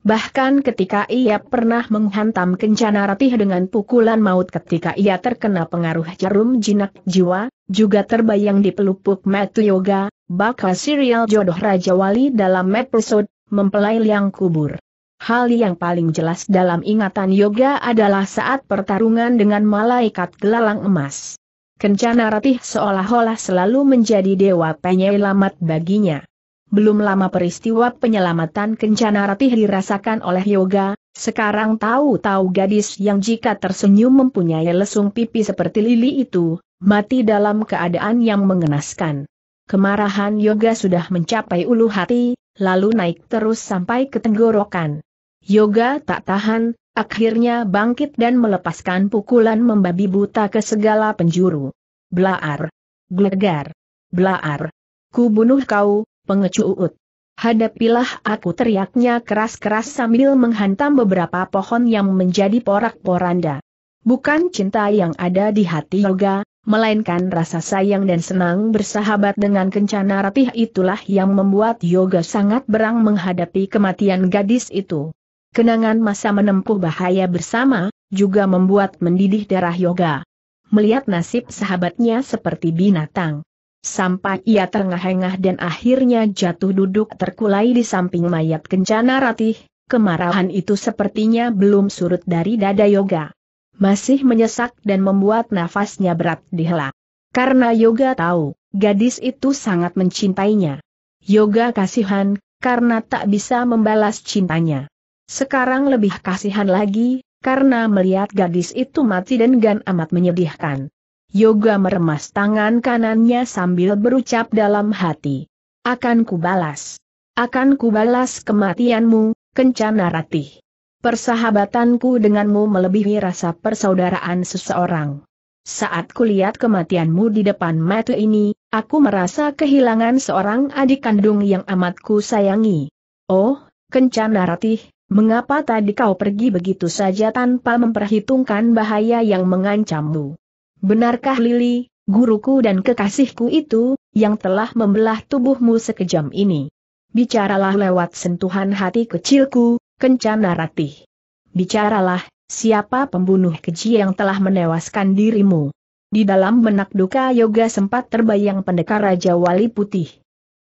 Bahkan ketika ia pernah menghantam kencana ratih dengan pukulan maut ketika ia terkena pengaruh jarum jinak jiwa, juga terbayang di pelupuk mata yoga, bakal serial jodoh Raja Wali dalam episode, mempelai liang kubur. Hal yang paling jelas dalam ingatan yoga adalah saat pertarungan dengan malaikat gelalang emas. Kencana Ratih seolah-olah selalu menjadi dewa penyelamat baginya. Belum lama peristiwa penyelamatan Kencana Ratih dirasakan oleh Yoga, sekarang tahu-tahu gadis yang jika tersenyum mempunyai lesung pipi seperti lili itu, mati dalam keadaan yang mengenaskan. Kemarahan Yoga sudah mencapai ulu hati, lalu naik terus sampai ke tenggorokan. Yoga tak tahan, akhirnya bangkit dan melepaskan pukulan membabi buta ke segala penjuru. Blaar. Glegar. Blaar. Ku bunuh kau, pengecuut. Hadapilah aku teriaknya keras-keras sambil menghantam beberapa pohon yang menjadi porak-poranda. Bukan cinta yang ada di hati Yoga, melainkan rasa sayang dan senang bersahabat dengan kencana ratih itulah yang membuat Yoga sangat berang menghadapi kematian gadis itu. Kenangan masa menempuh bahaya bersama, juga membuat mendidih darah yoga. Melihat nasib sahabatnya seperti binatang. Sampai ia terengah-engah dan akhirnya jatuh duduk terkulai di samping mayat kencana ratih, kemarahan itu sepertinya belum surut dari dada yoga. Masih menyesak dan membuat nafasnya berat dihela. Karena yoga tahu, gadis itu sangat mencintainya. Yoga kasihan, karena tak bisa membalas cintanya. Sekarang lebih kasihan lagi, karena melihat gadis itu mati dan gan amat menyedihkan. Yoga meremas tangan kanannya sambil berucap dalam hati. Akan kubalas. Akan kubalas kematianmu, kencana ratih. Persahabatanku denganmu melebihi rasa persaudaraan seseorang. Saat kulihat kematianmu di depan mata ini, aku merasa kehilangan seorang adik kandung yang amat ku sayangi. Oh, kencana ratih, Mengapa tadi kau pergi begitu saja tanpa memperhitungkan bahaya yang mengancammu? Benarkah Lili, guruku dan kekasihku itu, yang telah membelah tubuhmu sekejam ini? Bicaralah lewat sentuhan hati kecilku, Kencana Ratih. Bicaralah, siapa pembunuh keji yang telah menewaskan dirimu? Di dalam benak duka Yoga sempat terbayang pendekar Raja Wali Putih.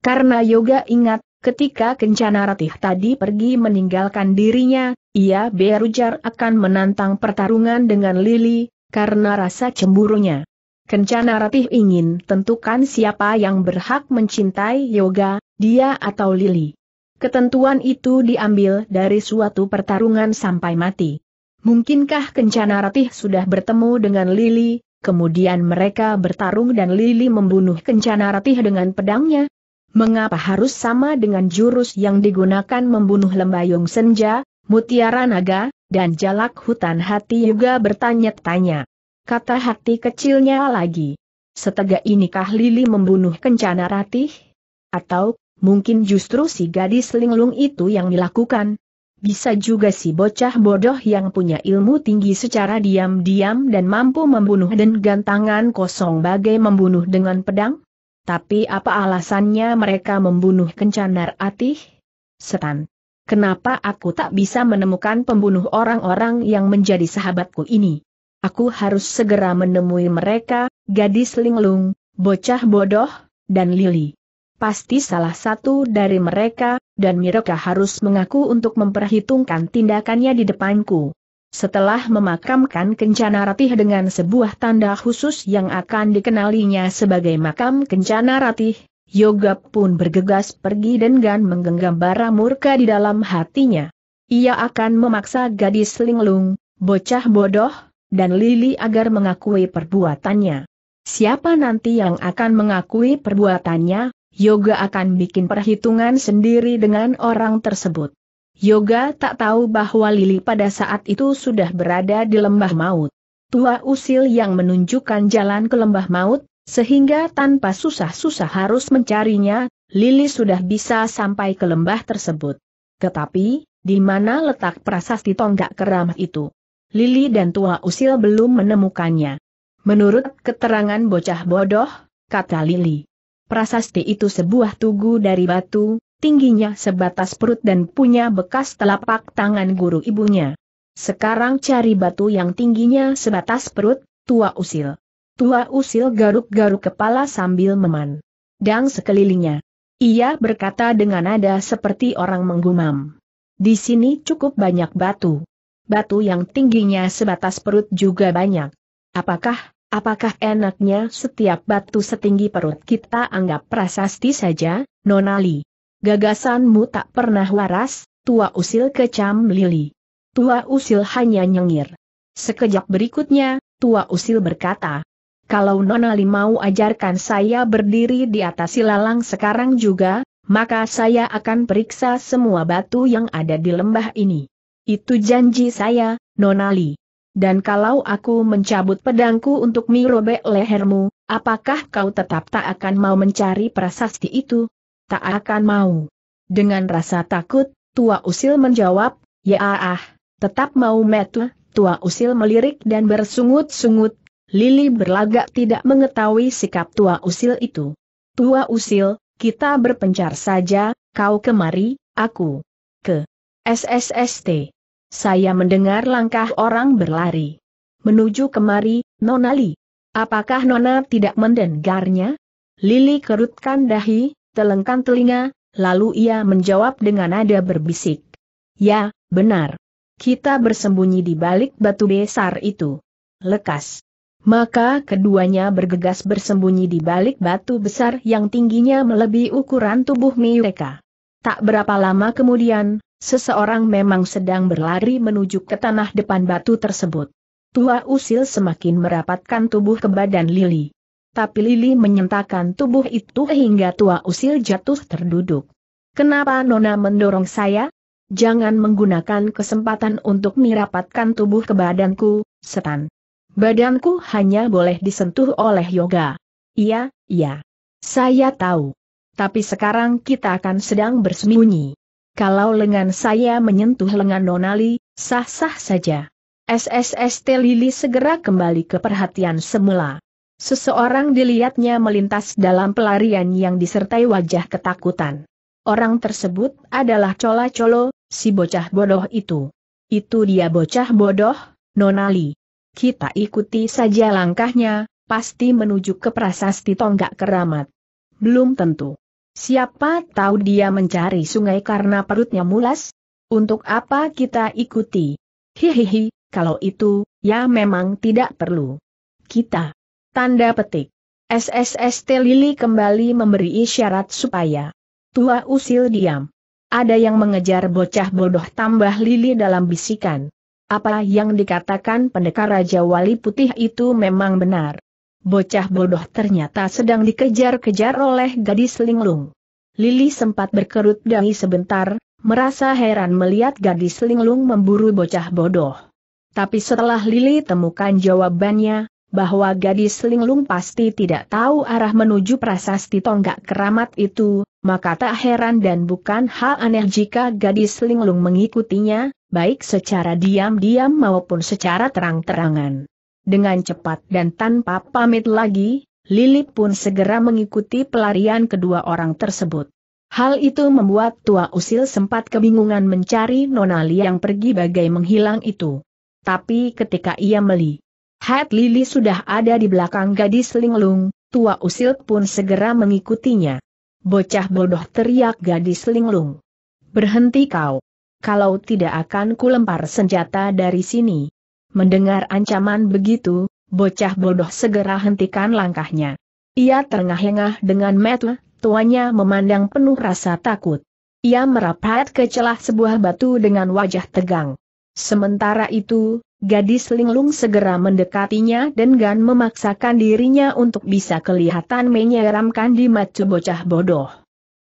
Karena Yoga ingat, Ketika Kencana Ratih tadi pergi meninggalkan dirinya, ia berujar akan menantang pertarungan dengan Lili, karena rasa cemburunya. Kencana Ratih ingin tentukan siapa yang berhak mencintai Yoga, dia atau Lili. Ketentuan itu diambil dari suatu pertarungan sampai mati. Mungkinkah Kencana Ratih sudah bertemu dengan Lili, kemudian mereka bertarung dan Lili membunuh Kencana Ratih dengan pedangnya? Mengapa harus sama dengan jurus yang digunakan membunuh lembayung senja, mutiara naga, dan jalak hutan hati juga bertanya-tanya. Kata hati kecilnya lagi. Setega inikah Lili membunuh Kencana Ratih? Atau, mungkin justru si gadis linglung itu yang dilakukan? Bisa juga si bocah bodoh yang punya ilmu tinggi secara diam-diam dan mampu membunuh dan gantangan kosong bagai membunuh dengan pedang? Tapi apa alasannya mereka membunuh Kencanar Atih? Setan. Kenapa aku tak bisa menemukan pembunuh orang-orang yang menjadi sahabatku ini? Aku harus segera menemui mereka, gadis linglung, bocah bodoh, dan Lili. Pasti salah satu dari mereka, dan mereka harus mengaku untuk memperhitungkan tindakannya di depanku. Setelah memakamkan Kencana Ratih dengan sebuah tanda khusus yang akan dikenalinya sebagai makam Kencana Ratih, Yoga pun bergegas pergi dengan menggenggam bara murka di dalam hatinya. Ia akan memaksa gadis linglung, bocah bodoh, dan Lili agar mengakui perbuatannya. Siapa nanti yang akan mengakui perbuatannya, Yoga akan bikin perhitungan sendiri dengan orang tersebut. Yoga tak tahu bahwa Lili pada saat itu sudah berada di lembah maut. Tua usil yang menunjukkan jalan ke lembah maut, sehingga tanpa susah-susah harus mencarinya, Lili sudah bisa sampai ke lembah tersebut. Tetapi, di mana letak prasasti tonggak keramah itu? Lili dan tua usil belum menemukannya. Menurut keterangan bocah bodoh, kata Lili. Prasasti itu sebuah tugu dari batu, tingginya sebatas perut dan punya bekas telapak tangan guru ibunya. Sekarang cari batu yang tingginya sebatas perut, tua usil. Tua usil garuk-garuk kepala sambil meman. Dan sekelilingnya. Ia berkata dengan nada seperti orang menggumam. Di sini cukup banyak batu. Batu yang tingginya sebatas perut juga banyak. Apakah, apakah enaknya setiap batu setinggi perut kita anggap prasasti saja, Nonali? Gagasanmu tak pernah waras, tua usil kecam Lili. Tua usil hanya nyengir. Sekejap berikutnya, tua usil berkata, kalau Nona Li mau ajarkan saya berdiri di atas silalang sekarang juga, maka saya akan periksa semua batu yang ada di lembah ini. Itu janji saya, Nona Li. Dan kalau aku mencabut pedangku untuk mirobek lehermu, apakah kau tetap tak akan mau mencari prasasti itu? Tak akan mau. Dengan rasa takut, tua usil menjawab, ya ah, tetap mau metu, tua usil melirik dan bersungut-sungut, Lili berlagak tidak mengetahui sikap tua usil itu. Tua usil, kita berpencar saja, kau kemari, aku ke SSST. Saya mendengar langkah orang berlari. Menuju kemari, Nonali. Apakah Nona tidak mendengarnya? Lili kerutkan dahi, telengkan telinga, lalu ia menjawab dengan nada berbisik. Ya, benar. Kita bersembunyi di balik batu besar itu. Lekas. Maka keduanya bergegas bersembunyi di balik batu besar yang tingginya melebihi ukuran tubuh mereka. Tak berapa lama kemudian, seseorang memang sedang berlari menuju ke tanah depan batu tersebut. Tua usil semakin merapatkan tubuh ke badan Lili tapi Lili menyentakkan tubuh itu hingga tua usil jatuh terduduk. Kenapa Nona mendorong saya? Jangan menggunakan kesempatan untuk merapatkan tubuh ke badanku, setan. Badanku hanya boleh disentuh oleh yoga. Iya, iya. Saya tahu. Tapi sekarang kita akan sedang bersembunyi. Kalau lengan saya menyentuh lengan Nonali, sah-sah saja. SSST Lili segera kembali ke perhatian semula. Seseorang dilihatnya melintas dalam pelarian yang disertai wajah ketakutan. Orang tersebut adalah Cola Colo, si bocah bodoh itu. Itu dia bocah bodoh, Nonali. Kita ikuti saja langkahnya, pasti menuju ke prasasti tonggak keramat. Belum tentu. Siapa tahu dia mencari sungai karena perutnya mulas? Untuk apa kita ikuti? Hihihi, kalau itu, ya memang tidak perlu. Kita. Tanda petik. SSST Lili kembali memberi isyarat supaya tua usil diam. Ada yang mengejar bocah bodoh tambah Lili dalam bisikan. Apa yang dikatakan pendekar Raja Wali Putih itu memang benar bocah bodoh ternyata sedang dikejar-kejar oleh gadis linglung. Lili sempat berkerut dahi sebentar, merasa heran melihat gadis linglung memburu bocah bodoh. Tapi setelah Lili temukan jawabannya, bahwa gadis linglung pasti tidak tahu arah menuju prasasti tonggak keramat itu, maka tak heran dan bukan hal aneh jika gadis linglung mengikutinya, baik secara diam-diam maupun secara terang-terangan. Dengan cepat dan tanpa pamit lagi, Lili pun segera mengikuti pelarian kedua orang tersebut. Hal itu membuat tua usil sempat kebingungan mencari Nonali yang pergi bagai menghilang itu. Tapi ketika ia melihat Lili sudah ada di belakang gadis linglung, tua usil pun segera mengikutinya. Bocah bodoh teriak gadis linglung. Berhenti kau. Kalau tidak akan kulempar senjata dari sini. Mendengar ancaman begitu, bocah bodoh segera hentikan langkahnya. Ia terengah-engah dengan mata, tuanya memandang penuh rasa takut. Ia merapat ke celah sebuah batu dengan wajah tegang. Sementara itu, gadis linglung segera mendekatinya dengan memaksakan dirinya untuk bisa kelihatan menyeramkan di mata bocah bodoh.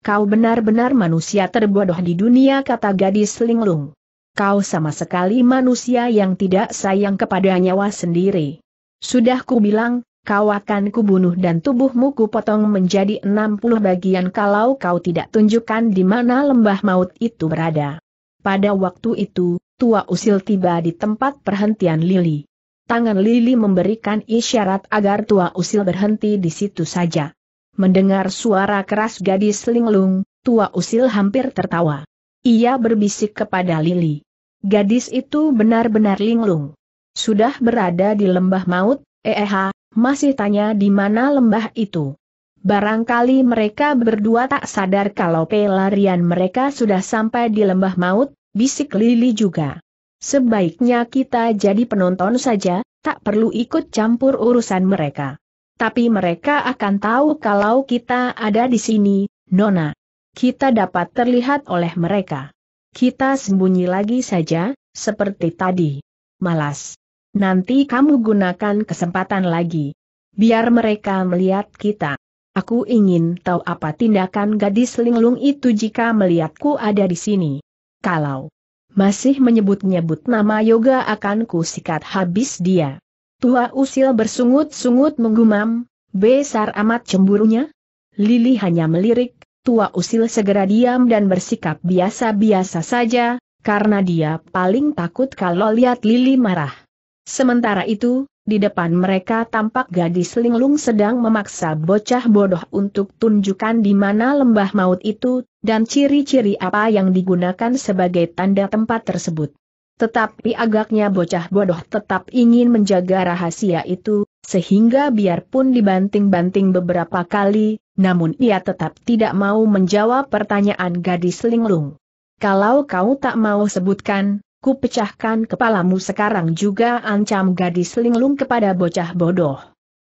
Kau benar-benar manusia terbodoh di dunia kata gadis linglung kau sama sekali manusia yang tidak sayang kepada nyawa sendiri. Sudah ku bilang, kau akan kubunuh dan tubuhmu kupotong menjadi 60 bagian kalau kau tidak tunjukkan di mana lembah maut itu berada. Pada waktu itu, tua usil tiba di tempat perhentian Lili. Tangan Lili memberikan isyarat agar tua usil berhenti di situ saja. Mendengar suara keras gadis linglung, tua usil hampir tertawa. Ia berbisik kepada Lili. Gadis itu benar-benar linglung. Sudah berada di lembah maut, eh, masih tanya di mana lembah itu. Barangkali mereka berdua tak sadar kalau pelarian mereka sudah sampai di lembah maut, bisik Lili juga. Sebaiknya kita jadi penonton saja, tak perlu ikut campur urusan mereka. Tapi mereka akan tahu kalau kita ada di sini, Nona. Kita dapat terlihat oleh mereka. Kita sembunyi lagi saja, seperti tadi. Malas. Nanti kamu gunakan kesempatan lagi. Biar mereka melihat kita. Aku ingin tahu apa tindakan gadis linglung itu jika melihatku ada di sini. Kalau masih menyebut-nyebut nama yoga akan kusikat habis dia. Tua usil bersungut-sungut menggumam, besar amat cemburunya. Lili hanya melirik, tua usil segera diam dan bersikap biasa-biasa saja, karena dia paling takut kalau lihat Lili marah. Sementara itu, di depan mereka tampak gadis linglung sedang memaksa bocah bodoh untuk tunjukkan di mana lembah maut itu, dan ciri-ciri apa yang digunakan sebagai tanda tempat tersebut. Tetapi agaknya bocah bodoh tetap ingin menjaga rahasia itu, sehingga biarpun dibanting-banting beberapa kali, namun ia tetap tidak mau menjawab pertanyaan gadis linglung. Kalau kau tak mau sebutkan, ku pecahkan kepalamu sekarang juga ancam gadis linglung kepada bocah bodoh.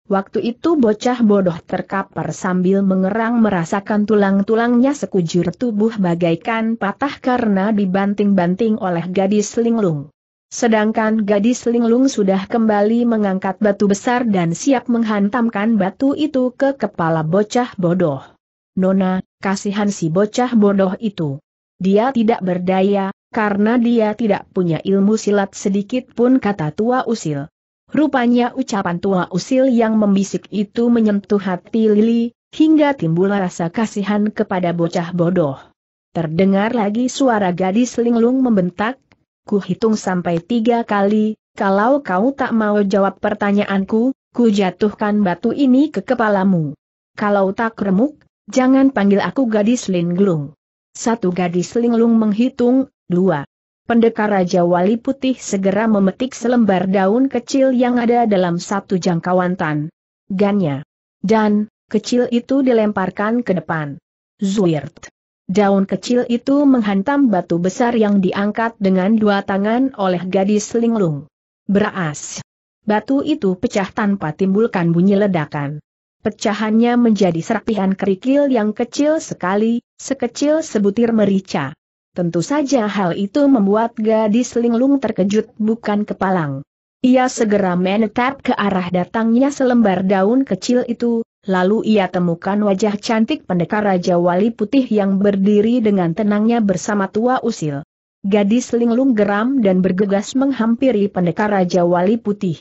Waktu itu bocah bodoh terkapar sambil mengerang merasakan tulang-tulangnya sekujur tubuh bagaikan patah karena dibanting-banting oleh gadis linglung. Sedangkan gadis linglung sudah kembali mengangkat batu besar dan siap menghantamkan batu itu ke kepala bocah bodoh. Nona, kasihan si bocah bodoh itu. Dia tidak berdaya, karena dia tidak punya ilmu silat sedikit pun kata tua usil. Rupanya ucapan tua usil yang membisik itu menyentuh hati Lili, hingga timbul rasa kasihan kepada bocah bodoh. terdengar lagi suara gadis linglung membentak, ku hitung sampai tiga kali, kalau kau tak mau jawab pertanyaanku, ku jatuhkan batu ini ke kepalamu. Kalau tak remuk, jangan panggil aku gadis linglung. Satu gadis linglung menghitung, dua. Pendekar Raja Wali Putih segera memetik selembar daun kecil yang ada dalam satu jangkauan tan. Gannya. Dan, kecil itu dilemparkan ke depan. Zuirt. Daun kecil itu menghantam batu besar yang diangkat dengan dua tangan oleh gadis linglung. Beras. Batu itu pecah tanpa timbulkan bunyi ledakan. Pecahannya menjadi serpihan kerikil yang kecil sekali, sekecil sebutir merica. Tentu saja hal itu membuat gadis linglung terkejut bukan kepalang. Ia segera menetap ke arah datangnya selembar daun kecil itu, lalu ia temukan wajah cantik pendekar Raja Wali Putih yang berdiri dengan tenangnya bersama tua usil. Gadis linglung geram dan bergegas menghampiri pendekar Raja Wali Putih.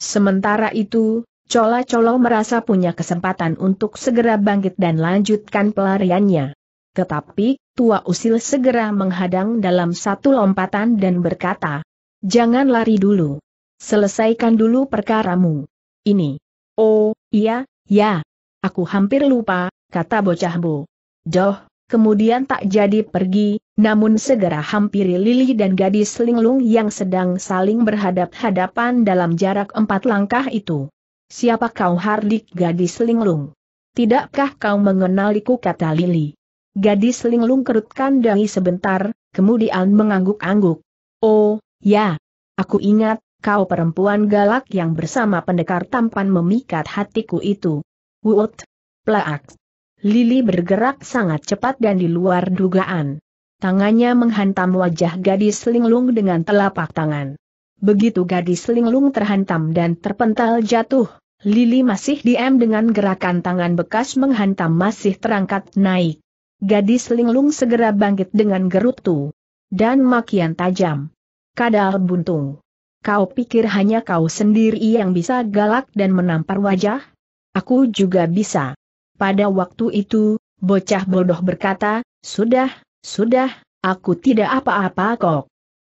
Sementara itu, Cola Colo merasa punya kesempatan untuk segera bangkit dan lanjutkan pelariannya. Tetapi, tua usil segera menghadang dalam satu lompatan dan berkata, Jangan lari dulu. Selesaikan dulu perkaramu. Ini. Oh, iya, Ya, aku hampir lupa, kata bocah Bo. Doh, kemudian tak jadi pergi, namun segera hampiri Lili dan gadis linglung yang sedang saling berhadap-hadapan dalam jarak empat langkah itu. Siapa kau Hardik gadis linglung? Tidakkah kau mengenaliku kata Lili? Gadis linglung kerutkan dahi sebentar, kemudian mengangguk-angguk. Oh, ya, aku ingat, kau perempuan galak yang bersama pendekar tampan memikat hatiku itu. Wut! Plaak! Lili bergerak sangat cepat dan di luar dugaan. Tangannya menghantam wajah gadis linglung dengan telapak tangan. Begitu gadis linglung terhantam dan terpental jatuh, Lili masih diam dengan gerakan tangan bekas menghantam masih terangkat naik. Gadis linglung segera bangkit dengan gerutu. Dan makian tajam. Kadal buntung. Kau pikir hanya kau sendiri yang bisa galak dan menampar wajah? Aku juga bisa. Pada waktu itu, bocah bodoh berkata, sudah, sudah, aku tidak apa-apa kok.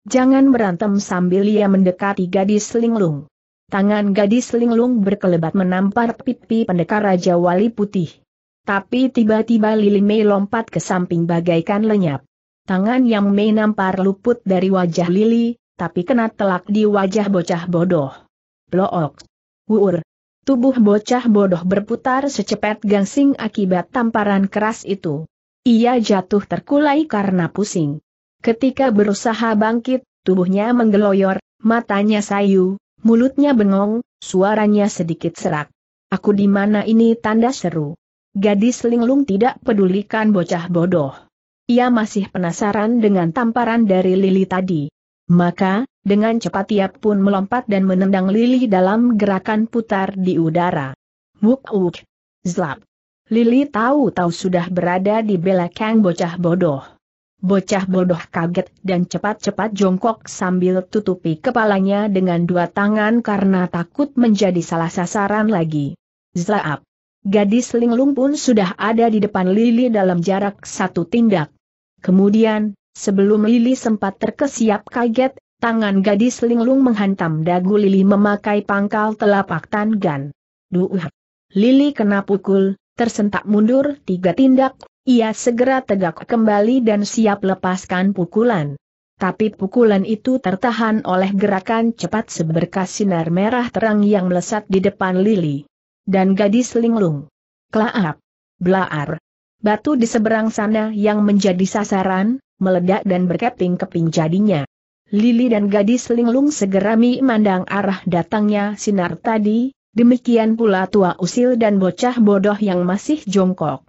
Jangan berantem sambil ia mendekati gadis linglung. Tangan gadis linglung berkelebat menampar pipi pendekar Raja Wali Putih. Tapi tiba-tiba Lili Mei lompat ke samping bagaikan lenyap. Tangan yang Mei nampar luput dari wajah Lili, tapi kena telak di wajah bocah bodoh. Blook. Wuur. Tubuh bocah bodoh berputar secepat gangsing akibat tamparan keras itu. Ia jatuh terkulai karena pusing. Ketika berusaha bangkit, tubuhnya menggeloyor, matanya sayu, mulutnya bengong, suaranya sedikit serak. Aku di mana ini tanda seru. Gadis linglung tidak pedulikan bocah bodoh. Ia masih penasaran dengan tamparan dari Lili tadi. Maka, dengan cepat ia pun melompat dan menendang Lili dalam gerakan putar di udara. Wuk wuk. Zlap. Lili tahu-tahu sudah berada di belakang bocah bodoh. Bocah bodoh kaget dan cepat-cepat jongkok sambil tutupi kepalanya dengan dua tangan karena takut menjadi salah sasaran lagi. Zlap. Gadis linglung pun sudah ada di depan Lili dalam jarak satu tindak. Kemudian, Sebelum Lili sempat terkesiap kaget, tangan gadis linglung menghantam dagu Lili memakai pangkal telapak tangan. Duh! Lili kena pukul, tersentak mundur tiga tindak, ia segera tegak kembali dan siap lepaskan pukulan. Tapi pukulan itu tertahan oleh gerakan cepat seberkas sinar merah terang yang melesat di depan Lili. Dan gadis linglung. Klaap! Blaar! Batu di seberang sana yang menjadi sasaran, meledak dan berkeping-keping jadinya. Lili dan gadis linglung segera memandang arah datangnya sinar tadi, demikian pula tua usil dan bocah bodoh yang masih jongkok.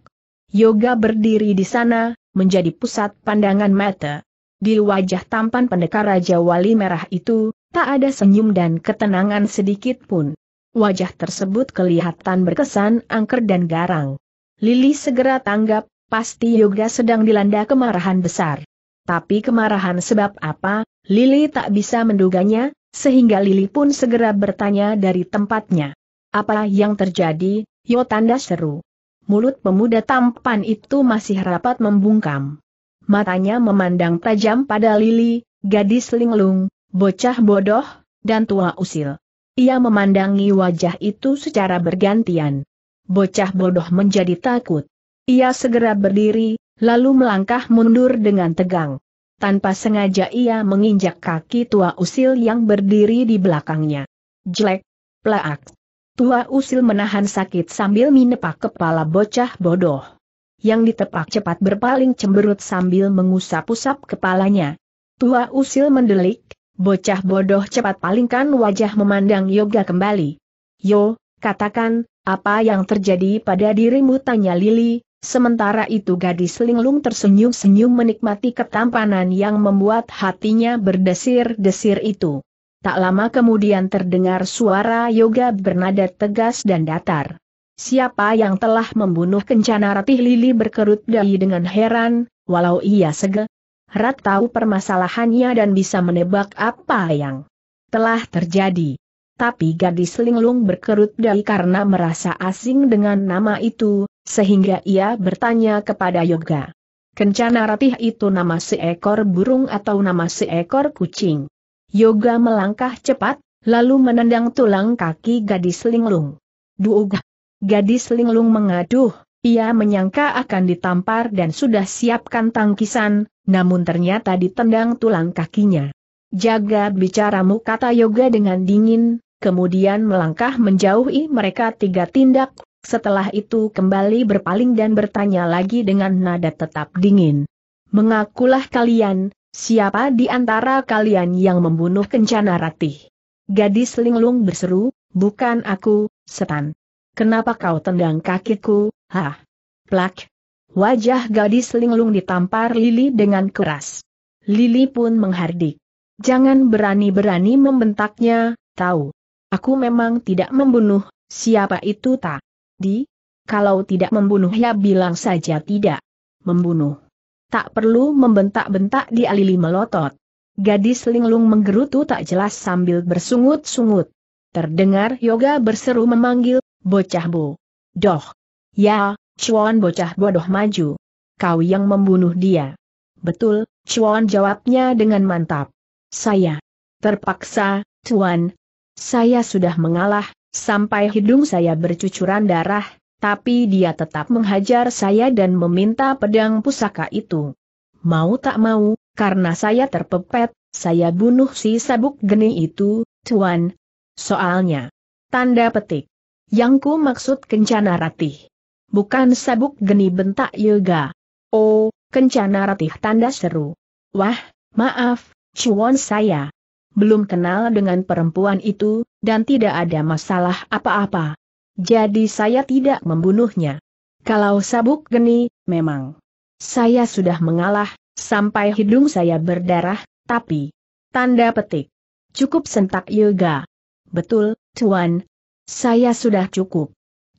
Yoga berdiri di sana, menjadi pusat pandangan mata. Di wajah tampan pendekar Raja Wali Merah itu, tak ada senyum dan ketenangan sedikit pun. Wajah tersebut kelihatan berkesan angker dan garang. Lili segera tanggap, pasti Yoga sedang dilanda kemarahan besar. Tapi kemarahan sebab apa, Lili tak bisa menduganya, sehingga Lili pun segera bertanya dari tempatnya. Apa yang terjadi, Yo tanda seru. Mulut pemuda tampan itu masih rapat membungkam. matanya memandang tajam pada Lili, gadis linglung, bocah bodoh, dan tua usil. Ia memandangi wajah itu secara bergantian. Bocah bodoh menjadi takut. Ia segera berdiri, lalu melangkah mundur dengan tegang. Tanpa sengaja ia menginjak kaki tua usil yang berdiri di belakangnya. Jelek, plaak. Tua usil menahan sakit sambil menepak kepala bocah bodoh. Yang ditepak cepat berpaling cemberut sambil mengusap-usap kepalanya. Tua usil mendelik, bocah bodoh cepat palingkan wajah memandang Yoga kembali. Yo, katakan, apa yang terjadi pada dirimu tanya Lili, sementara itu gadis linglung tersenyum-senyum menikmati ketampanan yang membuat hatinya berdesir-desir itu. Tak lama kemudian terdengar suara yoga bernada tegas dan datar. Siapa yang telah membunuh Kencana Ratih Lili berkerut dahi dengan heran, walau ia segerat tahu permasalahannya dan bisa menebak apa yang telah terjadi. Tapi gadis linglung berkerut dahi karena merasa asing dengan nama itu, sehingga ia bertanya kepada Yoga. Kencana Ratih itu nama seekor burung atau nama seekor kucing? Yoga melangkah cepat, lalu menendang tulang kaki gadis linglung. Duugah! Gadis linglung mengaduh, ia menyangka akan ditampar dan sudah siapkan tangkisan, namun ternyata ditendang tulang kakinya. Jaga bicaramu kata Yoga dengan dingin, kemudian melangkah menjauhi mereka tiga tindak, setelah itu kembali berpaling dan bertanya lagi dengan nada tetap dingin. Mengakulah kalian, Siapa di antara kalian yang membunuh Kencana Ratih? Gadis linglung berseru, bukan aku, setan. Kenapa kau tendang kakiku, hah? Plak. Wajah gadis linglung ditampar Lili dengan keras. Lili pun menghardik. Jangan berani-berani membentaknya, tahu. Aku memang tidak membunuh, siapa itu tak? Di? Kalau tidak membunuh ya bilang saja tidak. Membunuh. Tak perlu membentak-bentak dia Lili melotot. Gadis linglung menggerutu tak jelas sambil bersungut-sungut. Terdengar Yoga berseru memanggil, bocah bo. Doh. Ya, Chuan bocah bodoh maju. Kau yang membunuh dia. Betul, Chuan jawabnya dengan mantap. Saya. Terpaksa, Tuan. Saya sudah mengalah, sampai hidung saya bercucuran darah, tapi dia tetap menghajar saya dan meminta pedang pusaka itu. Mau tak mau, karena saya terpepet, saya bunuh si sabuk geni itu, tuan. Soalnya, tanda petik. Yang ku maksud kencana ratih. Bukan sabuk geni bentak yoga. Oh, kencana ratih tanda seru. Wah, maaf, cuan saya. Belum kenal dengan perempuan itu, dan tidak ada masalah apa-apa. Jadi saya tidak membunuhnya. Kalau sabuk geni, memang. Saya sudah mengalah, sampai hidung saya berdarah, tapi... Tanda petik. Cukup sentak yoga. Betul, Tuan. Saya sudah cukup.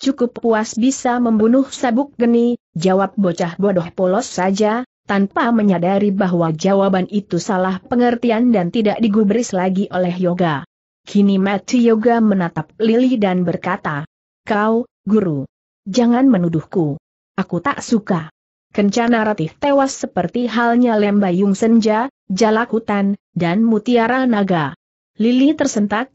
Cukup puas bisa membunuh sabuk geni, jawab bocah bodoh polos saja, tanpa menyadari bahwa jawaban itu salah pengertian dan tidak digubris lagi oleh yoga. Kini mati yoga menatap Lili dan berkata, Kau, guru. Jangan menuduhku. Aku tak suka. Kencana Ratih tewas seperti halnya Lembayung Senja, Jalak Hutan, dan Mutiara Naga. Lili tersentak,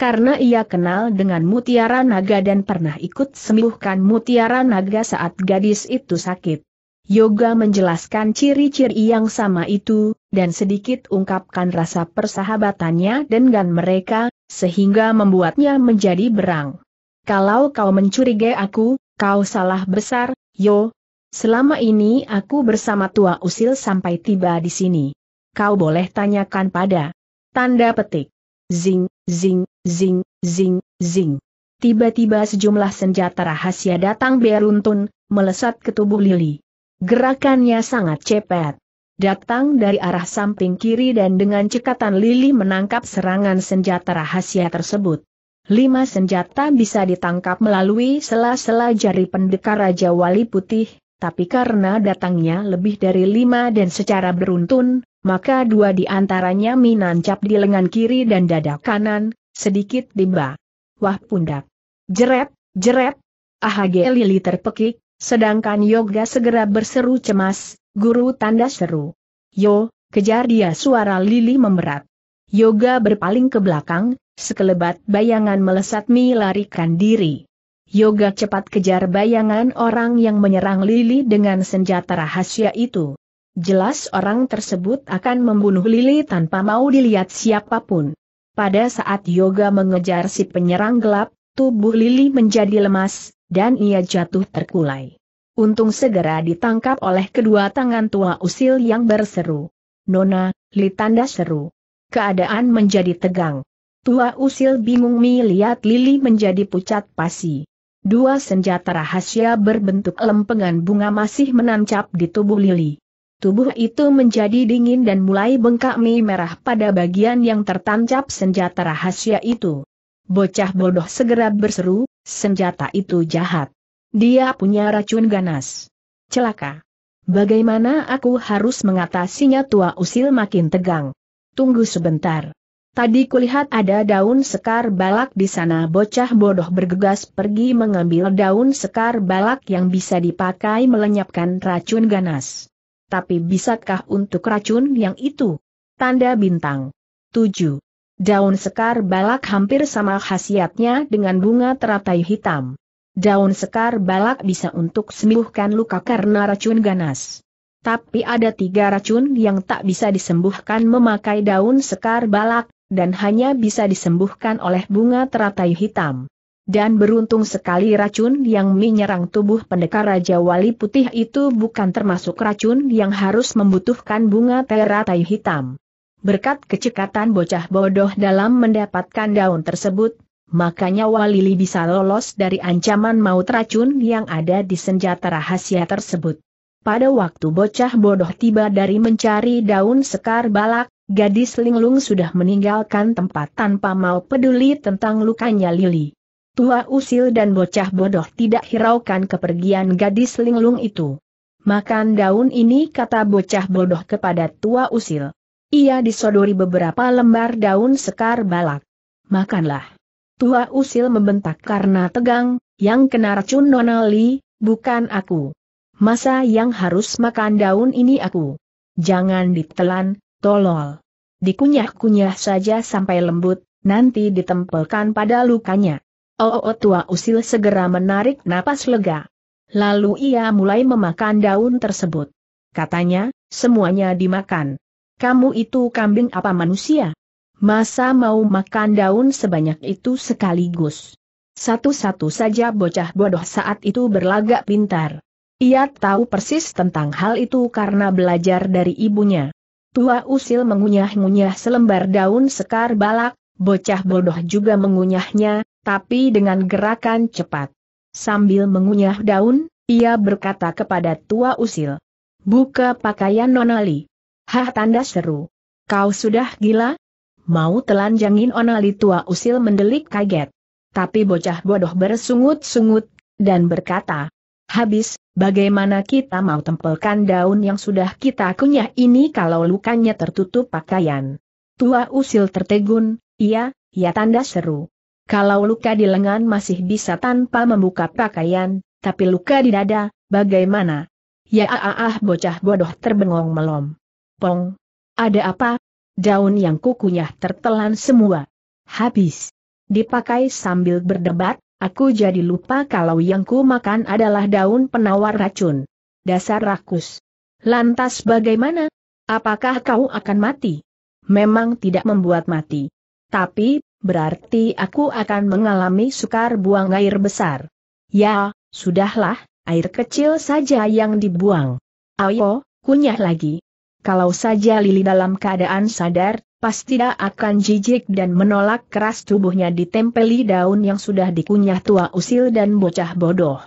karena ia kenal dengan Mutiara Naga dan pernah ikut sembuhkan Mutiara Naga saat gadis itu sakit. Yoga menjelaskan ciri-ciri yang sama itu, dan sedikit ungkapkan rasa persahabatannya dengan mereka, sehingga membuatnya menjadi berang. Kalau kau mencurigai aku, kau salah besar, yo. Selama ini aku bersama tua usil sampai tiba di sini. Kau boleh tanyakan pada. Tanda petik. Zing, zing, zing, zing, zing. Tiba-tiba sejumlah senjata rahasia datang beruntun, melesat ke tubuh Lili. Gerakannya sangat cepat. Datang dari arah samping kiri dan dengan cekatan Lili menangkap serangan senjata rahasia tersebut. Lima senjata bisa ditangkap melalui sela-sela jari pendekar Raja Wali Putih, tapi karena datangnya lebih dari lima dan secara beruntun, maka dua di antaranya minancap di lengan kiri dan dada kanan, sedikit di Wah pundak. Jeret, jeret. AHG Lili terpekik, sedangkan Yoga segera berseru cemas, Guru tanda seru. Yo, kejar dia suara Lili memberat. Yoga berpaling ke belakang, sekelebat bayangan melesat melarikan diri. Yoga cepat kejar bayangan orang yang menyerang Lili dengan senjata rahasia itu. Jelas orang tersebut akan membunuh Lili tanpa mau dilihat siapa pun. Pada saat Yoga mengejar si penyerang gelap, tubuh Lili menjadi lemas, dan ia jatuh terkulai. Untung segera ditangkap oleh kedua tangan tua usil yang berseru. Nona, Li tanda seru. Keadaan menjadi tegang. Tua usil bingung melihat Lili menjadi pucat pasi. Dua senjata rahasia berbentuk lempengan bunga masih menancap di tubuh Lili. Tubuh itu menjadi dingin dan mulai bengkak merah pada bagian yang tertancap senjata rahasia itu. Bocah bodoh segera berseru, senjata itu jahat. Dia punya racun ganas. Celaka. Bagaimana aku harus mengatasinya tua usil makin tegang. Tunggu sebentar. Tadi kulihat ada daun sekar balak di sana bocah bodoh bergegas pergi mengambil daun sekar balak yang bisa dipakai melenyapkan racun ganas. Tapi bisakah untuk racun yang itu? Tanda bintang. 7. Daun sekar balak hampir sama khasiatnya dengan bunga teratai hitam daun sekar balak bisa untuk sembuhkan luka karena racun ganas. Tapi ada tiga racun yang tak bisa disembuhkan memakai daun sekar balak, dan hanya bisa disembuhkan oleh bunga teratai hitam. Dan beruntung sekali racun yang menyerang tubuh pendekar Raja Wali Putih itu bukan termasuk racun yang harus membutuhkan bunga teratai hitam. Berkat kecekatan bocah bodoh dalam mendapatkan daun tersebut, makanya Walili bisa lolos dari ancaman maut racun yang ada di senjata rahasia tersebut. Pada waktu bocah bodoh tiba dari mencari daun sekar balak, gadis linglung sudah meninggalkan tempat tanpa mau peduli tentang lukanya Lili. Tua usil dan bocah bodoh tidak hiraukan kepergian gadis linglung itu. Makan daun ini kata bocah bodoh kepada tua usil. Ia disodori beberapa lembar daun sekar balak. Makanlah. Tua usil membentak karena tegang, yang kena racun Nonali, bukan aku. Masa yang harus makan daun ini aku? Jangan ditelan, tolol. Dikunyah-kunyah saja sampai lembut, nanti ditempelkan pada lukanya. Oh, oh tua usil segera menarik napas lega. Lalu ia mulai memakan daun tersebut. Katanya, semuanya dimakan. Kamu itu kambing apa manusia? Masa mau makan daun sebanyak itu sekaligus? Satu-satu saja bocah bodoh saat itu berlagak pintar. Ia tahu persis tentang hal itu karena belajar dari ibunya. Tua usil mengunyah-ngunyah selembar daun sekar balak, bocah bodoh juga mengunyahnya, tapi dengan gerakan cepat. Sambil mengunyah daun, ia berkata kepada tua usil. Buka pakaian nonali. Hah tanda seru. Kau sudah gila? Mau telanjangin onali tua usil mendelik kaget. Tapi bocah bodoh bersungut-sungut, dan berkata, Habis, bagaimana kita mau tempelkan daun yang sudah kita kunyah ini kalau lukanya tertutup pakaian? Tua usil tertegun, iya, ya tanda seru. Kalau luka di lengan masih bisa tanpa membuka pakaian, tapi luka di dada, bagaimana? Ya ah ah, ah bocah bodoh terbengong melom. Pong. Ada apa? daun yang kukunyah tertelan semua. Habis. Dipakai sambil berdebat, aku jadi lupa kalau yang ku makan adalah daun penawar racun. Dasar rakus. Lantas bagaimana? Apakah kau akan mati? Memang tidak membuat mati. Tapi, berarti aku akan mengalami sukar buang air besar. Ya, sudahlah, air kecil saja yang dibuang. Ayo, kunyah lagi. Kalau saja Lili dalam keadaan sadar, pasti tidak akan jijik dan menolak keras tubuhnya ditempeli daun yang sudah dikunyah tua usil dan bocah bodoh.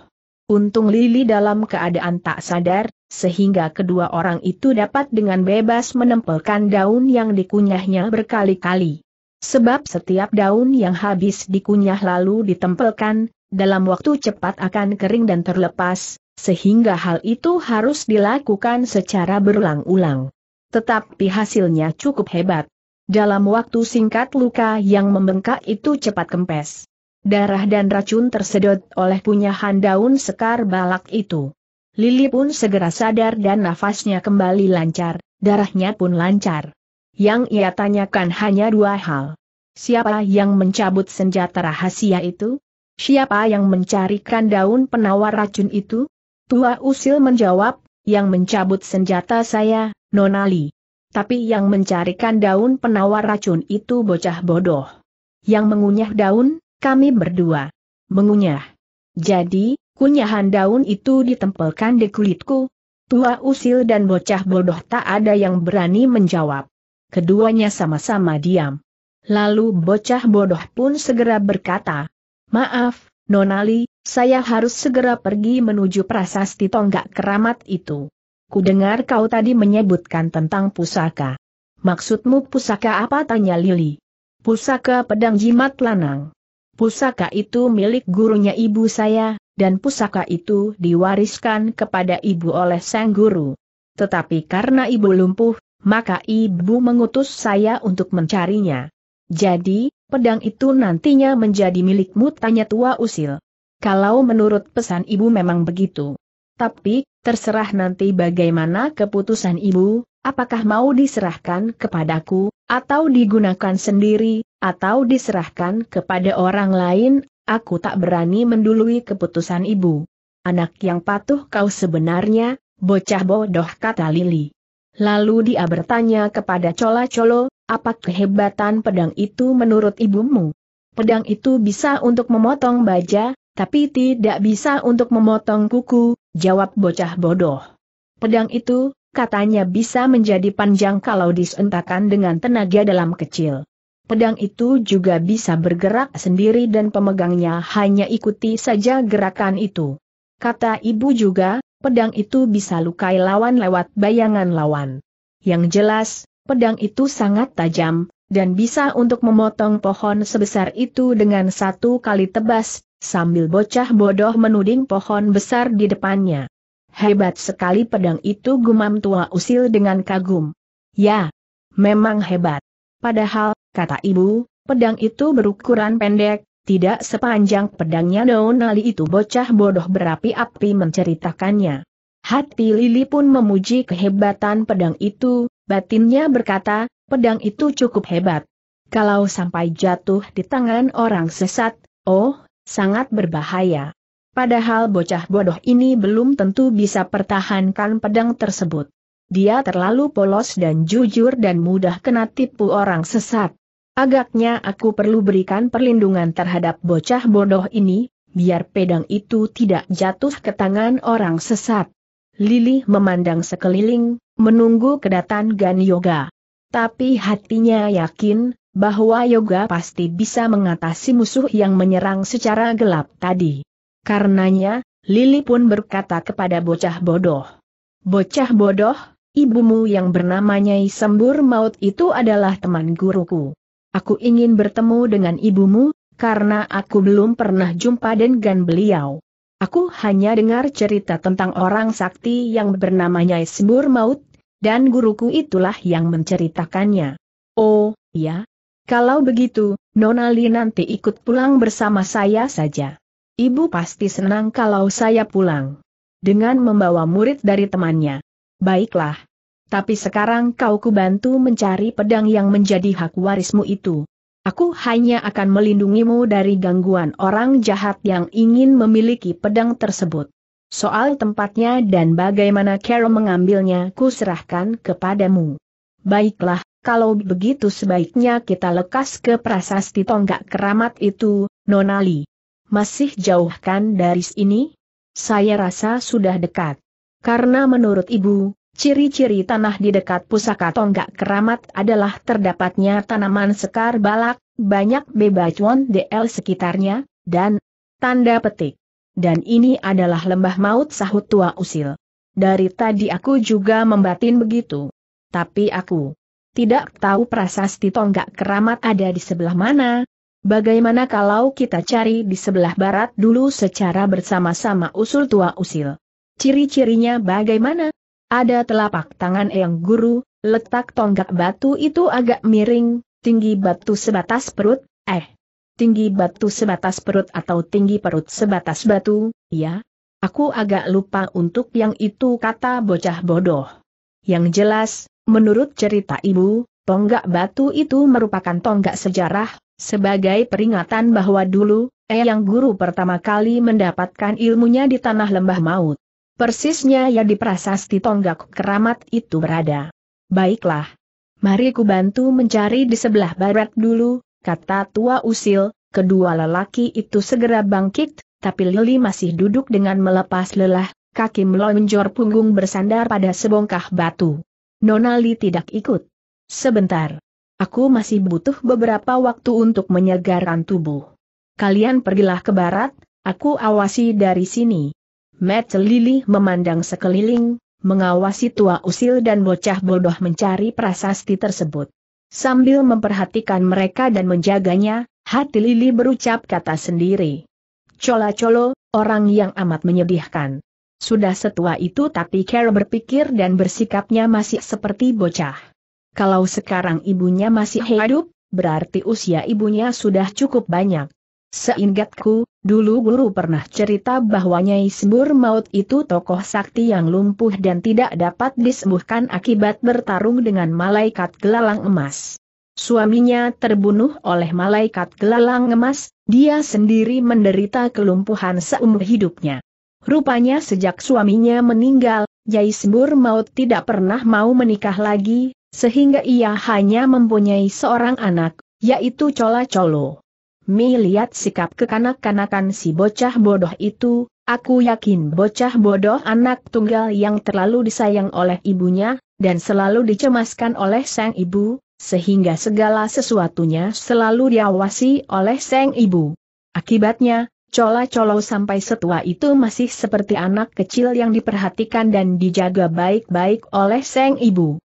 Untung Lili dalam keadaan tak sadar, sehingga kedua orang itu dapat dengan bebas menempelkan daun yang dikunyahnya berkali-kali. Sebab setiap daun yang habis dikunyah lalu ditempelkan, dalam waktu cepat akan kering dan terlepas, sehingga hal itu harus dilakukan secara berulang-ulang. Tetapi hasilnya cukup hebat. Dalam waktu singkat luka yang membengkak itu cepat kempes. Darah dan racun tersedot oleh punyahan daun sekar balak itu. Lili pun segera sadar dan nafasnya kembali lancar, darahnya pun lancar. Yang ia tanyakan hanya dua hal. Siapa yang mencabut senjata rahasia itu? Siapa yang mencarikan daun penawar racun itu? Tua Usil menjawab, yang mencabut senjata saya, Nonali. Tapi yang mencarikan daun penawar racun itu bocah bodoh. Yang mengunyah daun, kami berdua. Mengunyah. Jadi, kunyahan daun itu ditempelkan di kulitku. Tua usil dan bocah bodoh tak ada yang berani menjawab. Keduanya sama-sama diam. Lalu bocah bodoh pun segera berkata, Maaf, Nonali, saya harus segera pergi menuju prasasti tonggak keramat itu. Kudengar kau tadi menyebutkan tentang pusaka. Maksudmu pusaka apa tanya Lili? Pusaka pedang jimat lanang. Pusaka itu milik gurunya ibu saya, dan pusaka itu diwariskan kepada ibu oleh sang guru. Tetapi karena ibu lumpuh, maka ibu mengutus saya untuk mencarinya. Jadi, pedang itu nantinya menjadi milikmu tanya tua usil. Kalau menurut pesan ibu memang begitu. Tapi, terserah nanti bagaimana keputusan ibu, apakah mau diserahkan kepadaku, atau digunakan sendiri, atau diserahkan kepada orang lain, aku tak berani mendului keputusan ibu. Anak yang patuh kau sebenarnya, bocah bodoh kata Lili. Lalu dia bertanya kepada Cola-Colo, apa kehebatan pedang itu menurut ibumu? Pedang itu bisa untuk memotong baja, tapi tidak bisa untuk memotong kuku, jawab bocah bodoh. Pedang itu, katanya bisa menjadi panjang kalau disentakan dengan tenaga dalam kecil. Pedang itu juga bisa bergerak sendiri dan pemegangnya hanya ikuti saja gerakan itu. Kata ibu juga, pedang itu bisa lukai lawan lewat bayangan lawan. Yang jelas, pedang itu sangat tajam, dan bisa untuk memotong pohon sebesar itu dengan satu kali tebas, sambil bocah bodoh menuding pohon besar di depannya. Hebat sekali pedang itu gumam tua usil dengan kagum. Ya, memang hebat. Padahal, kata ibu, pedang itu berukuran pendek, tidak sepanjang pedangnya daun nali itu bocah bodoh berapi-api menceritakannya. Hati Lili pun memuji kehebatan pedang itu, batinnya berkata, pedang itu cukup hebat. Kalau sampai jatuh di tangan orang sesat, oh, sangat berbahaya. Padahal bocah bodoh ini belum tentu bisa pertahankan pedang tersebut. Dia terlalu polos dan jujur dan mudah kena tipu orang sesat. Agaknya aku perlu berikan perlindungan terhadap bocah bodoh ini, biar pedang itu tidak jatuh ke tangan orang sesat. Lili memandang sekeliling, menunggu kedatangan Yoga. Tapi hatinya yakin, bahwa Yoga pasti bisa mengatasi musuh yang menyerang secara gelap tadi. Karenanya, Lili pun berkata kepada bocah bodoh. Bocah bodoh, ibumu yang bernama Nyai Sembur Maut itu adalah teman guruku. Aku ingin bertemu dengan ibumu, karena aku belum pernah jumpa dengan beliau. Aku hanya dengar cerita tentang orang sakti yang bernama Nyai Sembur Maut, dan guruku itulah yang menceritakannya. Oh, ya? Kalau begitu, Nonali nanti ikut pulang bersama saya saja. Ibu pasti senang kalau saya pulang. Dengan membawa murid dari temannya. Baiklah. Tapi sekarang kau kubantu mencari pedang yang menjadi hak warismu itu. Aku hanya akan melindungimu dari gangguan orang jahat yang ingin memiliki pedang tersebut. Soal tempatnya dan bagaimana Carol mengambilnya ku serahkan kepadamu. Baiklah, kalau begitu sebaiknya kita lekas ke prasasti tonggak keramat itu, Nonali. Masih jauh kan dari sini? Saya rasa sudah dekat. Karena menurut ibu, ciri-ciri tanah di dekat pusaka tonggak keramat adalah terdapatnya tanaman sekar balak, banyak bebacuan DL sekitarnya, dan tanda petik. Dan ini adalah lembah maut sahut tua usil. Dari tadi aku juga membatin begitu. Tapi aku tidak tahu prasasti tonggak keramat ada di sebelah mana, Bagaimana kalau kita cari di sebelah barat dulu secara bersama-sama usul tua usil? Ciri-cirinya bagaimana? Ada telapak tangan yang guru, letak tonggak batu itu agak miring, tinggi batu sebatas perut, eh, tinggi batu sebatas perut atau tinggi perut sebatas batu, ya? Aku agak lupa untuk yang itu kata bocah bodoh. Yang jelas, menurut cerita ibu, tonggak batu itu merupakan tonggak sejarah, sebagai peringatan bahwa dulu, yang guru pertama kali mendapatkan ilmunya di tanah lembah maut. Persisnya ya di prasasti tonggak keramat itu berada. Baiklah. Mari ku bantu mencari di sebelah barat dulu, kata tua usil, kedua lelaki itu segera bangkit, tapi Lili masih duduk dengan melepas lelah, kaki melonjor punggung bersandar pada sebongkah batu. Nona Li tidak ikut. Sebentar. Aku masih butuh beberapa waktu untuk menyegarkan tubuh. Kalian pergilah ke barat, aku awasi dari sini. Matt Lili memandang sekeliling, mengawasi tua usil dan bocah bodoh mencari prasasti tersebut. Sambil memperhatikan mereka dan menjaganya, hati Lili berucap kata sendiri. Cola-colo, orang yang amat menyedihkan. Sudah setua itu tapi Carol berpikir dan bersikapnya masih seperti bocah. Kalau sekarang ibunya masih hidup, berarti usia ibunya sudah cukup banyak. Seingatku, dulu guru pernah cerita bahwa Nyai Sembur Maut itu tokoh sakti yang lumpuh dan tidak dapat disembuhkan akibat bertarung dengan malaikat gelalang emas. Suaminya terbunuh oleh malaikat gelalang emas, dia sendiri menderita kelumpuhan seumur hidupnya. Rupanya sejak suaminya meninggal, Jai Sembur Maut tidak pernah mau menikah lagi, sehingga ia hanya mempunyai seorang anak, yaitu Cola Colo. Mi lihat sikap kekanak-kanakan si bocah bodoh itu, aku yakin bocah bodoh anak tunggal yang terlalu disayang oleh ibunya, dan selalu dicemaskan oleh sang ibu, sehingga segala sesuatunya selalu diawasi oleh sang ibu. Akibatnya, Cola-colo sampai setua itu masih seperti anak kecil yang diperhatikan dan dijaga baik-baik oleh sang ibu.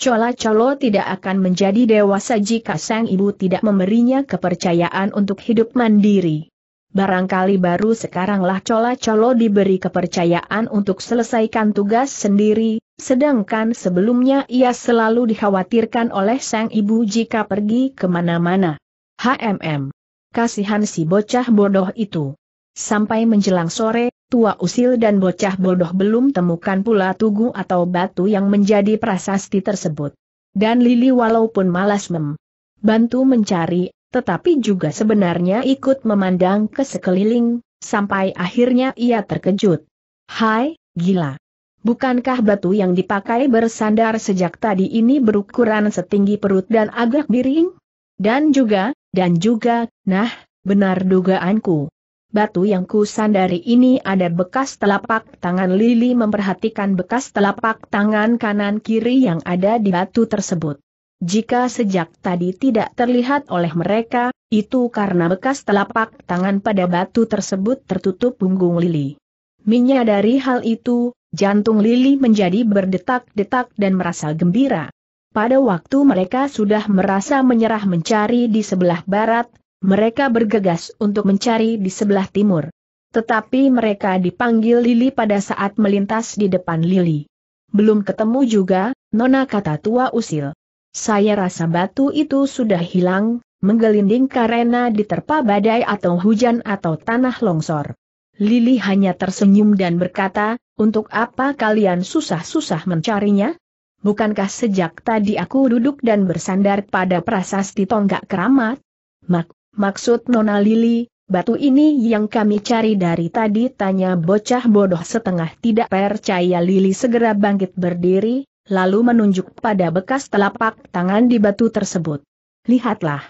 Cola-colo tidak akan menjadi dewasa jika sang ibu tidak memberinya kepercayaan untuk hidup mandiri. Barangkali baru sekaranglah Cola-colo diberi kepercayaan untuk selesaikan tugas sendiri, sedangkan sebelumnya ia selalu dikhawatirkan oleh sang ibu jika pergi ke mana-mana. HMM. Kasihan si bocah bodoh itu. Sampai menjelang sore, tua usil dan bocah bodoh belum temukan pula tugu atau batu yang menjadi prasasti tersebut. Dan Lili walaupun malas membantu mencari, tetapi juga sebenarnya ikut memandang ke sekeliling, sampai akhirnya ia terkejut. Hai, gila! Bukankah batu yang dipakai bersandar sejak tadi ini berukuran setinggi perut dan agak miring? Dan juga, dan juga, nah, benar dugaanku. Batu yang ku sandari ini ada bekas telapak tangan Lili memperhatikan bekas telapak tangan kanan kiri yang ada di batu tersebut. Jika sejak tadi tidak terlihat oleh mereka, itu karena bekas telapak tangan pada batu tersebut tertutup punggung Lili. Menyadari hal itu, Jantung Lili menjadi berdetak-detak dan merasa gembira. Pada waktu mereka sudah merasa menyerah mencari di sebelah barat, mereka bergegas untuk mencari di sebelah timur. Tetapi mereka dipanggil Lili pada saat melintas di depan Lili. Belum ketemu juga, Nona kata tua usil. Saya rasa batu itu sudah hilang, menggelinding karena diterpa badai atau hujan atau tanah longsor. Lili hanya tersenyum dan berkata, untuk apa kalian susah-susah mencarinya? Bukankah sejak tadi aku duduk dan bersandar pada prasasti tonggak keramat? Mak, maksud Nona Lili, batu ini yang kami cari dari tadi tanya bocah bodoh setengah tidak percaya Lili segera bangkit berdiri, lalu menunjuk pada bekas telapak tangan di batu tersebut. Lihatlah.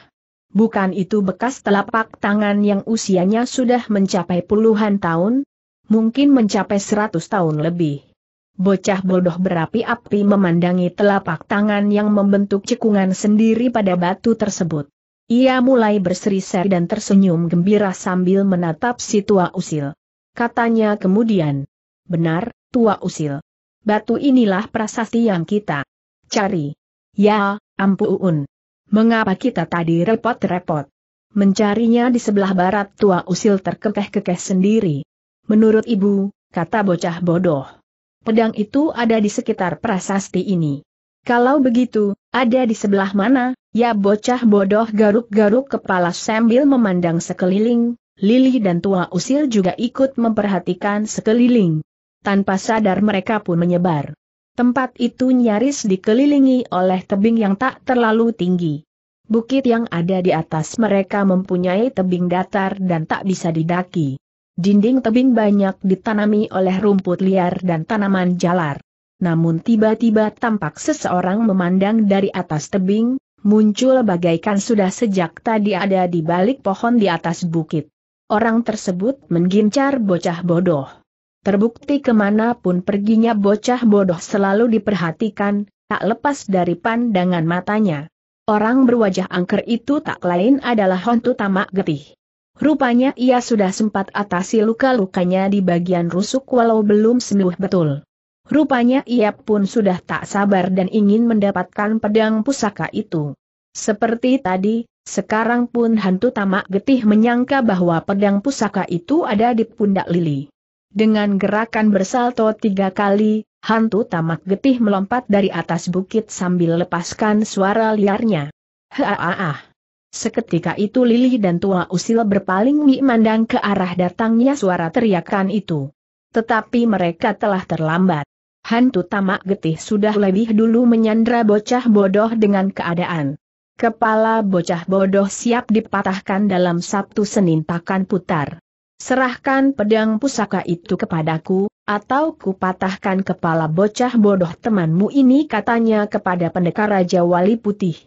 Bukan itu bekas telapak tangan yang usianya sudah mencapai puluhan tahun, mungkin mencapai seratus tahun lebih. Bocah bodoh berapi-api memandangi telapak tangan yang membentuk cekungan sendiri pada batu tersebut. Ia mulai berseri-seri dan tersenyum gembira sambil menatap si tua usil. Katanya kemudian, benar, tua usil. Batu inilah prasasti yang kita cari. Ya, ampun. Mengapa kita tadi repot-repot? Mencarinya di sebelah barat tua usil terkekeh-kekeh sendiri. Menurut ibu, kata bocah bodoh. Pedang itu ada di sekitar prasasti ini. Kalau begitu, ada di sebelah mana? Ya bocah bodoh garuk-garuk kepala sambil memandang sekeliling, Lili dan tua usil juga ikut memperhatikan sekeliling. Tanpa sadar mereka pun menyebar. Tempat itu nyaris dikelilingi oleh tebing yang tak terlalu tinggi. Bukit yang ada di atas mereka mempunyai tebing datar dan tak bisa didaki. Dinding tebing banyak ditanami oleh rumput liar dan tanaman jalar. Namun tiba-tiba tampak seseorang memandang dari atas tebing, muncul bagaikan sudah sejak tadi ada di balik pohon di atas bukit. Orang tersebut menggincar bocah bodoh. Terbukti ke mana pun perginya bocah bodoh selalu diperhatikan, tak lepas dari pandangan matanya. Orang berwajah angker itu tak lain adalah Hontu Tamak Getih. Rupanya ia sudah sempat atasi luka-lukanya di bagian rusuk walau belum sembuh betul. Rupanya ia pun sudah tak sabar dan ingin mendapatkan pedang pusaka itu. Seperti tadi, sekarang pun hantu tamak getih menyangka bahwa pedang pusaka itu ada di pundak Lili. Dengan gerakan bersalto tiga kali, hantu tamak getih melompat dari atas bukit sambil lepaskan suara liarnya. Haaah. Seketika itu Lili dan tua usil berpaling memandang ke arah datangnya suara teriakan itu. Tetapi mereka telah terlambat. Hantu tamak getih sudah lebih dulu menyandra bocah bodoh dengan keadaan. Kepala bocah bodoh siap dipatahkan dalam satu senintakan putar. Serahkan pedang pusaka itu kepadaku, atau kupatahkan kepala bocah bodoh temanmu ini katanya kepada pendekar Raja Wali Putih.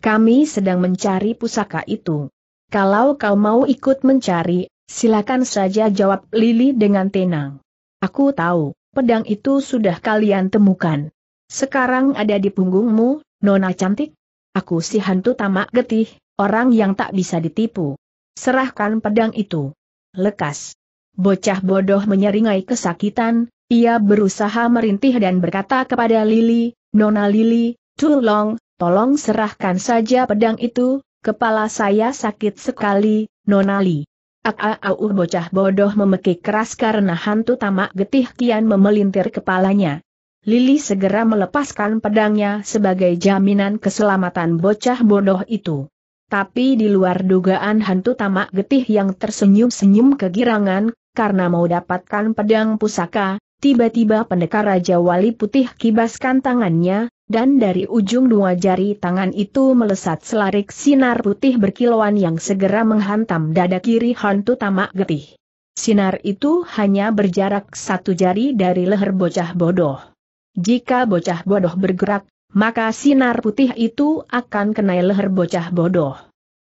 Kami sedang mencari pusaka itu. Kalau kau mau ikut mencari, silakan saja jawab Lili dengan tenang. Aku tahu, pedang itu sudah kalian temukan. Sekarang ada di punggungmu, Nona cantik. Aku si hantu tamak getih, orang yang tak bisa ditipu. Serahkan pedang itu. Lekas. Bocah bodoh menyeringai kesakitan, ia berusaha merintih dan berkata kepada Lili, Nona Lili, tolong, tolong serahkan saja pedang itu, kepala saya sakit sekali, Nona Li. Ak-au bocah bodoh memekik keras karena hantu tamak getih kian memelintir kepalanya. Lili segera melepaskan pedangnya sebagai jaminan keselamatan bocah bodoh itu. Tapi di luar dugaan hantu tamak getih yang tersenyum-senyum kegirangan, karena mau dapatkan pedang pusaka, tiba-tiba pendekar Raja Wali Putih kibaskan tangannya, dan dari ujung dua jari tangan itu melesat selarik sinar putih berkilauan yang segera menghantam dada kiri hantu tamak getih. Sinar itu hanya berjarak satu jari dari leher bocah bodoh. Jika bocah bodoh bergerak, maka sinar putih itu akan kenai leher bocah bodoh.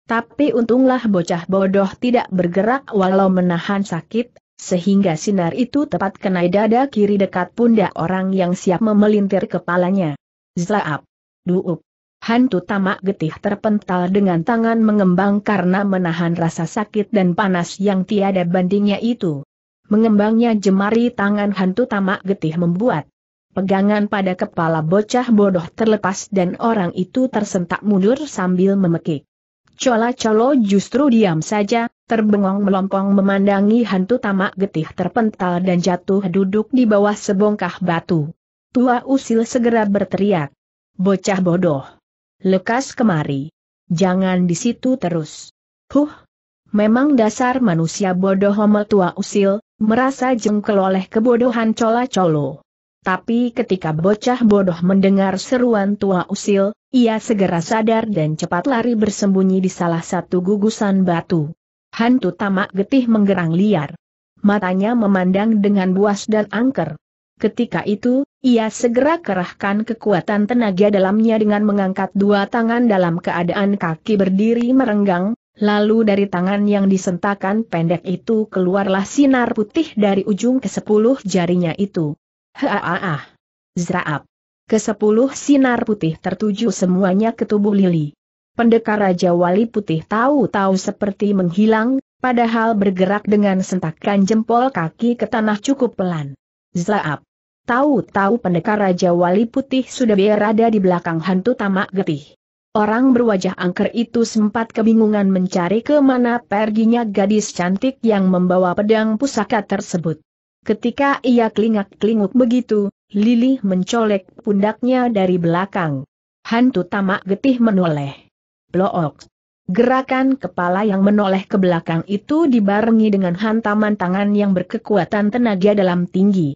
Tapi untunglah bocah bodoh tidak bergerak walau menahan sakit, sehingga sinar itu tepat kenai dada kiri dekat pundak orang yang siap memelintir kepalanya. Zlaap. Duup. Hantu tamak getih terpental dengan tangan mengembang karena menahan rasa sakit dan panas yang tiada bandingnya itu. Mengembangnya jemari tangan hantu tamak getih membuat Pegangan pada kepala bocah bodoh terlepas dan orang itu tersentak mundur sambil memekik. Cola Colo justru diam saja, terbengong melompong memandangi hantu tamak getih terpental dan jatuh duduk di bawah sebongkah batu. Tua usil segera berteriak. Bocah bodoh. Lekas kemari. Jangan di situ terus. Huh. Memang dasar manusia bodoh homel tua usil, merasa jengkel oleh kebodohan Cola Colo. Tapi ketika bocah bodoh mendengar seruan tua usil, ia segera sadar dan cepat lari bersembunyi di salah satu gugusan batu. Hantu tamak getih menggerang liar. Matanya memandang dengan buas dan angker. Ketika itu, ia segera kerahkan kekuatan tenaga dalamnya dengan mengangkat dua tangan dalam keadaan kaki berdiri merenggang, lalu dari tangan yang disentakan pendek itu keluarlah sinar putih dari ujung ke sepuluh jarinya itu. Haaah. Zraap. Kesepuluh sinar putih tertuju semuanya ke tubuh Lili. Pendekar Raja Wali Putih tahu-tahu seperti menghilang, padahal bergerak dengan sentakan jempol kaki ke tanah cukup pelan. Zlaap. Tahu-tahu pendekar Raja Wali Putih sudah berada di belakang hantu tamak getih. Orang berwajah angker itu sempat kebingungan mencari ke mana perginya gadis cantik yang membawa pedang pusaka tersebut. Ketika ia kelingak-kelinguk begitu, Lili mencolek pundaknya dari belakang. Hantu tamak getih menoleh. Blook. Gerakan kepala yang menoleh ke belakang itu dibarengi dengan hantaman tangan yang berkekuatan tenaga dalam tinggi.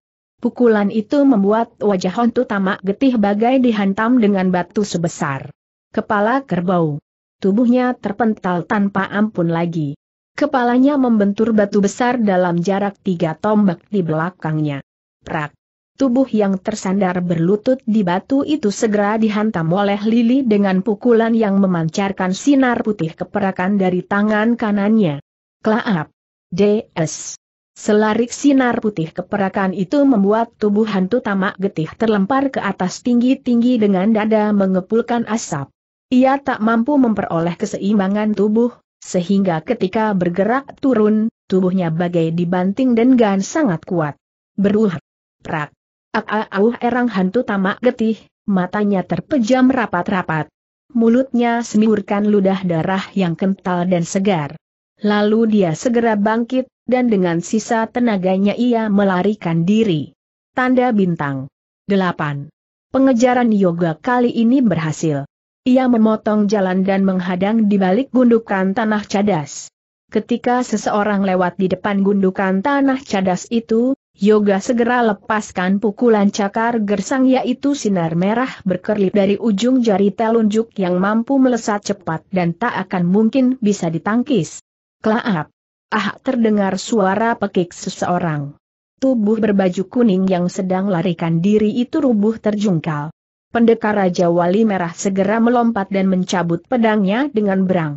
Pukulan itu membuat wajah Hontu tamak getih bagai dihantam dengan batu sebesar kepala kerbau. Tubuhnya terpental tanpa ampun lagi. Kepalanya membentur batu besar dalam jarak tiga tombak di belakangnya. Prak. Tubuh yang tersandar berlutut di batu itu segera dihantam oleh Lili dengan pukulan yang memancarkan sinar putih keperakan dari tangan kanannya. Klaap. DS. Selarik sinar putih keperakan itu membuat tubuh hantu tamak getih terlempar ke atas tinggi-tinggi dengan dada mengepulkan asap. Ia tak mampu memperoleh keseimbangan tubuh, sehingga ketika bergerak turun, tubuhnya bagai dibanting dan gan sangat kuat. Beruh. Prak. Ak-auh erang hantu tamak getih, matanya terpejam rapat-rapat. Mulutnya semiurkan ludah darah yang kental dan segar. Lalu dia segera bangkit, dan dengan sisa tenaganya ia melarikan diri. Tanda bintang. 8. Pengejaran yoga kali ini berhasil. Ia memotong jalan dan menghadang di balik gundukan tanah cadas. Ketika seseorang lewat di depan gundukan tanah cadas itu, Yoga segera lepaskan pukulan cakar gersang yaitu sinar merah berkerlip dari ujung jari telunjuk yang mampu melesat cepat dan tak akan mungkin bisa ditangkis. Klaap! Ah terdengar suara pekik seseorang. Tubuh berbaju kuning yang sedang larikan diri itu rubuh terjungkal. Pendekar Raja Wali Merah segera melompat dan mencabut pedangnya dengan berang.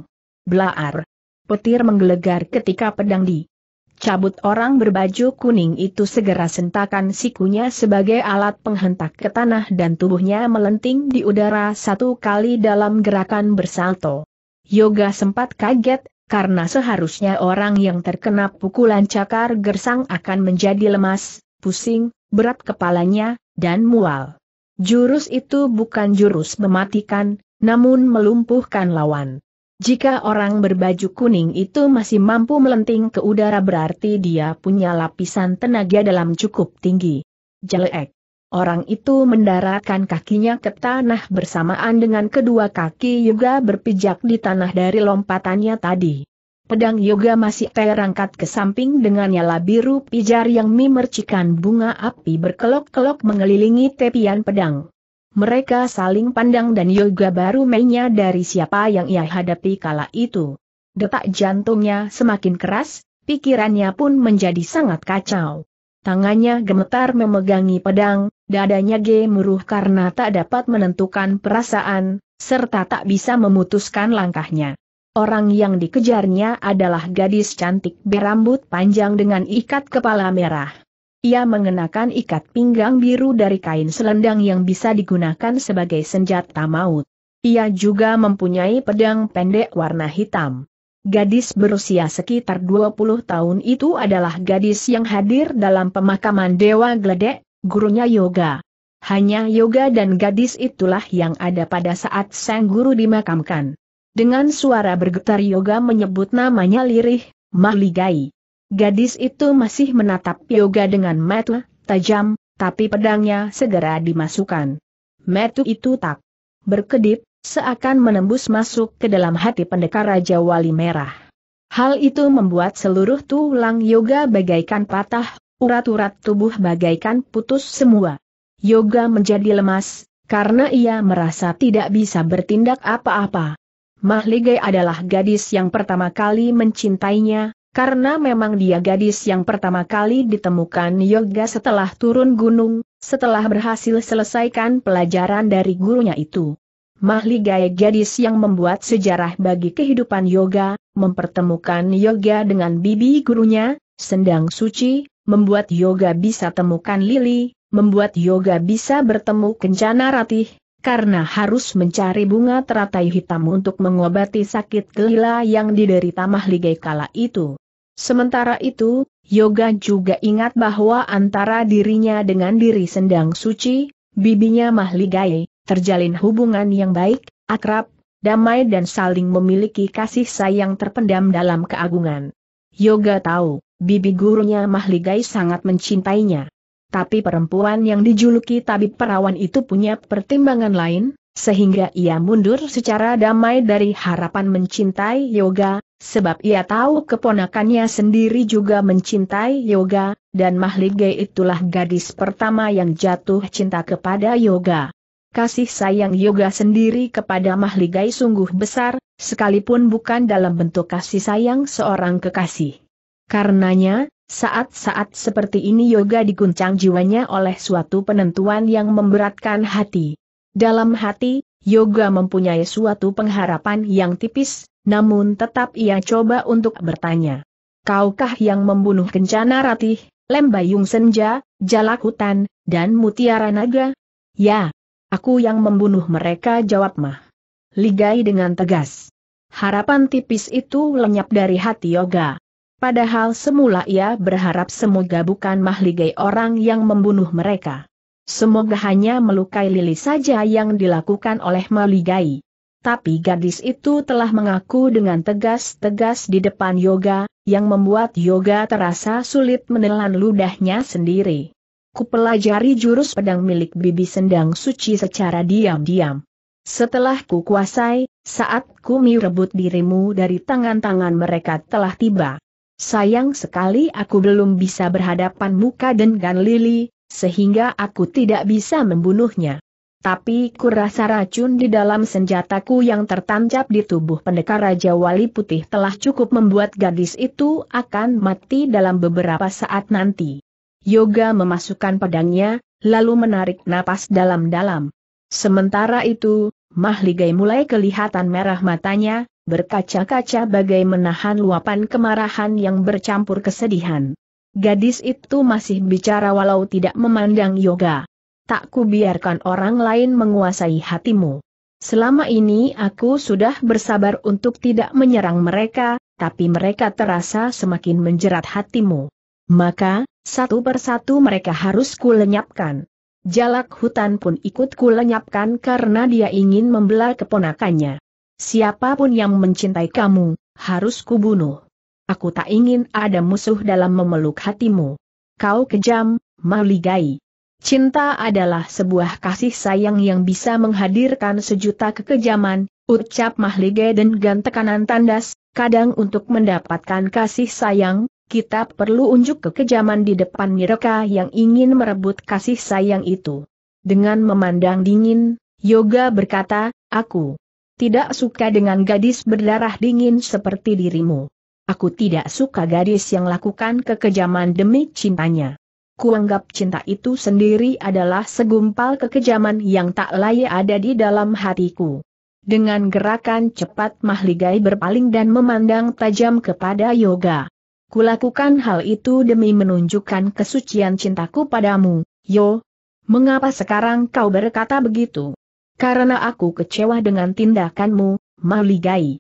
Blaar! Petir menggelegar ketika pedang di cabut orang berbaju kuning itu segera sentakan sikunya sebagai alat penghentak ke tanah dan tubuhnya melenting di udara satu kali dalam gerakan bersalto. Yoga sempat kaget, karena seharusnya orang yang terkena pukulan cakar gersang akan menjadi lemas, pusing, berat kepalanya, dan mual. Jurus itu bukan jurus mematikan, namun melumpuhkan lawan. Jika orang berbaju kuning itu masih mampu melenting ke udara berarti dia punya lapisan tenaga dalam cukup tinggi. Jelek. Orang itu mendaratkan kakinya ke tanah bersamaan dengan kedua kaki juga berpijak di tanah dari lompatannya tadi. Pedang yoga masih terangkat ke samping dengan nyala biru pijar yang memercikan bunga api berkelok-kelok mengelilingi tepian pedang. Mereka saling pandang dan Yoga baru mainnya dari siapa yang ia hadapi kala itu. Detak jantungnya semakin keras, pikirannya pun menjadi sangat kacau. Tangannya gemetar memegangi pedang, dadanya gemuruh karena tak dapat menentukan perasaan, serta tak bisa memutuskan langkahnya. Orang yang dikejarnya adalah gadis cantik berambut panjang dengan ikat kepala merah. Ia mengenakan ikat pinggang biru dari kain selendang yang bisa digunakan sebagai senjata maut. Ia juga mempunyai pedang pendek warna hitam. Gadis berusia sekitar 20 tahun itu adalah gadis yang hadir dalam pemakaman Dewa Gledek, gurunya Yoga. Hanya Yoga dan gadis itulah yang ada pada saat sang guru dimakamkan. Dengan suara bergetar Yoga menyebut namanya lirih, Mahligai. Gadis itu masih menatap Yoga dengan mata tajam, tapi pedangnya segera dimasukkan. Metu itu tak berkedip, seakan menembus masuk ke dalam hati pendekar Raja Wali Merah. Hal itu membuat seluruh tulang Yoga bagaikan patah, urat-urat tubuh bagaikan putus semua. Yoga menjadi lemas, karena ia merasa tidak bisa bertindak apa-apa. Mahligai adalah gadis yang pertama kali mencintainya, karena memang dia gadis yang pertama kali ditemukan Yoga setelah turun gunung, setelah berhasil selesaikan pelajaran dari gurunya itu. Mahli gaya gadis yang membuat sejarah bagi kehidupan Yoga, mempertemukan Yoga dengan bibi gurunya, Sendang Suci, membuat Yoga bisa temukan Lili, membuat Yoga bisa bertemu Kencana Ratih, karena harus mencari bunga teratai hitam untuk mengobati sakit kelila yang diderita Mahligai kala itu. Sementara itu, Yoga juga ingat bahwa antara dirinya dengan diri Sendang Suci, bibinya Mahligai, terjalin hubungan yang baik, akrab, damai dan saling memiliki kasih sayang terpendam dalam keagungan. Yoga tahu, bibi gurunya Mahligai sangat mencintainya. Tapi perempuan yang dijuluki tabib perawan itu punya pertimbangan lain, sehingga ia mundur secara damai dari harapan mencintai Yoga, sebab ia tahu keponakannya sendiri juga mencintai Yoga, dan Mahlige itulah gadis pertama yang jatuh cinta kepada Yoga. Kasih sayang Yoga sendiri kepada Mahligai sungguh besar, sekalipun bukan dalam bentuk kasih sayang seorang kekasih. Karenanya, saat-saat seperti ini Yoga diguncang jiwanya oleh suatu penentuan yang memberatkan hati. Dalam hati, Yoga mempunyai suatu pengharapan yang tipis, namun tetap ia coba untuk bertanya. Kaukah yang membunuh Kencana Ratih, Lembayung Senja, Jalak Hutan, dan Mutiara Naga? Ya, aku yang membunuh mereka jawab mah. Ligai dengan tegas. Harapan tipis itu lenyap dari hati Yoga. Padahal semula ia berharap semoga bukan mahligai orang yang membunuh mereka. Semoga hanya melukai Lili saja yang dilakukan oleh Maligai. Tapi gadis itu telah mengaku dengan tegas-tegas di depan Yoga, yang membuat Yoga terasa sulit menelan ludahnya sendiri. Kupelajari jurus pedang milik Bibi Sendang Suci secara diam-diam. Setelah ku kuasai, saat ku merebut dirimu dari tangan-tangan mereka telah tiba. Sayang sekali aku belum bisa berhadapan muka dengan Lili, sehingga aku tidak bisa membunuhnya. Tapi kurasa racun di dalam senjataku yang tertancap di tubuh pendekar Raja Wali Putih telah cukup membuat gadis itu akan mati dalam beberapa saat nanti. Yoga memasukkan pedangnya, lalu menarik napas dalam-dalam. Sementara itu, Mahligai mulai kelihatan merah matanya, berkaca-kaca bagai menahan luapan kemarahan yang bercampur kesedihan. Gadis itu masih bicara walau tidak memandang yoga. Tak kubiarkan orang lain menguasai hatimu. Selama ini aku sudah bersabar untuk tidak menyerang mereka, tapi mereka terasa semakin menjerat hatimu. Maka, satu persatu mereka harus kulenyapkan. Jalak hutan pun ikut kulenyapkan karena dia ingin membelah keponakannya. Siapa pun yang mencintai kamu, harus kubunuh. Aku tak ingin ada musuh dalam memeluk hatimu. Kau kejam, Maligai. Cinta adalah sebuah kasih sayang yang bisa menghadirkan sejuta kekejaman, ucap Mahligai dan tekanan tandas, kadang untuk mendapatkan kasih sayang, kita perlu unjuk kekejaman di depan mereka yang ingin merebut kasih sayang itu. Dengan memandang dingin, Yoga berkata, aku tidak suka dengan gadis berdarah dingin seperti dirimu. Aku tidak suka gadis yang lakukan kekejaman demi cintanya. Kuanggap cinta itu sendiri adalah segumpal kekejaman yang tak layak ada di dalam hatiku. Dengan gerakan cepat Mahligai berpaling dan memandang tajam kepada Yoga. Kulakukan hal itu demi menunjukkan kesucian cintaku padamu, Yo. Mengapa sekarang kau berkata begitu? Karena aku kecewa dengan tindakanmu, Mahligai.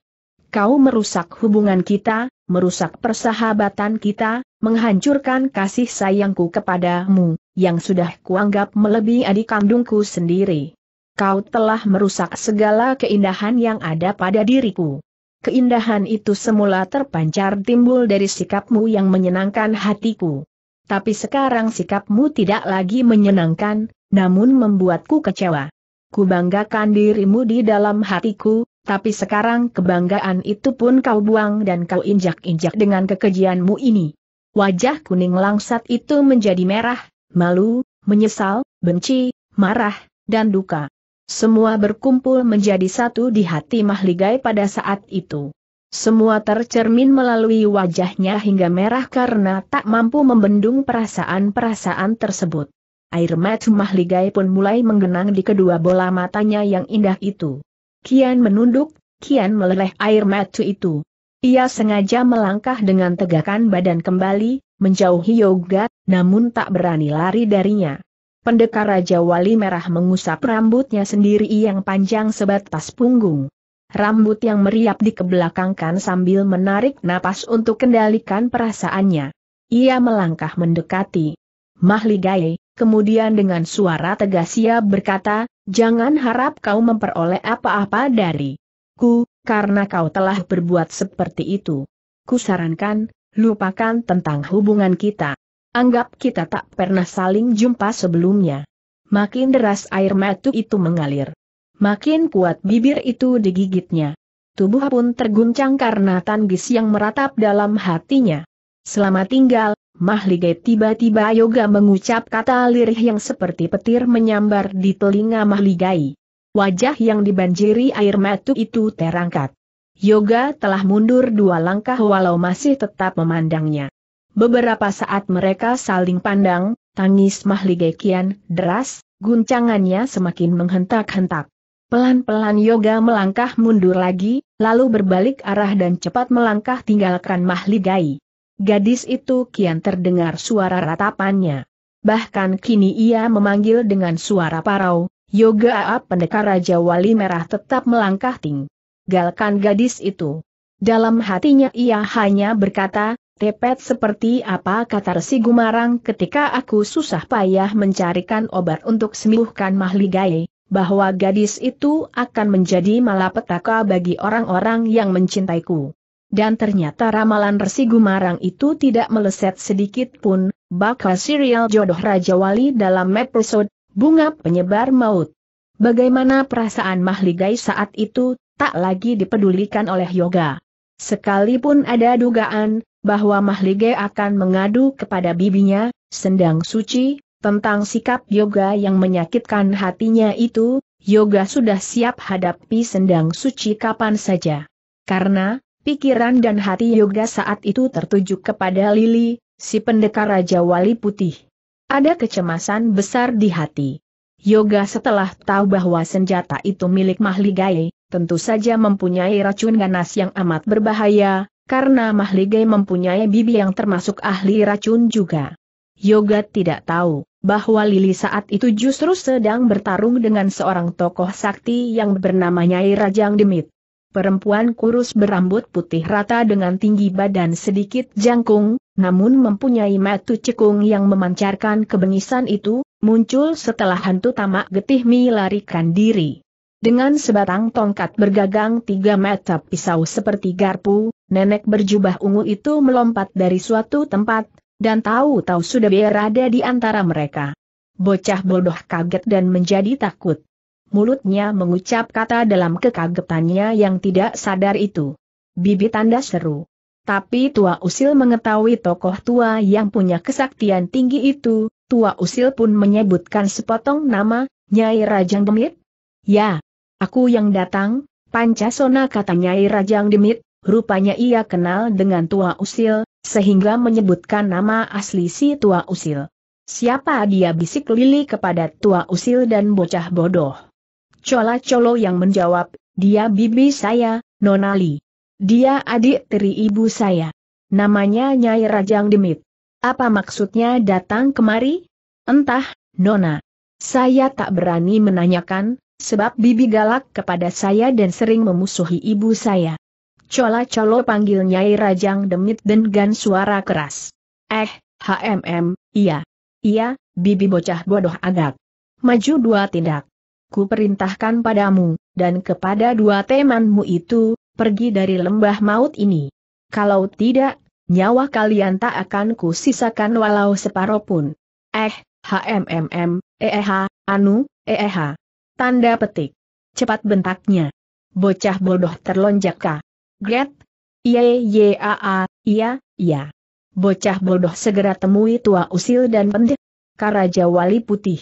Kau merusak hubungan kita, merusak persahabatan kita, menghancurkan kasih sayangku kepadamu, yang sudah kuanggap melebihi adik kandungku sendiri. Kau telah merusak segala keindahan yang ada pada diriku. Keindahan itu semula terpancar timbul dari sikapmu yang menyenangkan hatiku. Tapi sekarang sikapmu tidak lagi menyenangkan, namun membuatku kecewa. Kubanggakan dirimu di dalam hatiku, tapi sekarang kebanggaan itu pun kau buang dan kau injak-injak dengan kekejianmu ini. Wajah kuning langsat itu menjadi merah, malu, menyesal, benci, marah, dan duka. Semua berkumpul menjadi satu di hati Mahligai pada saat itu. Semua tercermin melalui wajahnya hingga merah karena tak mampu membendung perasaan-perasaan tersebut. Air mata Mahligai pun mulai menggenang di kedua bola matanya yang indah itu. Kian menunduk, kian meleleh air mata itu. Ia sengaja melangkah dengan tegakan badan kembali, menjauhi Yoga, namun tak berani lari darinya. Pendekar Raja Wali Merah mengusap rambutnya sendiri yang panjang sebatas punggung. Rambut yang meriap dikebelakangkan sambil menarik napas untuk kendalikan perasaannya. Ia melangkah mendekati. Mahligai, kemudian dengan suara tegas ia berkata, Jangan harap kau memperoleh apa-apa dari ku, karena kau telah berbuat seperti itu. Kusarankan, lupakan tentang hubungan kita. Anggap kita tak pernah saling jumpa sebelumnya. Makin deras air mata itu mengalir. Makin kuat bibir itu digigitnya. Tubuh pun terguncang karena tanggis yang meratap dalam hatinya. Selamat tinggal, Mahligai tiba-tiba Yoga mengucap kata lirih yang seperti petir menyambar di telinga Mahligai. Wajah yang dibanjiri air mata itu terangkat. Yoga telah mundur dua langkah walau masih tetap memandangnya. Beberapa saat mereka saling pandang, tangis Mahligai kian deras, guncangannya semakin menghentak-hentak. Pelan-pelan Yoga melangkah mundur lagi, lalu berbalik arah dan cepat melangkah tinggalkan Mahligai. Gadis itu kian terdengar suara ratapannya. Bahkan kini ia memanggil dengan suara parau, Yoga Aap pendekar Raja Wali Merah tetap melangkah tinggalkan gadis itu. Dalam hatinya ia hanya berkata, tepet seperti apa kata Resi Gumarang ketika aku susah payah mencarikan obat untuk sembuhkan Mahligai, bahwa gadis itu akan menjadi malapetaka bagi orang-orang yang mencintaiku. Dan ternyata ramalan Resi Gumarang itu tidak meleset sedikit pun, bakal serial jodoh Raja Wali dalam episode Bunga Penyebar Maut. Bagaimana perasaan Mahligai saat itu, tak lagi dipedulikan oleh Yoga. Sekalipun ada dugaan, bahwa Mahligai akan mengadu kepada bibinya, Sendang Suci, tentang sikap Yoga yang menyakitkan hatinya itu, Yoga sudah siap hadapi Sendang Suci kapan saja. Karena, Pikiran dan hati Yoga saat itu tertuju kepada Lili, si pendekar Raja Wali Putih. Ada kecemasan besar di hati. Yoga setelah tahu bahwa senjata itu milik Mahligai, tentu saja mempunyai racun ganas yang amat berbahaya, karena Mahligai mempunyai bibi yang termasuk ahli racun juga. Yoga tidak tahu bahwa Lili saat itu justru sedang bertarung dengan seorang tokoh sakti yang bernama Nyai Rajang Demit. Perempuan kurus berambut putih rata dengan tinggi badan sedikit jangkung, namun mempunyai mata cekung yang memancarkan kebengisan itu, muncul setelah hantu tamak getih melarikan diri. Dengan sebatang tongkat bergagang tiga mata pisau seperti garpu, nenek berjubah ungu itu melompat dari suatu tempat, dan tahu-tahu sudah berada di antara mereka. Bocah bodoh kaget dan menjadi takut mulutnya mengucap kata dalam kekagetannya yang tidak sadar itu. Bibi tanda seru. Tapi tua usil mengetahui tokoh tua yang punya kesaktian tinggi itu, tua usil pun menyebutkan sepotong nama, Nyai Rajang Demit. Ya, aku yang datang, Pancasona kata Nyai Rajang Demit, rupanya ia kenal dengan tua usil, sehingga menyebutkan nama asli si tua usil. Siapa dia bisik Lili kepada tua usil dan bocah bodoh. Cola Colo yang menjawab, dia bibi saya, Nonali. Dia adik tiri ibu saya. Namanya Nyai Rajang Demit. Apa maksudnya datang kemari? Entah, Nona. Saya tak berani menanyakan, sebab bibi galak kepada saya dan sering memusuhi ibu saya. Cola Colo panggil Nyai Rajang Demit dengan suara keras. Eh, HMM, iya. Iya, bibi bocah bodoh agak. Maju dua tindak ku perintahkan padamu, dan kepada dua temanmu itu, pergi dari lembah maut ini. Kalau tidak, nyawa kalian tak akan ku sisakan walau separoh pun. Eh, HMMM, EEH, anu, EEH. Tanda petik. Cepat bentaknya. Bocah bodoh terlonjak ka. Get. Iye ye a a, iya, iya. Bocah bodoh segera temui tua usil dan pendek. Karaja Wali Putih.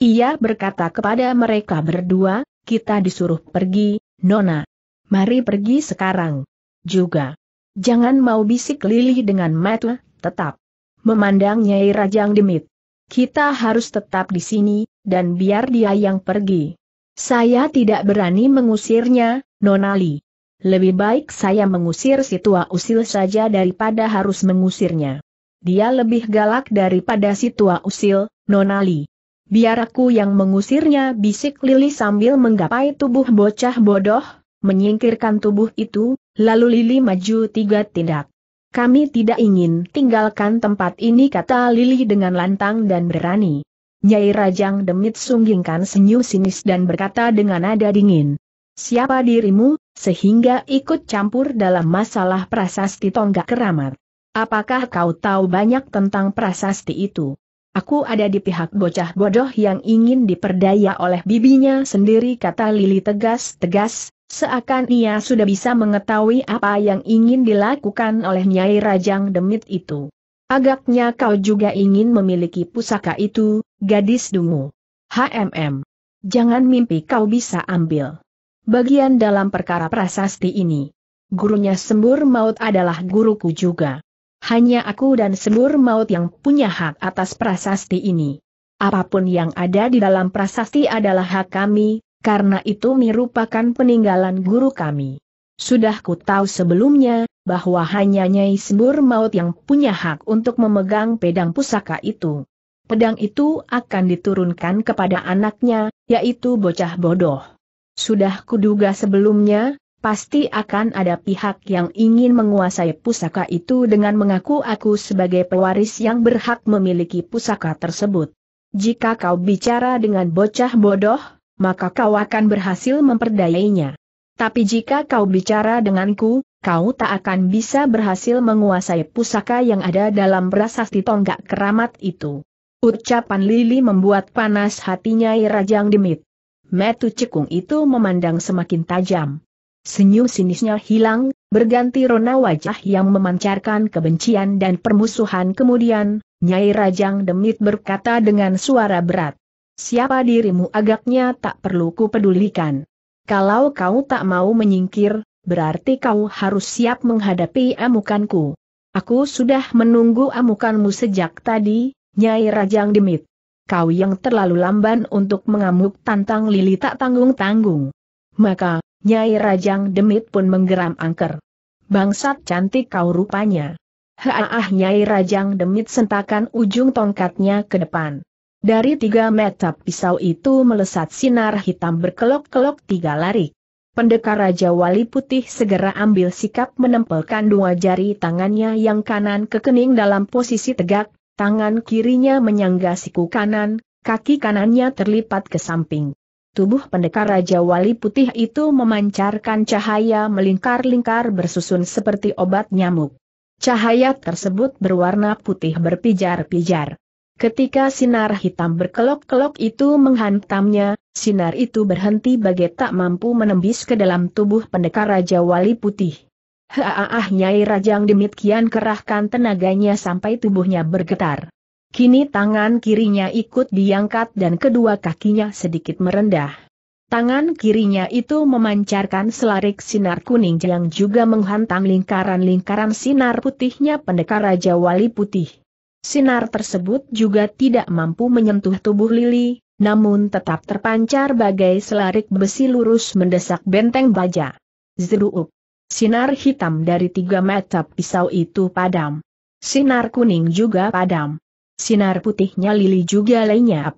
Ia berkata kepada mereka berdua, kita disuruh pergi, Nona. Mari pergi sekarang. Juga. Jangan mau bisik Lili dengan mata, tetap. Memandang Nyai Rajang Demit. Kita harus tetap di sini, dan biar dia yang pergi. Saya tidak berani mengusirnya, Nonali. Lebih baik saya mengusir si tua usil saja daripada harus mengusirnya. Dia lebih galak daripada si tua usil, Nonali. Biar aku yang mengusirnya bisik Lili sambil menggapai tubuh bocah bodoh, menyingkirkan tubuh itu, lalu Lili maju tiga tindak. Kami tidak ingin tinggalkan tempat ini kata Lili dengan lantang dan berani. Nyai Rajang Demit sunggingkan senyum sinis dan berkata dengan nada dingin. Siapa dirimu, sehingga ikut campur dalam masalah prasasti tonggak keramat? Apakah kau tahu banyak tentang prasasti itu? Aku ada di pihak bocah bodoh yang ingin diperdaya oleh bibinya sendiri kata Lili tegas-tegas, seakan ia sudah bisa mengetahui apa yang ingin dilakukan oleh Nyai Rajang Demit itu. Agaknya kau juga ingin memiliki pusaka itu, gadis dungu. HMM. Jangan mimpi kau bisa ambil. Bagian dalam perkara prasasti ini. Gurunya Sembur Maut adalah guruku juga. Hanya aku dan Sembur Maut yang punya hak atas prasasti ini. Apa pun yang ada di dalam prasasti adalah hak kami, karena itu merupakan peninggalan guru kami. Sudah ku tahu sebelumnya, bahwa hanya Nyai Sembur Maut yang punya hak untuk memegang pedang pusaka itu. Pedang itu akan diturunkan kepada anaknya, yaitu bocah bodoh. Sudah kuduga sebelumnya, pasti akan ada pihak yang ingin menguasai pusaka itu dengan mengaku aku sebagai pewaris yang berhak memiliki pusaka tersebut. Jika kau bicara dengan bocah bodoh, maka kau akan berhasil memperdayainya. Tapi jika kau bicara denganku, kau tak akan bisa berhasil menguasai pusaka yang ada dalam prasasti tonggak keramat itu. Ucapan Lili membuat panas hatinya Irajang Demit. Metu cekung itu memandang semakin tajam. Senyum sinisnya hilang, berganti rona wajah yang memancarkan kebencian dan permusuhan kemudian, Nyai Rajang Demit berkata dengan suara berat. Siapa dirimu agaknya tak perlu kupedulikan. Kalau kau tak mau menyingkir, berarti kau harus siap menghadapi amukanku. Aku sudah menunggu amukanmu sejak tadi, Nyai Rajang Demit. Kau yang terlalu lamban untuk mengamuk tantang Lili tak tanggung-tanggung. Maka, Nyai Rajang Demit pun menggeram angker. Bangsat cantik kau rupanya. Haah Nyai Rajang Demit sentakan ujung tongkatnya ke depan. Dari tiga meter pisau itu melesat sinar hitam berkelok-kelok tiga lari. Pendekar Raja Wali Putih segera ambil sikap menempelkan dua jari tangannya yang kanan ke kening dalam posisi tegak, tangan kirinya menyangga siku kanan, kaki kanannya terlipat ke samping tubuh pendekar Raja Wali Putih itu memancarkan cahaya melingkar-lingkar bersusun seperti obat nyamuk. Cahaya tersebut berwarna putih berpijar-pijar. Ketika sinar hitam berkelok-kelok itu menghantamnya, sinar itu berhenti bagai tak mampu menembus ke dalam tubuh pendekar Raja Wali Putih. Haaah Nyai Rajang demikian kerahkan tenaganya sampai tubuhnya bergetar. Kini tangan kirinya ikut diangkat dan kedua kakinya sedikit merendah. Tangan kirinya itu memancarkan selarik sinar kuning yang juga menghantam lingkaran-lingkaran sinar putihnya pendekar Raja Wali Putih. Sinar tersebut juga tidak mampu menyentuh tubuh Lili, namun tetap terpancar bagai selarik besi lurus mendesak benteng baja. Zeruup. Sinar hitam dari tiga mata pisau itu padam. Sinar kuning juga padam. Sinar putihnya Lili juga lenyap.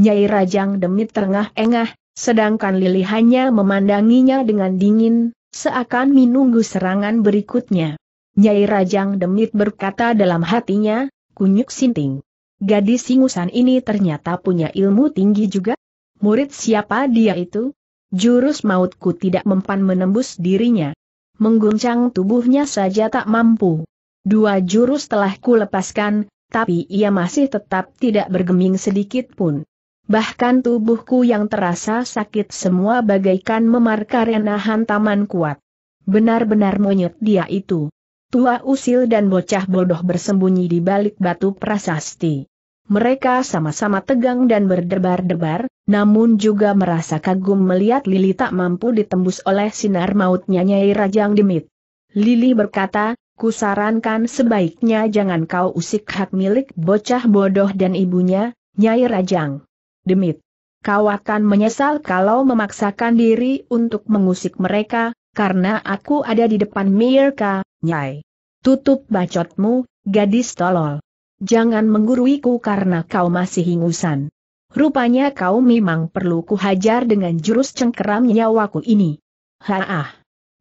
Nyai Rajang Demit terengah-engah, sedangkan Lili hanya memandanginya dengan dingin, seakan menunggu serangan berikutnya. Nyai Rajang Demit berkata dalam hatinya, kunyuk sinting. Gadis singusan ini ternyata punya ilmu tinggi juga. Murid siapa dia itu? Jurus mautku tidak mempan menembus dirinya. Mengguncang tubuhnya saja tak mampu. Dua jurus telah kulepaskan, tapi ia masih tetap tidak bergeming sedikit pun. Bahkan tubuhku yang terasa sakit semua bagaikan memar karena hantaman kuat. Benar-benar monyet dia itu. Tua usil dan bocah bodoh bersembunyi di balik batu prasasti. Mereka sama-sama tegang dan berdebar-debar, namun juga merasa kagum melihat Lili tak mampu ditembus oleh sinar mautnya Nyai Rajang Demit. Lili berkata, Kusarankan sebaiknya jangan kau usik hak milik bocah bodoh dan ibunya, Nyai Rajang. Demit. Kau akan menyesal kalau memaksakan diri untuk mengusik mereka, karena aku ada di depan Mirka, Nyai. Tutup bacotmu, gadis tolol. Jangan mengguruiku karena kau masih hingusan. Rupanya kau memang perlu kuhajar dengan jurus cengkeram nyawaku ini. Haah.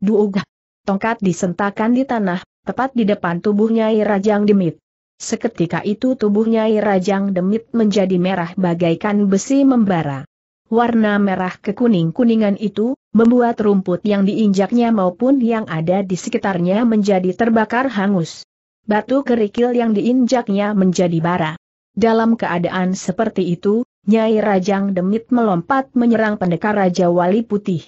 Duugah. Tongkat disentakan di tanah, tepat di depan tubuhnya Irajang Demit. Seketika itu tubuhnya Irajang Demit menjadi merah bagaikan besi membara. Warna merah kekuning-kuningan itu, membuat rumput yang diinjaknya maupun yang ada di sekitarnya menjadi terbakar hangus. Batu kerikil yang diinjaknya menjadi bara. Dalam keadaan seperti itu, Nyai Rajang Demit melompat menyerang pendekar Raja Wali Putih.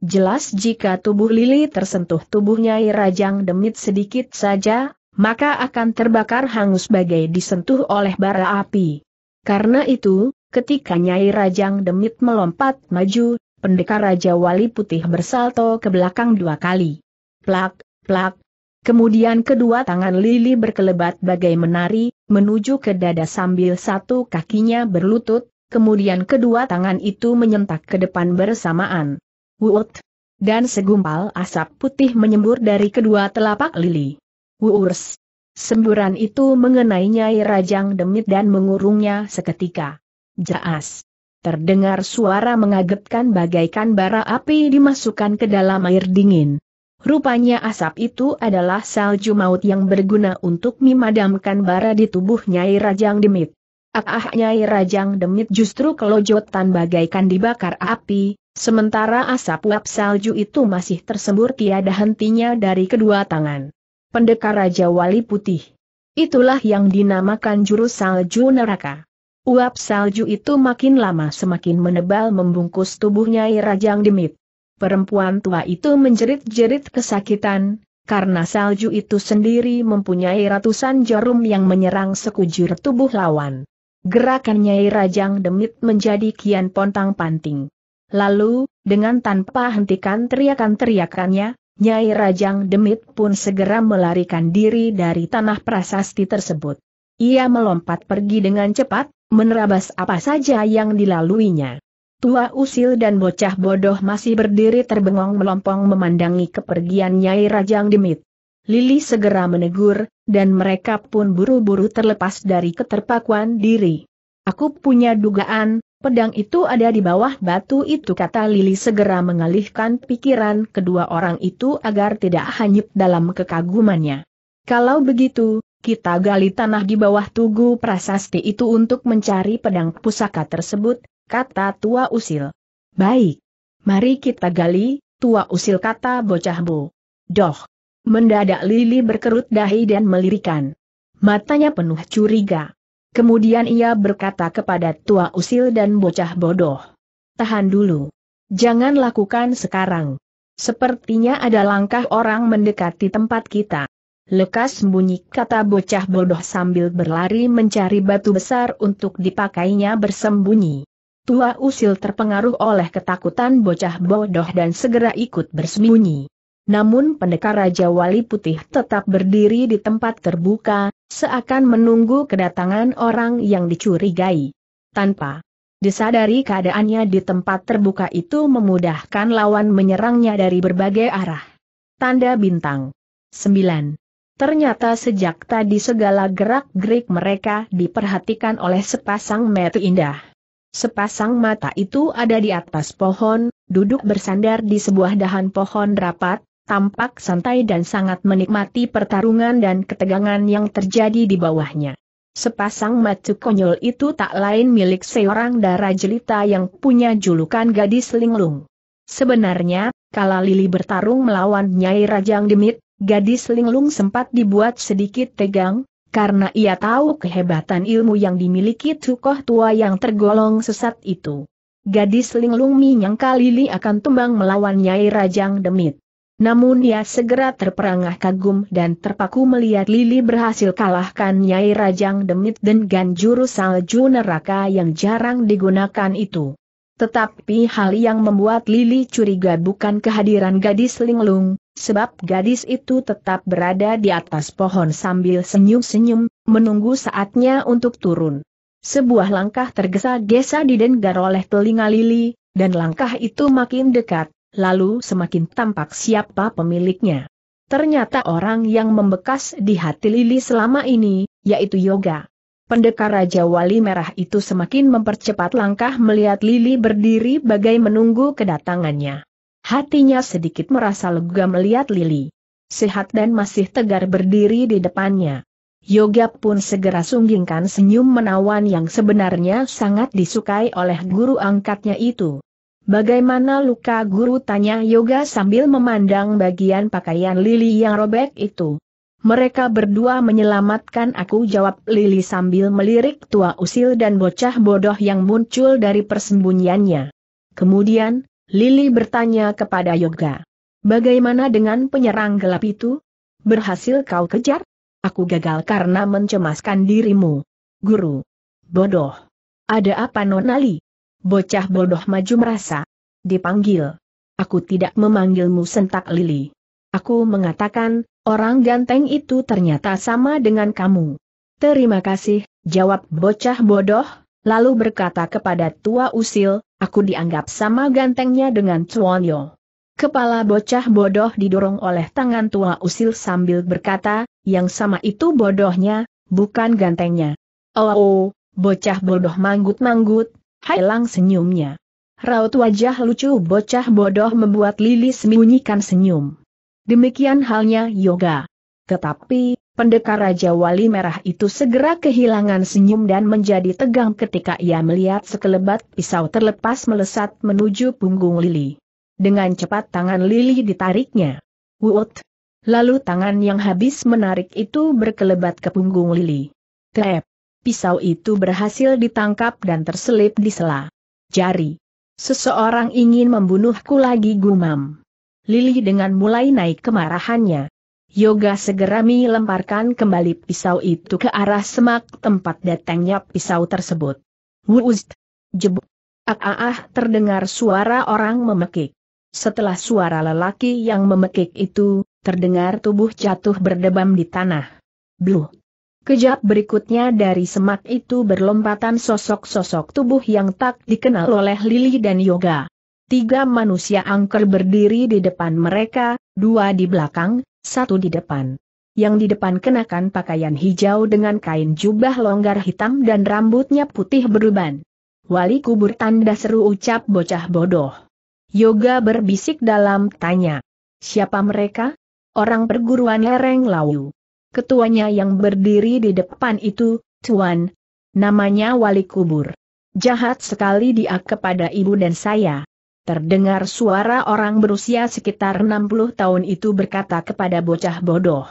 Jelas jika tubuh Lili tersentuh tubuh Nyai Rajang Demit sedikit saja, maka akan terbakar hangus bagai disentuh oleh bara api. Karena itu, ketika Nyai Rajang Demit melompat maju, pendekar Raja Wali Putih bersalto ke belakang dua kali. Plak, plak, Kemudian kedua tangan Lili berkelebat bagai menari, menuju ke dada sambil satu kakinya berlutut, kemudian kedua tangan itu menyentak ke depan bersamaan. Wut! Dan segumpal asap putih menyembur dari kedua telapak Lili. Wurs! Semburan itu mengenai Nyai Rajang Demit dan mengurungnya seketika. Jaas! Terdengar suara mengagetkan bagaikan bara api dimasukkan ke dalam air dingin. Rupanya asap itu adalah salju maut yang berguna untuk memadamkan bara di tubuh Nyai Rajang Demit. Ah, ah Nyai Rajang Demit justru kelojotan bagaikan dibakar api, sementara asap uap salju itu masih tersembur tiada hentinya dari kedua tangan. Pendekar Raja Wali Putih. Itulah yang dinamakan jurus salju neraka. Uap salju itu makin lama semakin menebal membungkus tubuh Nyai Rajang Demit. Perempuan tua itu menjerit-jerit kesakitan, karena salju itu sendiri mempunyai ratusan jarum yang menyerang sekujur tubuh lawan. Gerakan Nyai Rajang Demit menjadi kian pontang-panting. Lalu, dengan tanpa hentikan teriakan-teriakannya, Nyai Rajang Demit pun segera melarikan diri dari tanah prasasti tersebut. Ia melompat pergi dengan cepat, menerabas apa saja yang dilaluinya. Tua usil dan bocah bodoh masih berdiri terbengong melompong memandangi kepergian Nyai Rajang Demit. Lili segera menegur, dan mereka pun buru-buru terlepas dari keterpakuan diri. Aku punya dugaan, pedang itu ada di bawah batu itu kata Lili segera mengalihkan pikiran kedua orang itu agar tidak hanyut dalam kekagumannya. Kalau begitu, kita gali tanah di bawah tugu prasasti itu untuk mencari pedang pusaka tersebut, kata tua usil. Baik. Mari kita gali, tua usil kata bocah bo. Doh. Mendadak Lili berkerut dahi dan melirikan. Matanya penuh curiga. Kemudian ia berkata kepada tua usil dan bocah bodoh. Tahan dulu. Jangan lakukan sekarang. Sepertinya ada langkah orang mendekati tempat kita. Lekas sembunyi kata bocah bodoh sambil berlari mencari batu besar untuk dipakainya bersembunyi. Tua usil terpengaruh oleh ketakutan bocah bodoh dan segera ikut bersembunyi. Namun pendekar Raja Wali Putih tetap berdiri di tempat terbuka, seakan menunggu kedatangan orang yang dicurigai. Tanpa disadari keadaannya di tempat terbuka itu memudahkan lawan menyerangnya dari berbagai arah. Tanda bintang 9. Ternyata sejak tadi segala gerak-gerik mereka diperhatikan oleh sepasang mata indah. Sepasang mata itu ada di atas pohon, duduk bersandar di sebuah dahan pohon rapat, tampak santai dan sangat menikmati pertarungan dan ketegangan yang terjadi di bawahnya. Sepasang mata konyol itu tak lain milik seorang darah jelita yang punya julukan gadis linglung. Sebenarnya, kala Lili bertarung melawan Nyai Rajang Demit, gadis linglung sempat dibuat sedikit tegang, karena ia tahu kehebatan ilmu yang dimiliki tokoh tua yang tergolong sesat itu. Gadis linglung menyangka Lili akan tumbang melawan Nyai Rajang Demit. Namun ia segera terperangah kagum dan terpaku melihat Lili berhasil kalahkan Nyai Rajang Demit dengan jurus salju neraka yang jarang digunakan itu. Tetapi hal yang membuat Lili curiga bukan kehadiran gadis linglung, sebab gadis itu tetap berada di atas pohon sambil senyum-senyum, menunggu saatnya untuk turun. Sebuah langkah tergesa-gesa didengar oleh telinga Lili, dan langkah itu makin dekat, lalu semakin tampak siapa pemiliknya. Ternyata orang yang membekas di hati Lili selama ini, yaitu Yoga. Pendekar Raja Wali Merah itu semakin mempercepat langkah melihat Lili berdiri bagai menunggu kedatangannya. Hatinya sedikit merasa lega melihat Lili. Sehat dan masih tegar berdiri di depannya. Yoga pun segera sunggingkan senyum menawan yang sebenarnya sangat disukai oleh guru angkatnya itu. Bagaimana luka guru tanya Yoga sambil memandang bagian pakaian Lili yang robek itu. Mereka berdua menyelamatkan aku jawab Lili sambil melirik tua usil dan bocah bodoh yang muncul dari persembunyiannya. Kemudian, Lili bertanya kepada Yoga. Bagaimana dengan penyerang gelap itu? Berhasil kau kejar? Aku gagal karena mencemaskan dirimu. Guru. Bodoh. Ada apa Nonali? Bocah bodoh maju merasa. Dipanggil. Aku tidak memanggilmu sentak Lili. Aku mengatakan, orang ganteng itu ternyata sama dengan kamu. Terima kasih, jawab bocah bodoh, lalu berkata kepada tua usil, aku dianggap sama gantengnya dengan Chuanyo. Kepala bocah bodoh didorong oleh tangan tua usil sambil berkata, yang sama itu bodohnya, bukan gantengnya. Oh, oh bocah bodoh manggut-manggut, hilang senyumnya. Raut wajah lucu bocah bodoh membuat Lili sembunyikan senyum. Demikian halnya Yoga. Tetapi, pendekar Raja Wali Merah itu segera kehilangan senyum dan menjadi tegang ketika ia melihat sekelebat pisau terlepas melesat menuju punggung Lili. Dengan cepat tangan Lili ditariknya. Wut! Lalu tangan yang habis menarik itu berkelebat ke punggung Lili. Tep! Pisau itu berhasil ditangkap dan terselip di sela. Jari. Seseorang ingin membunuhku lagi gumam. Lili dengan mulai naik kemarahannya. Yoga segera melemparkan kembali pisau itu ke arah semak tempat datangnya pisau tersebut. Wust! Jebuk! Ah ah ah terdengar suara orang memekik. Setelah suara lelaki yang memekik itu, terdengar tubuh jatuh berdebam di tanah. Bluh! Kejap berikutnya dari semak itu berlompatan sosok-sosok tubuh yang tak dikenal oleh Lili dan Yoga. Tiga manusia angker berdiri di depan mereka, dua di belakang, satu di depan. Yang di depan kenakan pakaian hijau dengan kain jubah longgar hitam dan rambutnya putih beruban. Wali kubur tanda seru ucap bocah bodoh. Yoga berbisik dalam tanya. Siapa mereka? Orang perguruan lereng Lau. Ketuanya yang berdiri di depan itu, Tuan. Namanya Wali Kubur. Jahat sekali dia kepada ibu dan saya. Terdengar suara orang berusia sekitar 60 tahun itu berkata kepada bocah bodoh.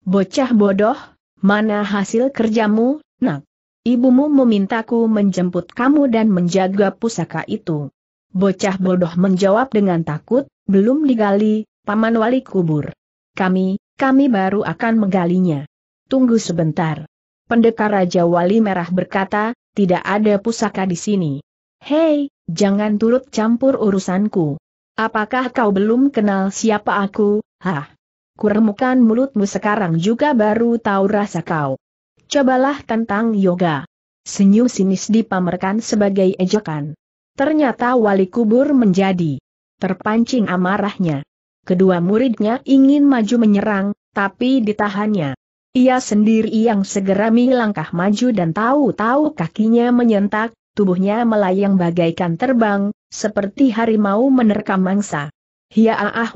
Bocah bodoh, mana hasil kerjamu, nak? Ibumu memintaku menjemput kamu dan menjaga pusaka itu. Bocah bodoh menjawab dengan takut, belum digali, Paman Wali Kubur. Kami, kami baru akan menggalinya. Tunggu sebentar. Pendekar Raja Wali Merah berkata, tidak ada pusaka di sini. Hei, jangan turut campur urusanku. Apakah kau belum kenal siapa aku, hah? Kuremukan mulutmu sekarang juga baru tahu rasa kau. Cobalah tentang yoga. Senyum sinis dipamerkan sebagai ejekan. Ternyata wali kubur menjadi terpancing amarahnya. Kedua muridnya ingin maju menyerang, tapi ditahannya. Ia sendiri yang segera melangkah maju dan tahu-tahu kakinya menyentak, tubuhnya melayang bagaikan terbang, seperti harimau menerkam mangsa. Hia ah.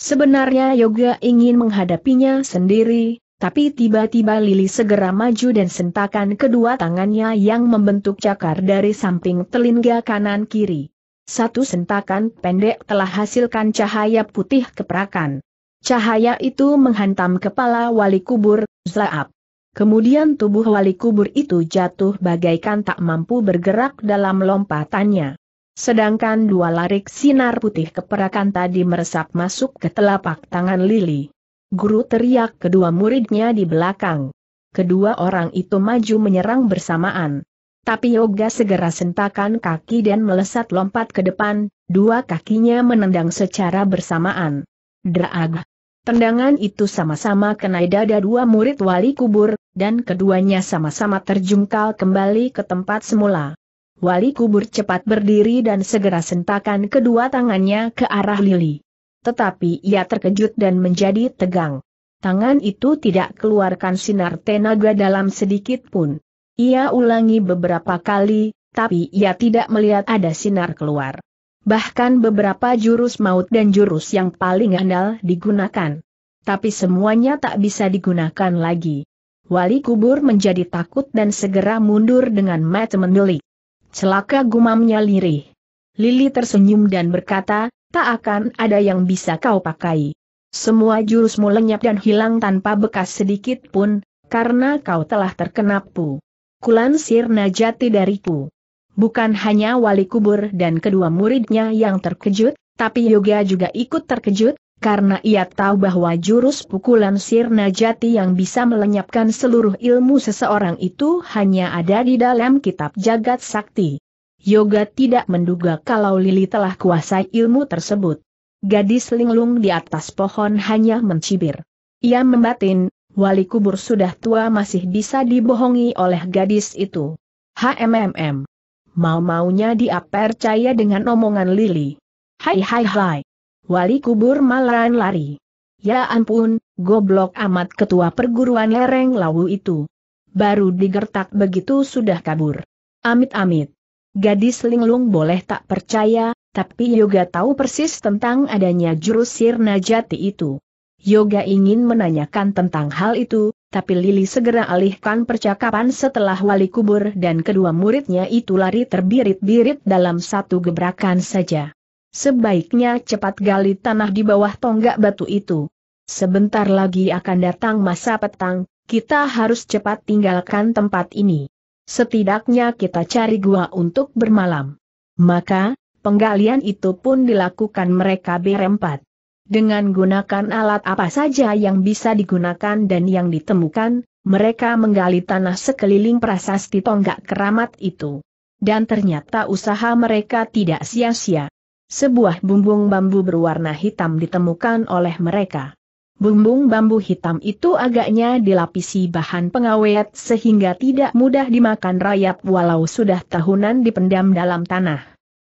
Sebenarnya Yoga ingin menghadapinya sendiri, tapi tiba-tiba Lili segera maju dan sentakan kedua tangannya yang membentuk cakar dari samping telinga kanan kiri. Satu sentakan pendek telah hasilkan cahaya putih keperakan. Cahaya itu menghantam kepala wali kubur, Zaab. Kemudian tubuh wali kubur itu jatuh bagaikan tak mampu bergerak dalam lompatannya. Sedangkan dua larik sinar putih keperakan tadi meresap masuk ke telapak tangan Lili. Guru teriak kedua muridnya di belakang. Kedua orang itu maju menyerang bersamaan. Tapi Yoga segera sentakan kaki dan melesat lompat ke depan, dua kakinya menendang secara bersamaan. Draag. Tendangan itu sama-sama kena dada dua murid wali kubur, dan keduanya sama-sama terjungkal kembali ke tempat semula. Wali kubur cepat berdiri dan segera sentakan kedua tangannya ke arah Lili tetapi ia terkejut dan menjadi tegang. Tangan itu tidak keluarkan sinar tenaga dalam sedikit pun. Ia ulangi beberapa kali, tapi ia tidak melihat ada sinar keluar. Bahkan beberapa jurus maut dan jurus yang paling andal digunakan. Tapi semuanya tak bisa digunakan lagi. Wali kubur menjadi takut dan segera mundur dengan mata mendelik. Celaka gumamnya lirih. Lili tersenyum dan berkata, tak akan ada yang bisa kau pakai. Semua jurusmu lenyap dan hilang tanpa bekas sedikit pun, karena kau telah terkena pu. Kulan sirna jati dariku. Bukan hanya wali kubur dan kedua muridnya yang terkejut, tapi Yoga juga ikut terkejut, karena ia tahu bahwa jurus pukulan sirna jati yang bisa melenyapkan seluruh ilmu seseorang itu hanya ada di dalam kitab jagat sakti. Yoga tidak menduga kalau Lili telah kuasai ilmu tersebut. Gadis linglung di atas pohon hanya mencibir. Ia membatin, wali kubur sudah tua masih bisa dibohongi oleh gadis itu. HMMM. Mau-maunya dia percaya dengan omongan Lili. Hai hai hai. Wali kubur malahan lari. Ya ampun, goblok amat ketua perguruan lereng lawu itu. Baru digertak begitu sudah kabur. Amit-amit. Gadis linglung boleh tak percaya, tapi Yoga tahu persis tentang adanya jurus sirna jati itu. Yoga ingin menanyakan tentang hal itu, tapi Lili segera alihkan percakapan setelah wali kubur dan kedua muridnya itu lari terbirit-birit dalam satu gebrakan saja. Sebaiknya cepat gali tanah di bawah tonggak batu itu. Sebentar lagi akan datang masa petang, kita harus cepat tinggalkan tempat ini. Setidaknya kita cari gua untuk bermalam. Maka, penggalian itu pun dilakukan mereka berempat dengan gunakan alat apa saja yang bisa digunakan dan yang ditemukan, mereka menggali tanah sekeliling prasasti tonggak keramat itu. Dan ternyata usaha mereka tidak sia-sia. Sebuah bumbung bambu berwarna hitam ditemukan oleh mereka. Bumbung bambu hitam itu agaknya dilapisi bahan pengawet sehingga tidak mudah dimakan rayap walau sudah tahunan dipendam dalam tanah.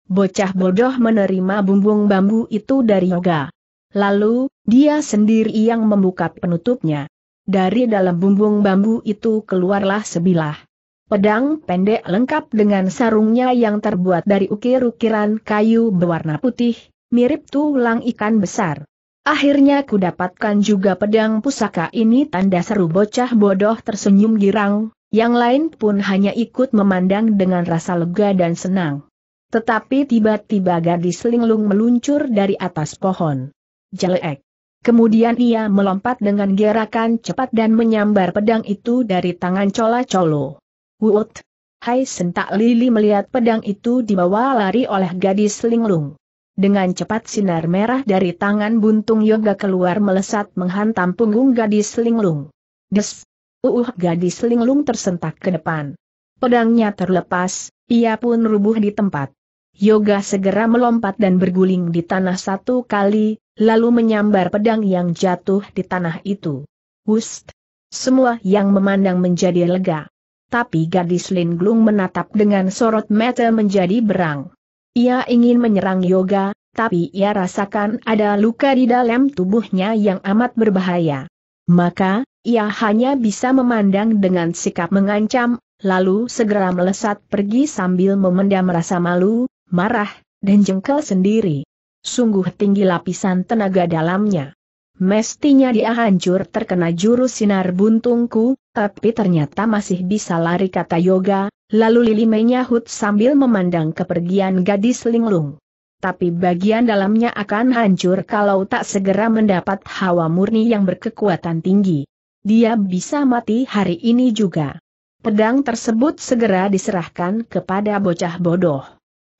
Bocah bodoh menerima bumbung bambu itu dari yoga. Lalu, dia sendiri yang membuka penutupnya. Dari dalam bumbung bambu itu keluarlah sebilah pedang pendek lengkap dengan sarungnya yang terbuat dari ukir-ukiran kayu berwarna putih, mirip tulang ikan besar. Akhirnya ku dapatkan juga pedang pusaka ini tanda seru bocah bodoh tersenyum girang, yang lain pun hanya ikut memandang dengan rasa lega dan senang. Tetapi tiba-tiba gadis linglung meluncur dari atas pohon jelek. Kemudian ia melompat dengan gerakan cepat dan menyambar pedang itu dari tangan Cola Colo. Wut! Hai sentak Lili melihat pedang itu dibawa lari oleh gadis linglung. Dengan cepat sinar merah dari tangan buntung yoga keluar melesat menghantam punggung gadis linglung. Des! Uh, gadis linglung tersentak ke depan. Pedangnya terlepas, ia pun rubuh di tempat. Yoga segera melompat dan berguling di tanah satu kali, lalu menyambar pedang yang jatuh di tanah itu. Wust! Semua yang memandang menjadi lega. Tapi gadis Lin Glung menatap dengan sorot mata menjadi berang. Ia ingin menyerang Yoga, tapi ia rasakan ada luka di dalam tubuhnya yang amat berbahaya. Maka, ia hanya bisa memandang dengan sikap mengancam, lalu segera melesat pergi sambil memendam rasa malu, marah, dan jengkel sendiri. Sungguh tinggi lapisan tenaga dalamnya. Mestinya dia hancur terkena jurus sinar buntungku, tapi ternyata masih bisa lari kata yoga, lalu Lili menyahut sambil memandang kepergian gadis linglung. Tapi bagian dalamnya akan hancur kalau tak segera mendapat hawa murni yang berkekuatan tinggi. Dia bisa mati hari ini juga. Pedang tersebut segera diserahkan kepada bocah bodoh.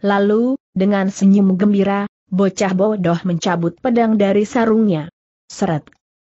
Lalu, dengan senyum gembira, Bocah bodoh mencabut pedang dari sarungnya. Seret.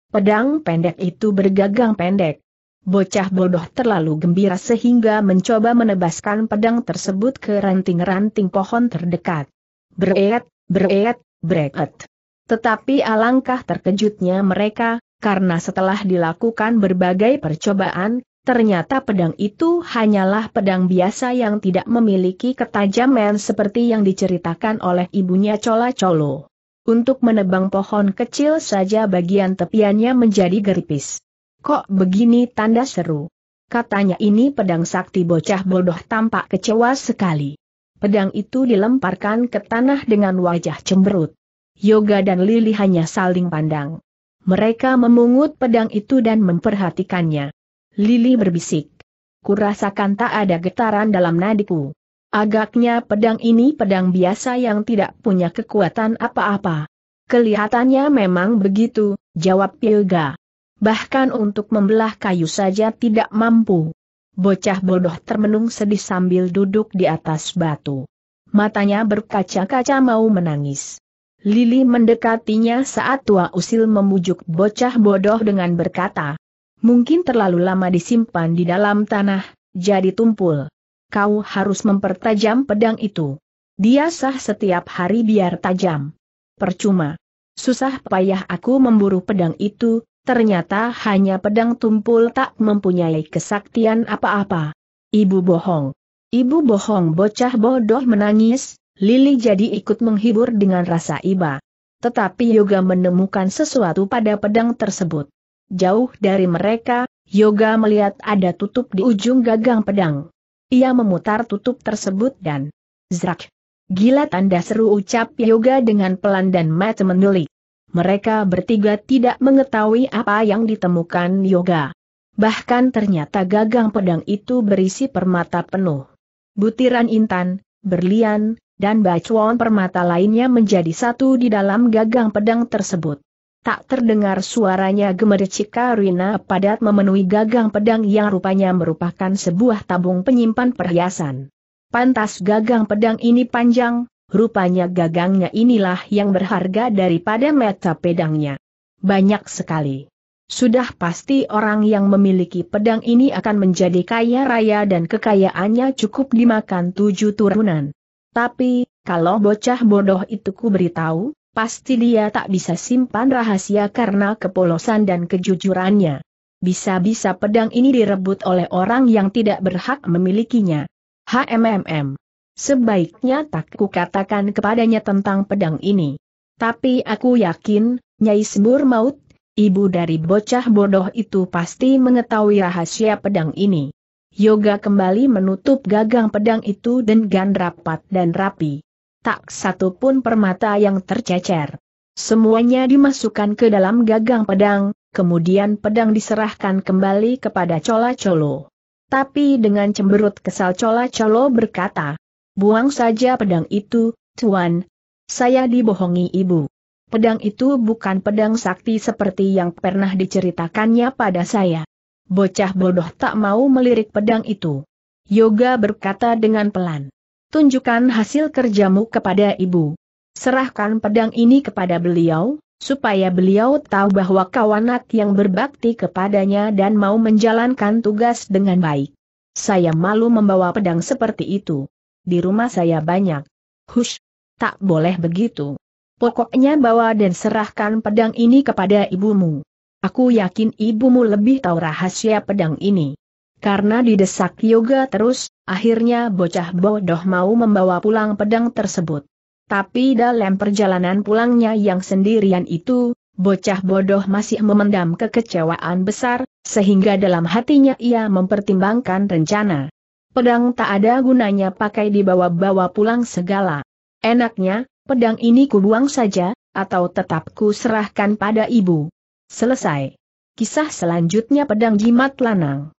Pedang pendek itu bergagang pendek. Bocah bodoh terlalu gembira sehingga mencoba menebaskan pedang tersebut ke ranting-ranting pohon terdekat. Bereet, bereet, bereet. Tetapi alangkah terkejutnya mereka, karena setelah dilakukan berbagai percobaan, Ternyata pedang itu hanyalah pedang biasa yang tidak memiliki ketajaman seperti yang diceritakan oleh ibunya Cola Colo. Untuk menebang pohon kecil saja bagian tepiannya menjadi geripis. Kok begini tanda seru? Katanya ini pedang sakti bocah bodoh tampak kecewa sekali. Pedang itu dilemparkan ke tanah dengan wajah cemberut. Yoga dan Lili hanya saling pandang. Mereka memungut pedang itu dan memperhatikannya. Lili berbisik. Kurasakan tak ada getaran dalam nadiku. Agaknya pedang ini pedang biasa yang tidak punya kekuatan apa-apa. Kelihatannya memang begitu, Jawab Yoga. Bahkan untuk membelah kayu saja tidak mampu. Bocah bodoh termenung sedih sambil duduk di atas batu. Matanya berkaca-kaca mau menangis. Lili mendekatinya saat tua usil memujuk bocah bodoh dengan berkata, Mungkin terlalu lama disimpan di dalam tanah, jadi tumpul. Kau harus mempertajam pedang itu. Dia sah setiap hari biar tajam. Percuma. Susah payah aku memburu pedang itu, ternyata hanya pedang tumpul tak mempunyai kesaktian apa-apa. Ibu bohong. Ibu bohong bocah bodoh menangis, Lili jadi ikut menghibur dengan rasa iba. Tetapi Yoga menemukan sesuatu pada pedang tersebut. Jauh dari mereka, Yoga melihat ada tutup di ujung gagang pedang. Ia memutar tutup tersebut dan Zrak. Gila tanda seru ucap Yoga dengan pelan dan mata mendelik. Mereka bertiga tidak mengetahui apa yang ditemukan Yoga. Bahkan ternyata gagang pedang itu berisi permata penuh. Butiran intan, berlian, dan bacuan permata lainnya menjadi satu di dalam gagang pedang tersebut. Tak terdengar suaranya gemericik Karina padat memenuhi gagang pedang yang rupanya merupakan sebuah tabung penyimpan perhiasan. Pantas gagang pedang ini panjang, rupanya gagangnya inilah yang berharga daripada mata pedangnya. Banyak sekali. Sudah pasti orang yang memiliki pedang ini akan menjadi kaya raya dan kekayaannya cukup dimakan tujuh turunan. Tapi, kalau bocah bodoh itu ku beritahu, pasti dia tak bisa simpan rahasia karena kepolosan dan kejujurannya. Bisa-bisa pedang ini direbut oleh orang yang tidak berhak memilikinya. HMMM. Sebaiknya tak ku katakan kepadanya tentang pedang ini. Tapi aku yakin, Nyai Sembur Maut, ibu dari bocah bodoh itu pasti mengetahui rahasia pedang ini. Yoga kembali menutup gagang pedang itu dengan rapat dan rapi. Tak satu pun permata yang tercecer. Semuanya dimasukkan ke dalam gagang pedang, kemudian pedang diserahkan kembali kepada Cola Colo. Tapi dengan cemberut kesal Cola Colo berkata, buang saja pedang itu, Tuan. Saya dibohongi ibu. Pedang itu bukan pedang sakti seperti yang pernah diceritakannya pada saya. Bocah bodoh tak mau melirik pedang itu. Yoga berkata dengan pelan. Tunjukkan hasil kerjamu kepada ibu. Serahkan pedang ini kepada beliau, supaya beliau tahu bahwa kau yang berbakti kepadanya dan mau menjalankan tugas dengan baik. Saya malu membawa pedang seperti itu. Di rumah saya banyak. Hush, tak boleh begitu. Pokoknya bawa dan serahkan pedang ini kepada ibumu. Aku yakin ibumu lebih tahu rahasia pedang ini. Karena didesak yoga terus, akhirnya bocah bodoh mau membawa pulang pedang tersebut. Tapi dalam perjalanan pulangnya yang sendirian itu, bocah bodoh masih memendam kekecewaan besar, sehingga dalam hatinya ia mempertimbangkan rencana. Pedang tak ada gunanya pakai dibawa-bawa pulang segala. Enaknya, pedang ini kubuang saja, atau tetap ku serahkan pada ibu. Selesai. Kisah selanjutnya pedang jimat lanang.